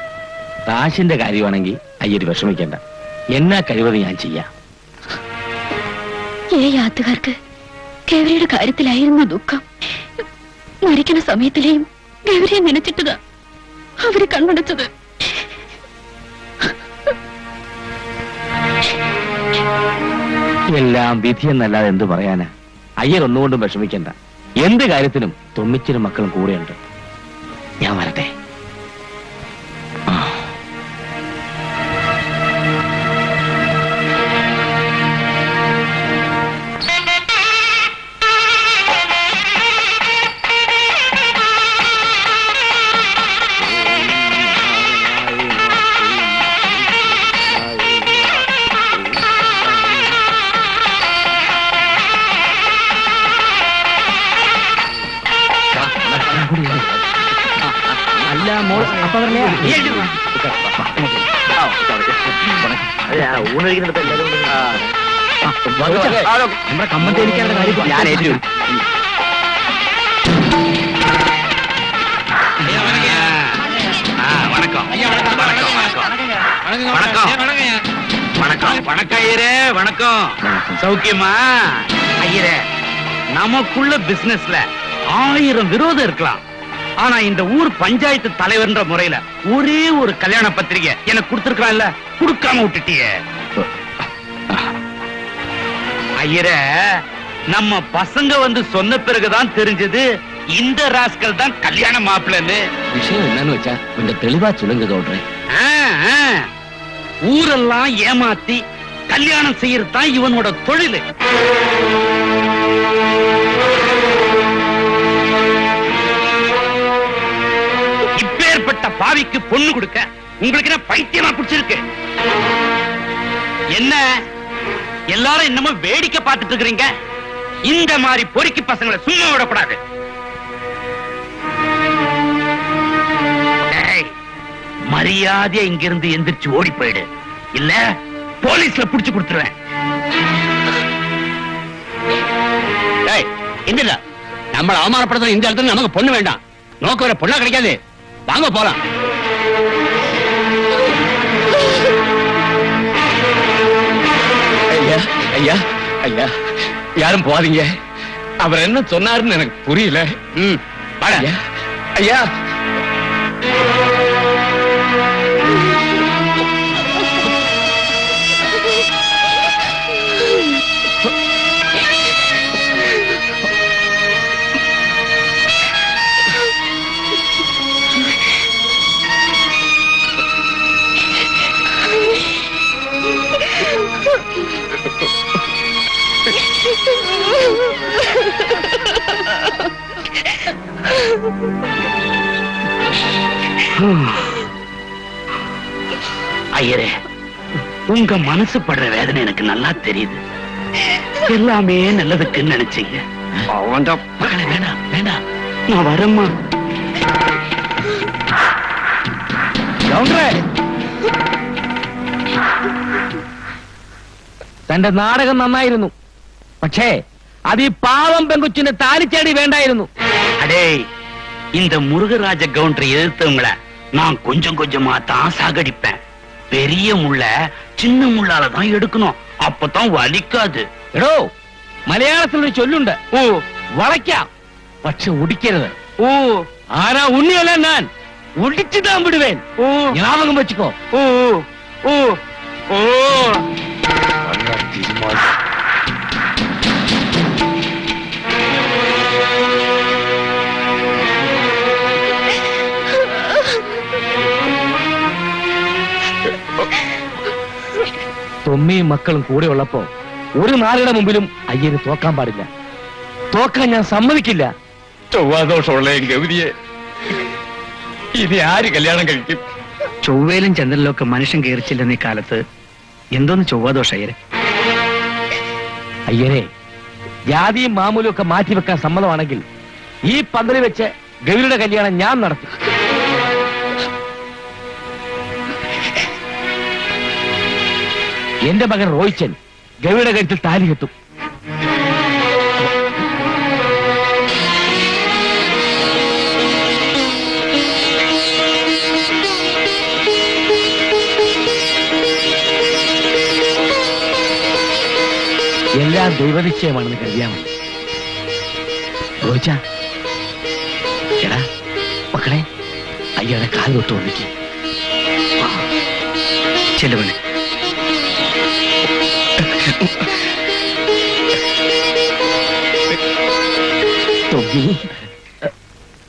കാശിന്റെ കാര്യമാണെങ്കിൽ അയ്യര് വിഷമിക്കണ്ട. എന്നാ കഴിവത് ഞാൻ ചെയ്യാ. ഏ യാത്രക്കാർക്ക് ഗൗരിയുടെ കാര്യത്തിലായിരുന്നു ദുഃഖം. മരിക്കുന്ന സമയത്തിലെയും ഗൗരിയെ നനച്ചിട്ടതാ അവർ കണ്ണടച്ചത്. എല്ലാം വിധി എന്ത് പറയാനാ? അയ്യർ ഒന്നുകൊണ്ടും വിഷമിക്കണ്ട. എന്ത് കാര്യത്തിനും തൊമ്മിച്ചിനും മക്കളും കൂടെയുണ്ട്. ഞാൻ വരട്ടെ. അതെ, ആ ഊണഴിക്കുന്നിടത്ത് എല്ലാവരും കൂടി- ആ. നമ്മുടെ കമ്മത്തേരിക്കാരുടെ കാര്യം ഞാൻ ഏറ്റു வணக்கம் வணக்கம் வணக்கம் வணக்கம் வணக்கம் ஐயரே வணக்கம் சௌக்கியமா ஐயரே நமக்குள்ள பிசினஸ்ல ஆயிரம் விரோதம் இருக்கலாம் ஆனா இந்த ஊர் பஞ்சாயத்து தலைவர்ன்ற முறையில ஒரே ஒரு கல்யாண பத்திரிகை எனக்கு கொடுத்திருக்கான்ல கொடுக்காம விட்டுட்டியே ஐயரே நம்ம பசங்க வந்து சொன்ன பிறகுதான் தெரிஞ்சது இந்த ராஸ்கல் தான் கல்யாண மாப்பிள்ளைன்னு. விஷயம் என்னன்னு வச்சா கொஞ்சம் தெளிவா சொல்லுங்க ஆ. ஊரெல்லாம் ஏமாத்தி கல்யாணம் செய்யறது தான் இவனோட தொழில். இப்பேற்பட்ட பாவிக்கு பொண்ணு கொடுக்க உங்களுக்கு என்ன பைத்தியமா பிடிச்சிருக்கு? என்ன? எல்லாரும் இன்னமும் வேடிக்கை பார்த்துட்டு இருக்கிறீங்க. இந்த மாதிரி பொறுக்கி பசங்களை சும்மா விடக்கூடாது. மரியாதையா இங்கிருந்து எந்திரிச்சு ஓடி போயிடு. இல்ல போலீஸ்ல புடிச்சு கொடுத்துருவேன். டேய் என்னடா நம்மள அவமானப்படுத்துற இந்த இடத்துல நமக்கு பொண்ணு வேண்டாம். நோக்க வர பொண்ணா கிடைக்காது. வாங்க போலாம். ஐயா ஐயா யாரும் போகாதீங்க. அவர் என்ன சொன்னாருன்னு எனக்கு புரியல. ம் ஐயா ஐயா. ஐயரே உங்க மனசு படுற வேதனை எனக்கு நல்லா தெரியுது எல்லாமே நல்லதுக்குன்னு நினைச்சீங்க மகளே, வேண்டாம் வேண்டாம் நான் வரேம்மா തന്റെ നാടകം നന്നായിരുന്നു പക്ഷേ അത് ഈ പാവം പെങ്കുച്ചിന്റെ താലിച്ചാടി വേണ്ടായിരുന്നു அடே இந்த முருகராஜ கவுண்டரை எதிர்த்தவங்கள நான் கொஞ்சம் கொஞ்சமா தான் சாகடிப்பேன். பெரிய முள்ள சின்ன முள்ளால தான் எடுக்கணும். அப்பதான் வலிக்காது. எடோ மலையாளத்துல சொல்லுண்ட. ஓ. வளைக்கா. பட்சே உடிக்கிறது ஓ. ஆனா உண்மையில நான். உடிச்சுதான் விடுவேன். ஓ. ஞாபகம் வச்சுக்கோ. ஓ ஓ. ஓ. ஓ തൊമ്മിയും മക്കളും കൂടെ ഉള്ളപ്പോ ഒരു നാളുടെ മുമ്പിലും അയ്യന് തോക്കാൻ പാടില്ല. തോക്കാൻ ഞാൻ സമ്മതിക്കില്ല. ചൊവ്വാദോഷമുള്ള ഗൗരിയെ. ഇനി ആര് കല്യാണം കഴിക്കും? ചൊവ്വയിലും ചന്ദ്രനിലും ഒക്കെ മനുഷ്യൻ കയറിച്ചില്ലെന്ന ഈ കാലത്ത് എന്തോന്ന് ചൊവ്വാദോഷ അയ്യരെ? അയ്യരെ ജാതിയും മാമൂലും ഒക്കെ മാറ്റിവെക്കാൻ സമ്മതമാണെങ്കിൽ ഈ പന്തലിൽ വെച്ച് ഗൗരിയുടെ കല്യാണം ഞാൻ നടത്തും. എന്റെ മകൻ റോയിച്ചൻ ഗവിയുടെ കഴുത്തിൽ താലി കെട്ടും. എല്ലാം ദൈവനിശ്ചയമാണെന്ന് കരുതിയാ മതി. റോയിച്ച മക്കളെ അയ്യയുടെ കാൽ തൊട്ട് ഒന്നിക്ക് ചെല്ലുവനെ തൊപ്പി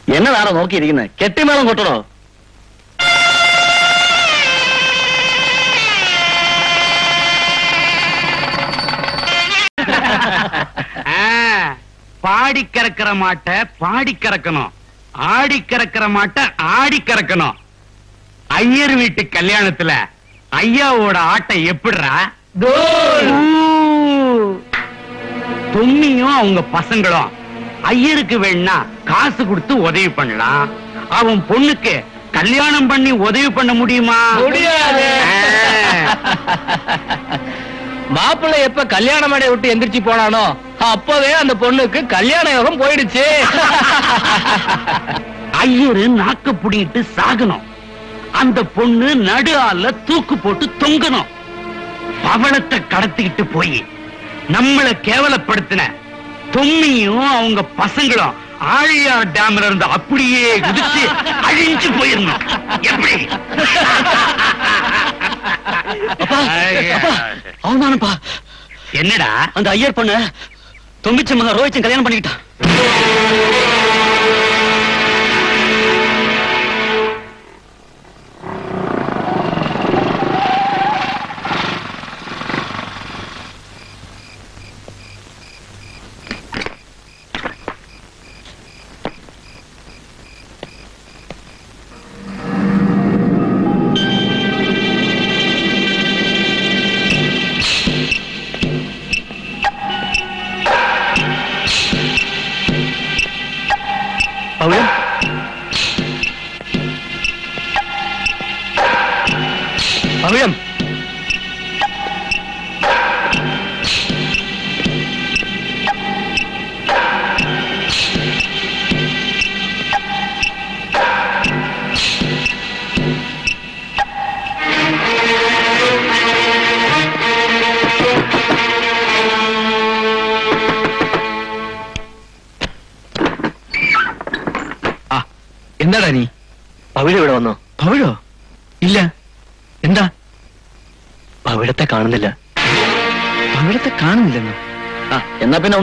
എന്നതാണോ നോക്കിയിരിക്കുന്നത് കെട്ടിമേളം കൊട്ടണോ பாடி கறக்கிற மாட்டை பாடி கறக்கணும் ஆடி கறக்கிற மாட்டை ஆடி கறக்கணும் ஐயர் வீட்டு கல்யாணத்துல ஐயாவோட ஆட்டை எப்படிரா தும்மியும் அவங்க பசங்களும் ஐயருக்கு வேணா காசு கொடுத்து உதவி பண்ணலாம். அவன் பொண்ணுக்கு கல்யாணம் பண்ணி உதவி பண்ண முடியுமா? முடியாது. மாப்பிள்ளை எப்ப கல்யாண மேடை விட்டு எந்திரிச்சு போனானோ அப்பவே அந்த பொண்ணுக்கு கல்யாண யோகம் போயிடுச்சு. ஐயரு நாக்கு புடிங்கிட்டு சாகணும். அந்த பொண்ணு நடு ஆள்ல தூக்கு போட்டு தொங்கணும். பவளத்தை கடத்திக்கிட்டு போய் நம்மள கேவலப்படுத்தின தொம்மியும் அவங்க பசங்களும் ஆழியார் டேம்ல இருந்து அப்படியே குதிச்சு அழிஞ்சு போயிடணும் எப்படி? அவமானப்பா என்னடா? அந்த ஐயர் பொண்ணு தொம்பிச்ச மகன் ரோஹிச்சன் கல்யாணம் பண்ணிக்கிட்டான்.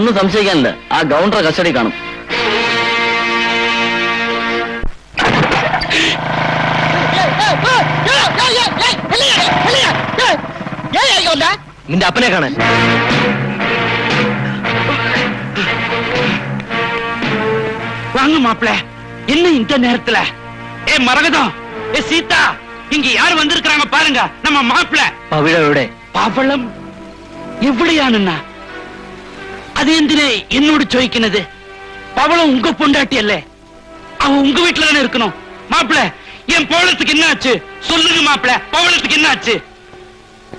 ഒന്നും സംശയിക്കാനില്ല ആ ഗൗണ്ടർ കസ്റ്റഡി കാണും നിന്റെ അപ്പനെ കാണാൻ வாங்க மாப்பிள என்ன இந்த நேரத்துல ஏ மரகதம் ஏ சீதா இங்க யாரு வந்திருக்காங்க பாருங்க நம்ம மாப்பிள പവിഴം എവിടെ പവളം എവിടെയാണെന്നാ അത് എന്തിനെ എന്നോട് ചോദിക്കുന്നത് പവളം ഉങ്ക പൊണ്ടാട്ടിയല്ലേ அவன் உங்க வீட்டுல தானே இருக்கணும் மாப்பிள என் பவளத்துக்கு என்ன ஆச்சு சொல்லுங்க மாப்பிள பவளத்துக்கு என்ன ஆச்சு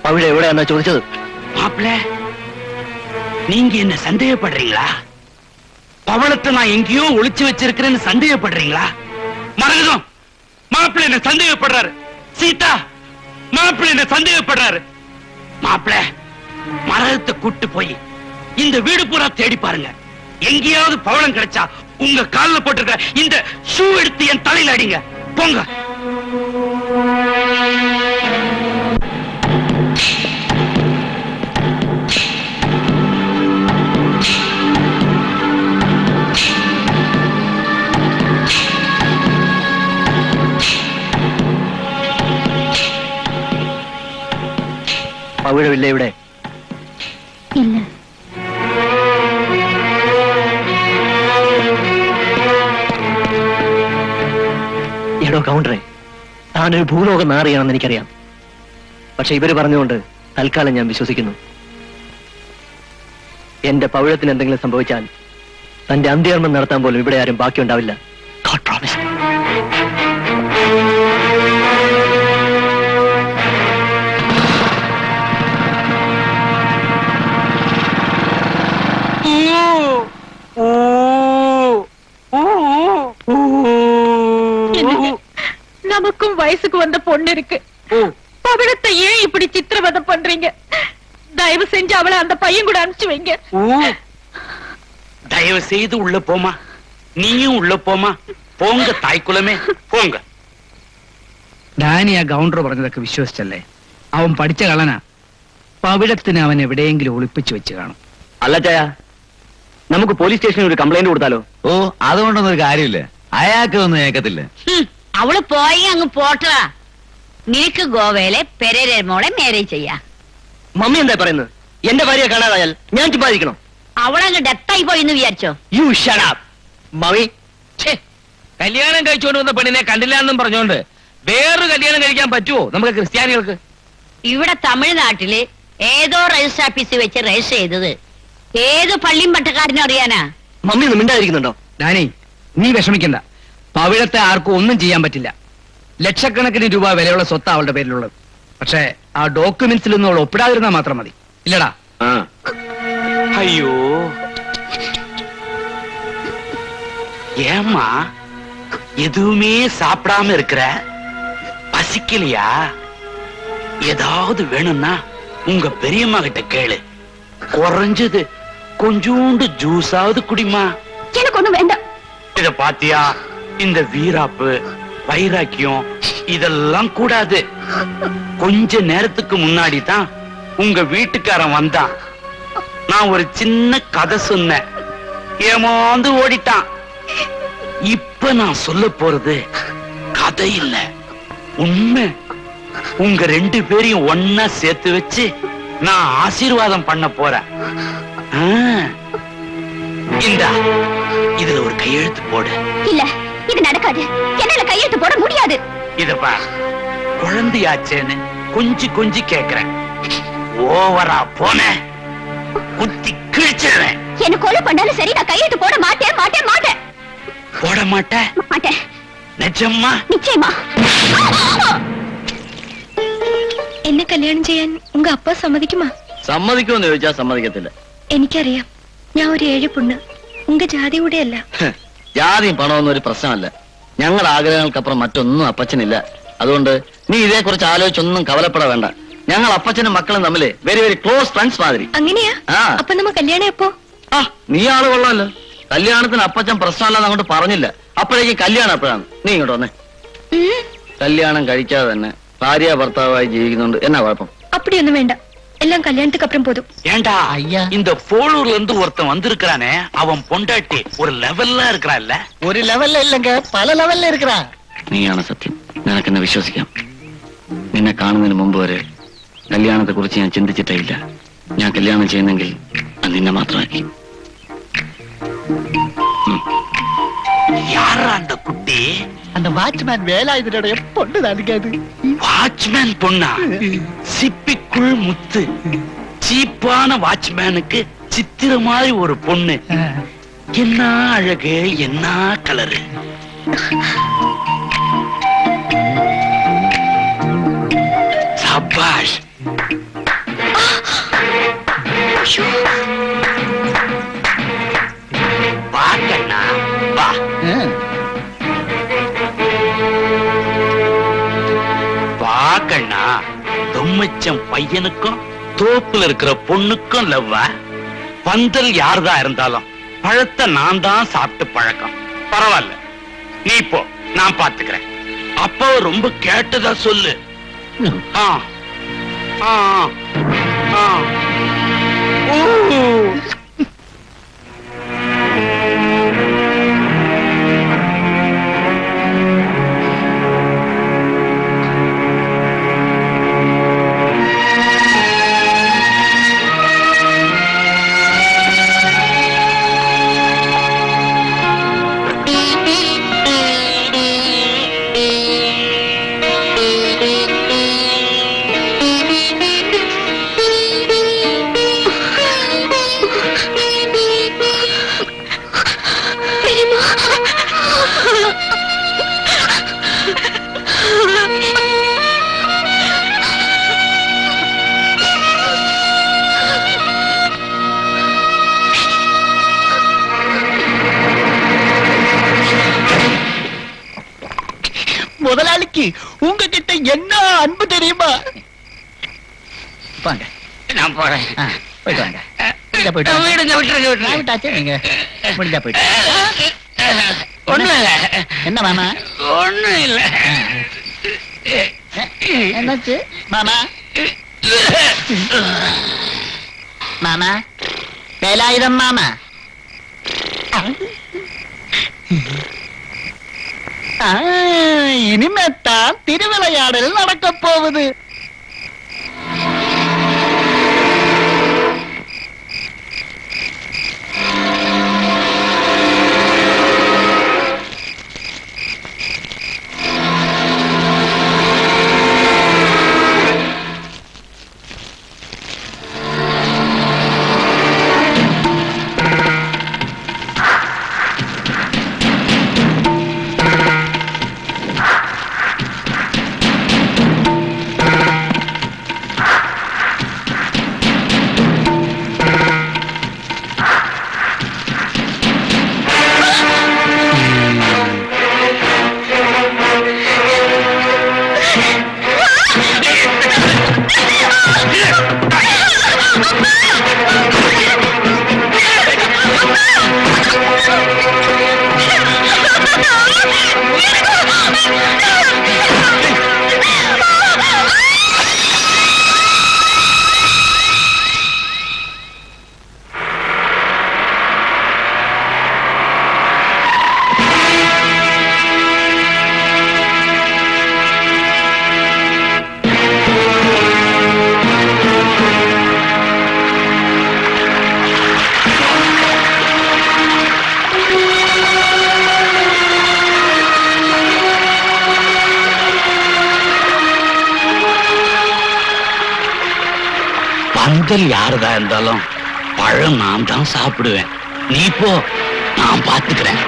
പവിഴം എവിടെയാന്നാ ചോദിച്ചത് மாப்பிள நீங்க என்ன சந்தேகப்படுறீங்களா பவளத்தை நான் எங்கேயோ ஒளிச்சு வச்சிருக்கிறேன்னு சந்தேகப்படுறீங்களா மரகதம் மாப்பிள்ளை என்ன சந்தேகப்படுறாரு சீதா மாப்பிள்ளை என்ன சந்தேகப்படுறாரு மாப்பிள்ள மரகத்தை கூட்டு போய் இந்த வீடு பூரா தேடி பாருங்க எங்கேயாவது பவளம் கிடைச்சா உங்க கால்ல போட்டிருக்கிற இந்த ஷூ எடுத்து என் தலையில அடிங்க போங்க പവിഴമില്ല ഇവിടെ ഇല്ല എടോ കൗണ്ടറെ താനൊരു ഭൂലോകം നാറിയാണെന്ന് എനിക്കറിയാം. പക്ഷെ ഇവർ പറഞ്ഞുകൊണ്ട് തൽക്കാലം ഞാൻ വിശ്വസിക്കുന്നു. എന്റെ പൗരത്തിന് എന്തെങ്കിലും സംഭവിച്ചാൽ തന്റെ അന്ത്യകർമ്മം നടത്താൻ പോലും ഇവിടെ ആരും ബാക്കിയുണ്ടാവില്ല. God promise. நமக்கும் வயசுக்கு வந்த பொண்ணு இருக்கு பவிழத்தை ஏன் இப்படி சித்திரவதை பண்றீங்க தயவு செஞ்சு அவளை அந்த பையன் கூட அனுப்பிச்சு வைங்க தயவு செய்து உள்ள போமா நீயும் உள்ள போமா போங்க தாய்க்குலமே போங்க ഡാനി ആ ഗൗണ്ടർ പറഞ്ഞതൊക്കെ വിശ്വസിച്ചല്ലേ അവൻ പഠിച്ച കളനാ പവിഴത്തിന് അവൻ എവിടെയെങ്കിലും ഒളിപ്പിച്ചു വെച്ച് കാണും അല്ല ചായ നമുക്ക് പോലീസ് സ്റ്റേഷനിൽ ഒരു കംപ്ലൈന്റ് കൊടുത്താലോ ഓ അതുകൊണ്ടൊന്നും ഒരു കാര്യമില്ല അയാൾക്ക് ഒന്നും ഏക്കത്തില്ല ഹും, അവൾ പോയി അങ്ങ് പോട്ടാ. നിനക്ക് ഗോവയിലെ പെരേരെ മോളെ മാരേജ് ചെയ്യാ. മമ്മി എന്താ പറയുന്നത്? എന്റെ ഭാര്യയെ കാണാതായാൽ ഞാൻ ചുമ്പാതിരിക്കണം അവളങ്ങ് ഡെത്തായി പോയി എന്ന് വിചാരിച്ചോ? You mummy. കല്യാണം കഴിച്ചോണ്ട് വന്ന പെണ്ണിനെ കണ്ടില്ല എന്നും പറഞ്ഞോണ്ട് വേറൊരു കല്യാണം കഴിക്കാൻ പറ്റുമോ നമുക്ക് ക്രിസ്ത്യാനികൾക്ക്? ഇവിടെ തമിഴ്നാട്ടിൽ ഏതോ രജിസ്റ്റർ ഓഫീസിൽ വെച്ച് രജിസ്റ്റർ ചെയ്തത്. ഏത് പള്ളിയും പട്ടക്കാരനും അറിയാനാ? മമ്മി ഒന്ന് മിണ്ടാതിരിക്കുന്നുണ്ടോ? ഡാനി നീ വിഷമിക്കണ്ട. പവിഴത്തെ ആർക്കും ഒന്നും ചെയ്യാൻ പറ്റില്ല ലക്ഷക്കണക്കിന് രൂപ വിലയുള്ള സ്വത്ത് അവളുടെ പേരിലുള്ളത് പക്ഷേ ആ ഡോക്യുമെന്റ്സിലൊന്നും അവൾ ഒപ്പിടാതിരുന്നാൽ മാത്രം മതി ഇല്ലടാ ஐயோ ஏம்மா எதுவுமே சாப்பிடாம இருக்கிற பசிக்கலையா ஏதாவது வேணும்னா உங்க பெரியம்மா கிட்ட கேளு குறைஞ்சது கொஞ்சோண்டு ஜூஸாவது குடிமா எனக்கு ஒண்ணும் வேண்டாம் இத பாத்தியா இந்த வீராப்பு வைராக்கியம் இதெல்லாம் கூடாது. கொஞ்ச நேரத்துக்கு முன்னாடி தான் உங்க வீட்டுக்காரன் வந்தான். நான் ஒரு சின்ன கதை சொன்னேன். ஏமாந்து ஓடிட்டான். இப்ப நான் சொல்ல போறது கதை இல்ல. உண்மை. உங்க ரெண்டு பேரையும் ஒன்னா சேர்த்து வச்சு நான் ஆசீர்வாதம் பண்ண போறேன். இந்த இதுல ஒரு கையெழுத்து போடு. இல்ல. இது நடக்காது என்னால கையெழுத்து போட முடியாது இத பார் குழந்தையாச்சேன்னு கொஞ்சி கொஞ்சி கேக்குறேன் ஓவரா போன குத்தி கிழிச்சிடுவேன் என்ன கொலை பண்ணாலும் சரி நான் கையெழுத்து போட மாட்டேன் மாட்டேன் மாட்டேன் போ போட மாட்ட மாட்டேன் நிஜம்மா நிச்சயமா എന്നെ കല്യാണം ചെയ്യാൻ ഉങ്ക അപ്പ സമ്മതിക്കുമാ സമ്മതിക്കുമെന്ന് ചോദിച്ചാൽ സമ്മതിക്കത്തില്ല എനിക്കറിയാം ഞാൻ ഒരു ഏഴ് പുണ്ണ് ഉങ്ക ജാതി കൂടെ അല്ല ഹ്, ജാതിയും പണമൊന്നും ഒരു പ്രശ്നമല്ല. ഞങ്ങളുടെ ആഗ്രഹങ്ങൾക്കപ്പുറം മറ്റൊന്നും അപ്പച്ചനില്ല. അതുകൊണ്ട് നീ ഇതേക്കുറിച്ച് ആലോചിച്ചൊന്നും കവലപ്പെട വേണ്ട. ഞങ്ങൾ അപ്പച്ചനും മക്കളും തമ്മിൽ വെരി വെരി ക്ലോസ് ഫ്രണ്ട്സ് മാതിരി. അങ്ങനെയാ? നമ്മ ആ നീ ആൾ കൊള്ളാമല്ലോ കല്യാണത്തിന് അപ്പച്ചൻ പ്രശ്നമല്ലാന്ന് അങ്ങോട്ട് പറഞ്ഞില്ല. അപ്പോഴേക്ക് കല്യാണം എപ്പോഴാണ്? നീ ഇങ്ങോട്ട് വന്നേ. കല്യാണം കഴിക്കാതെ തന്നെ ഭാര്യ ഭർത്താവായി ജീവിക്കുന്നുണ്ട്. എന്നാ കുഴപ്പം? അപ്പടിയൊന്നും വേണ്ട. எல்லாம் கல்யாணத்துக்கு அப்புறம் போதும். ஏண்டா? ஐயா. இந்த போலூர்ல இருந்து ஒருத்தன் வந்திருக்கிறானே அவன் பொண்டாட்டி ஒரு லெவல்ல இருக்கிறான் இல்ல? ஒரு லெவல்ல இல்லங்க பல லெவல்ல இருக்கிறான் நீயான சத்தியம். எனக்கு என்ன വിശ്വസിക്കാം നിന്നെ കാണുന്നതിന് മുമ്പ് വരെ കല്യാണത്തെ കുറിച്ച് ഞാൻ ചിന്തിച്ചിട്ടേ ഇല്ല ഞാൻ കല്യാണം ചെയ്യുന്നെങ്കിൽ അത് നിന്നെ മാത്രമാക്കി யாரா அந்த குட்டி? அந்த வாட்ச்மேன் வேலாயுதனுடைய பொண்ணு தானுங்க வாட்ச்மேன் பொண்ணா? சிப்பிக்குள் முத்து. சீப்பான வாட்ச்மேனுக்கு சித்திர மாதிரி ஒரு பொண்ணு. என்ன அழகு என்ன கலரு சபாஷ். தொம்மச்சம் பையனுக்கும் தோப்புல இருக்கிற பொண்ணுக்கும் லவ்வ. பந்தல் யார்தான் இருந்தாலும் பழத்தை நான் தான் சாப்பிட்டு பழக்கம். பரவாயில்ல. நீ போ நான் பாத்துக்கிறேன். அப்போ ரொம்ப கேட்டதா சொல்லு. ஆ ஆ ஆ ஓ நீங்க முடிஞ்சா போயிட்டு. ஒண்ணும் இல்ல என்ன மாமா? ஒண்ணும் இல்ல என்னாச்சு? மாமா? மாமா? வேலாயுதம் மாமா? சாப்பிடுவேன். நீ போ நான் பார்த்துக்கிறேன்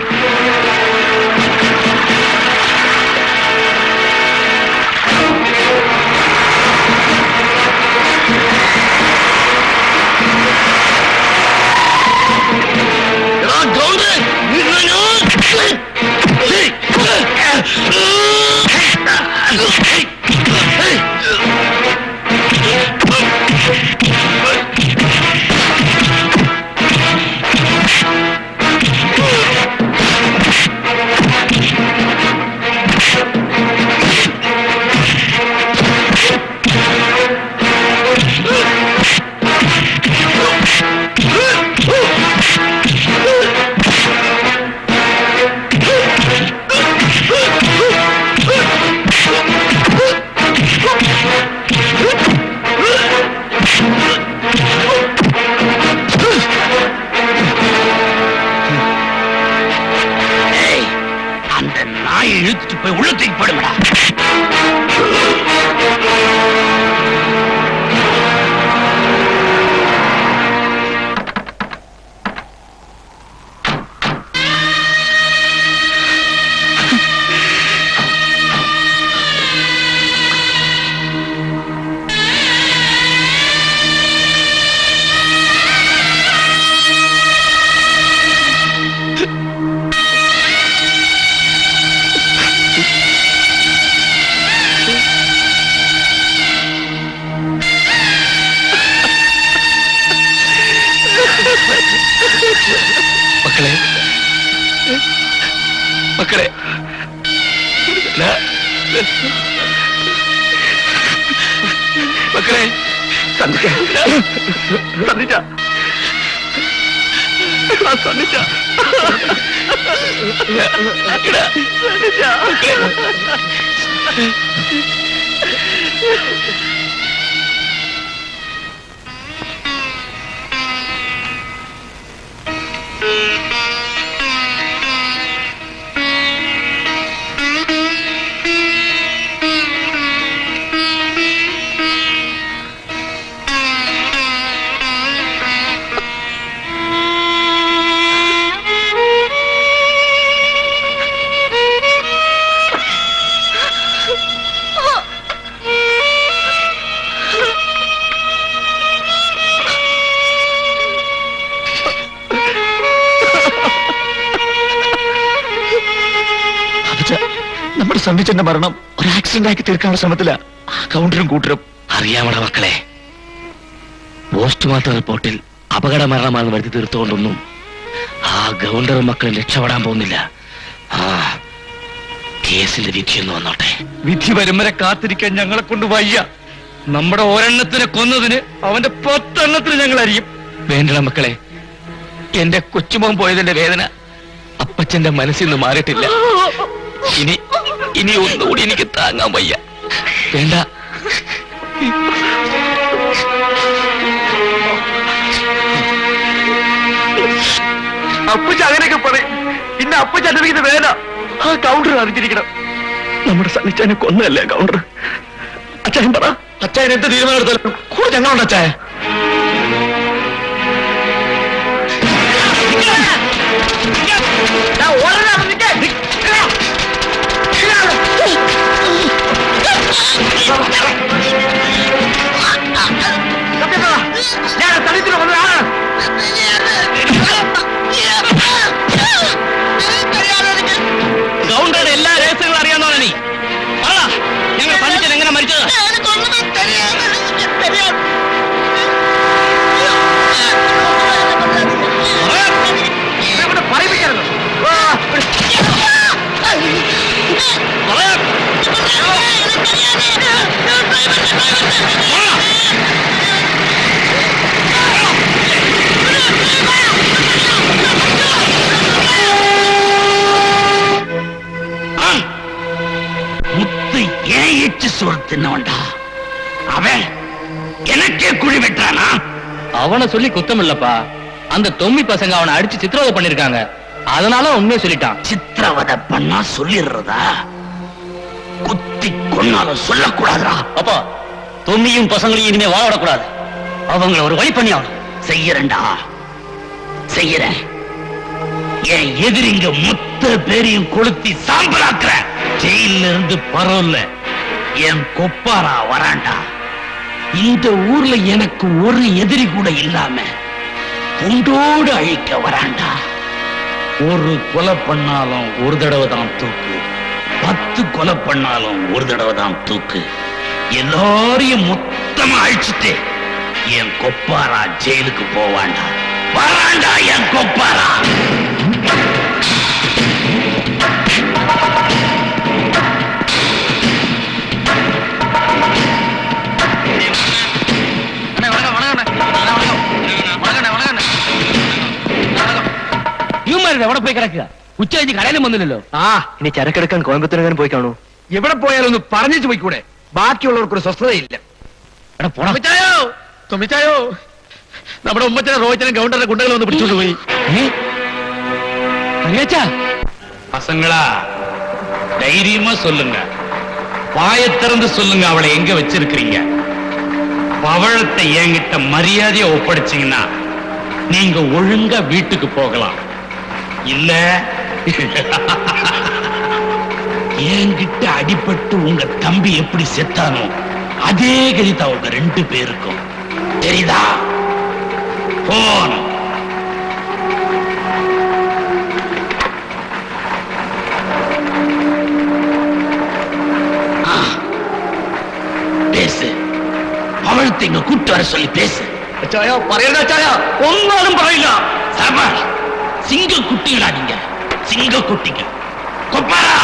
സന്ധിച്ചന്റെ മരണം ഒരു ആക്സിഡന്റ് ആക്കി തീർക്കാനുള്ള ശ്രമത്തില. കൗണ്ടറും കൂട്ടരും. അറിയാമട മക്കളെ. പോസ്റ്റ്മോർട്ടം റിപ്പോർട്ടിൽ അപകട മരണമാണെന്ന് വരുത്തി തീർത്തുകൊണ്ടൊന്നും ആ ഗവർണർ മക്കളെ രക്ഷപ്പെടാൻ പോകുന്നില്ല. ആ കേസിന്റെ വിധിയൊന്നും വന്നോട്ടെ. വിധി വരും വരെ കാത്തിരിക്കാൻ ഞങ്ങളെ കൊണ്ട് വയ്യ. നമ്മുടെ ഒരെണ്ണത്തിനെ കൊന്നതിന് അവന്റെ പത്തെണ്ണത്തിന് ഞങ്ങൾ അറിയും വേണ്ടട മക്കളെ. എന്റെ കൊച്ചുമോൻ പോയതിന്റെ വേദന അപ്പച്ചന്റെ മനസ്സിൽ നിന്ന് മാറിയിട്ടില്ല. ഇനി ഇനി ഒന്നുകൂടി എനിക്ക് താങ്ങാൻ വയ്യ. വേണ്ട. അപ്പച്ച അങ്ങനെയൊക്കെ പറയും. പിന്നെ അപ്പച്ച അനുഭവിക്കുന്ന വേദന. ആ കൗണ്ടർ അറിഞ്ഞിരിക്കണം. നമ്മുടെ സണ്ണിച്ചാനെ കൊന്നല്ലേ കൗണ്ടർ അച്ചായൻ പറ. അച്ചായൻ എന്ത് തീരുമാനം എടുത്താലും കൂടെ ഞങ്ങളുണ്ട് അച്ചായ சோறு தின்னவன்டா. அவன் எனக்கே குழி வெட்டானா அவனை சொல்லி குத்தம் இல்லப்பா அந்த தொம்மி பசங்க அவனை அடிச்சு சித்திரவதை பண்ணிருக்காங்க. அதனால உண்மையை சொல்லிட்டான். சித்திரவதை பண்ணா சொல்லிடுறதா? குத்தி கொன்னாலும் சொல்லக்கூடாதா அப்பா தொம்மியும் பசங்களையும் இனிமே வாழ விடக்கூடாது. அவங்கள ஒரு வழி பண்ணி ஆகணும். செய்யறேன்டா. செய்யறேன். என் எதிரிங்க மொத்த பேரையும் கொளுத்தி சாம்பலாக்குற ஜெயில இருந்து பரவல என் கொப்பாரா வராண்டா? இந்த ஊர்ல எனக்கு ஒரு எதிரி கூட இல்லாம உண்டோடு அழிக்க வராண்டா? ஒரு கொலை பண்ணாலும் ஒரு தடவை தான் தூக்கு. பத்து கொலை பண்ணாலும் ஒரு தடவை தான் தூக்கு. எல்லாரையும் மொத்தமா அழிச்சுட்டு என் கொப்பாரா ஜெயிலுக்கு போவாண்டா? வராண்டா என் கொப்பாரா? ഇവന്മാരുടെ എവിടെ പോയി കിടക്കുക ഉച്ച കഴിഞ്ഞ് കടയിലും വന്നില്ലല്ലോ ആ ഇനി ചരക്കെടുക്കാൻ കോയമ്പത്തൂരെങ്ങാനും പോയി കാണൂ എവിടെ പോയാലൊന്ന് പറഞ്ഞിട്ട് പോയിക്കൂടെ ബാക്കിയുള്ളവർക്കൊരു സ്വസ്ഥതയില്ല എടാ പോടാ തൊമ്മിച്ചായോ തൊമ്മിച്ചായോ നമ്മുടെ ഉമ്മച്ചനെ റോഹിച്ചനെ ഗൗണ്ടറിന്റെ ഗുണ്ടകൾ വന്ന് പിടിച്ചോണ്ട് പോയി കറിയാച്ചാ பசங்களா தைரியமா சொல்லுங்க வாயை திறந்து சொல்லுங்க அவளை எங்க வச்சிருக்கிறீங்க பவழத்தை என்கிட்ட மரியாதையா ஒப்படைச்சீங்கன்னா நீங்க ஒழுங்கா வீட்டுக்கு போகலாம் இல்ல. என்கிட்ட அடிபட்டு உங்க தம்பி எப்படி செத்தானோ அதே கதிதா உங்க ரெண்டு பேருக்கும். தெரியுதா? போன பேசு. அவளுக்கு இங்க கூட்டு வர சொல்லி பேசு. அச்சாயா பரையடா அச்சாயா? ஒன்னாலும் பரையிடா சபாஷ். சிங்க குட்டிகளா நீங்க. சிங்க குட்டிங்க கொப்பாரா!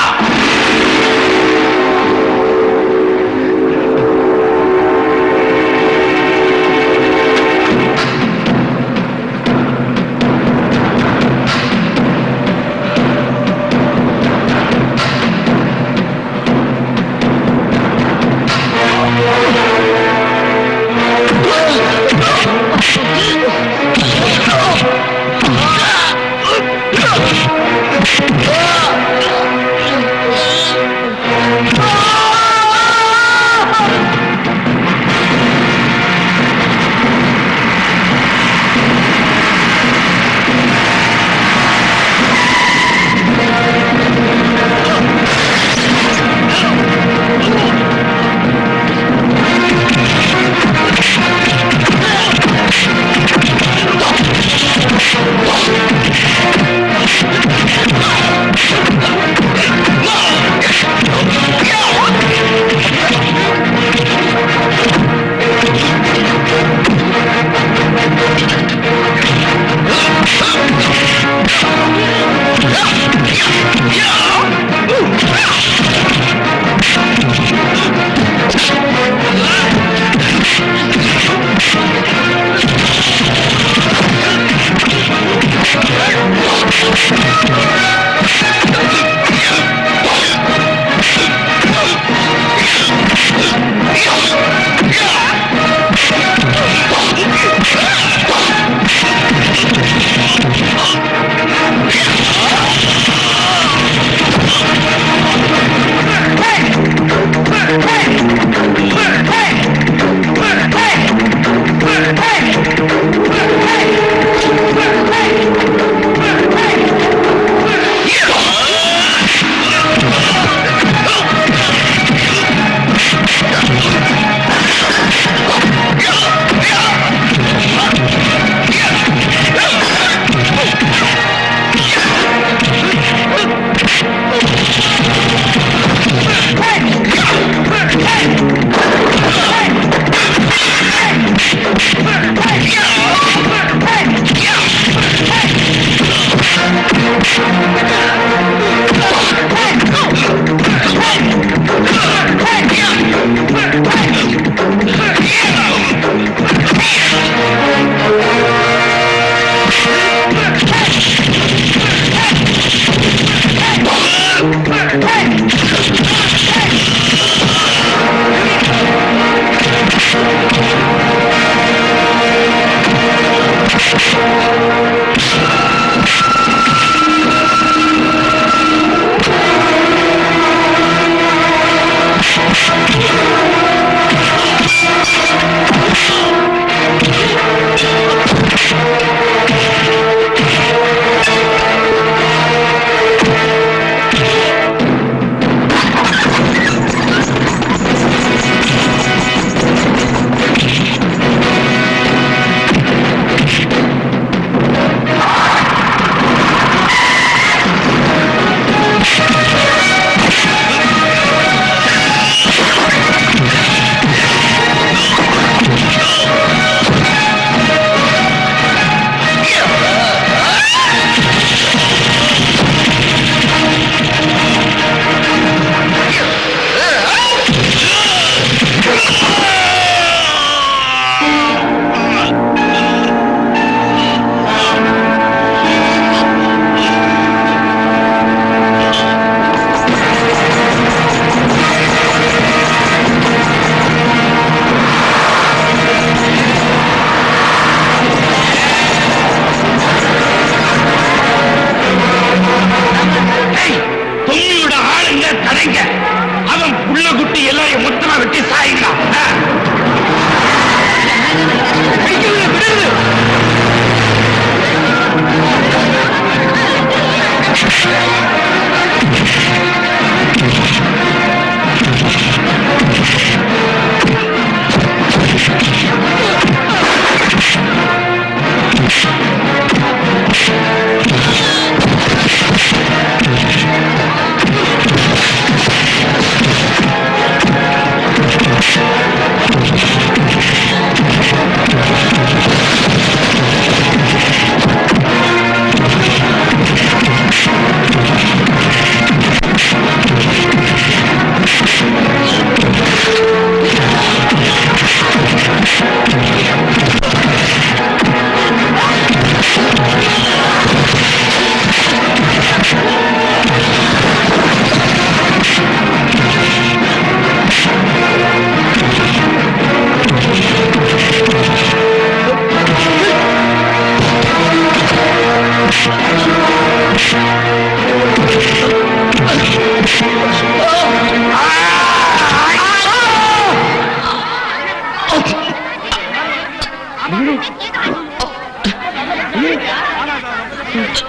Thank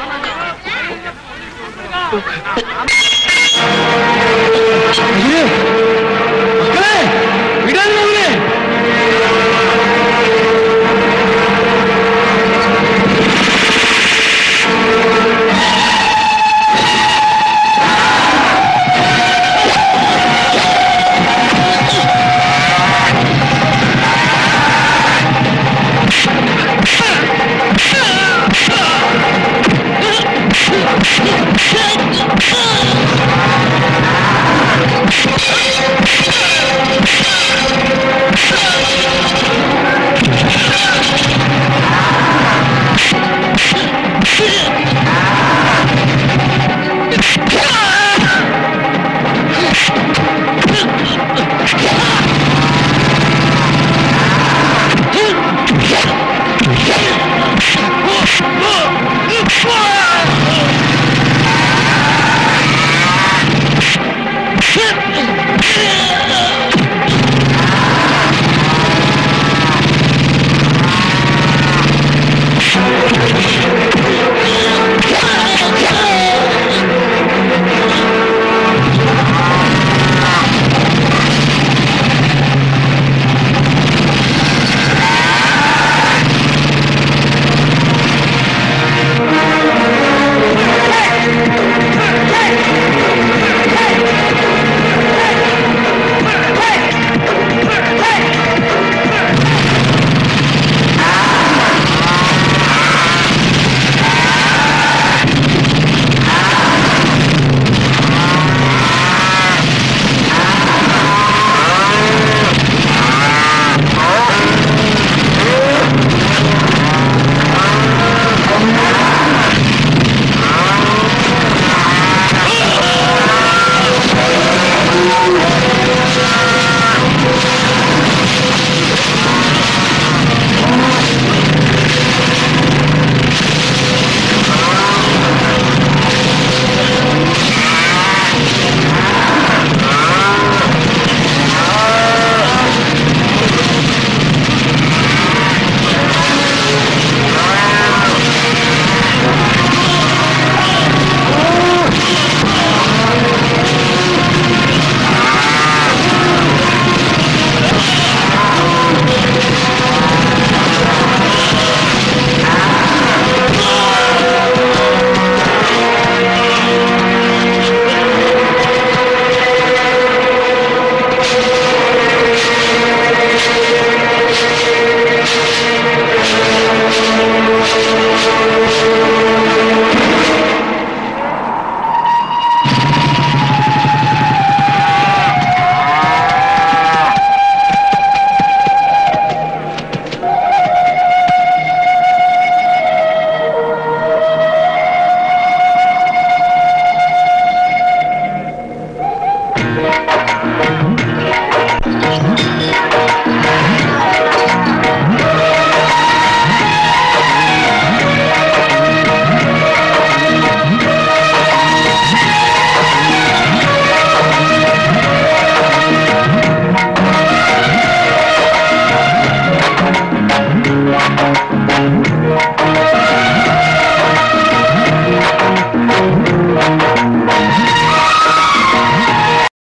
you.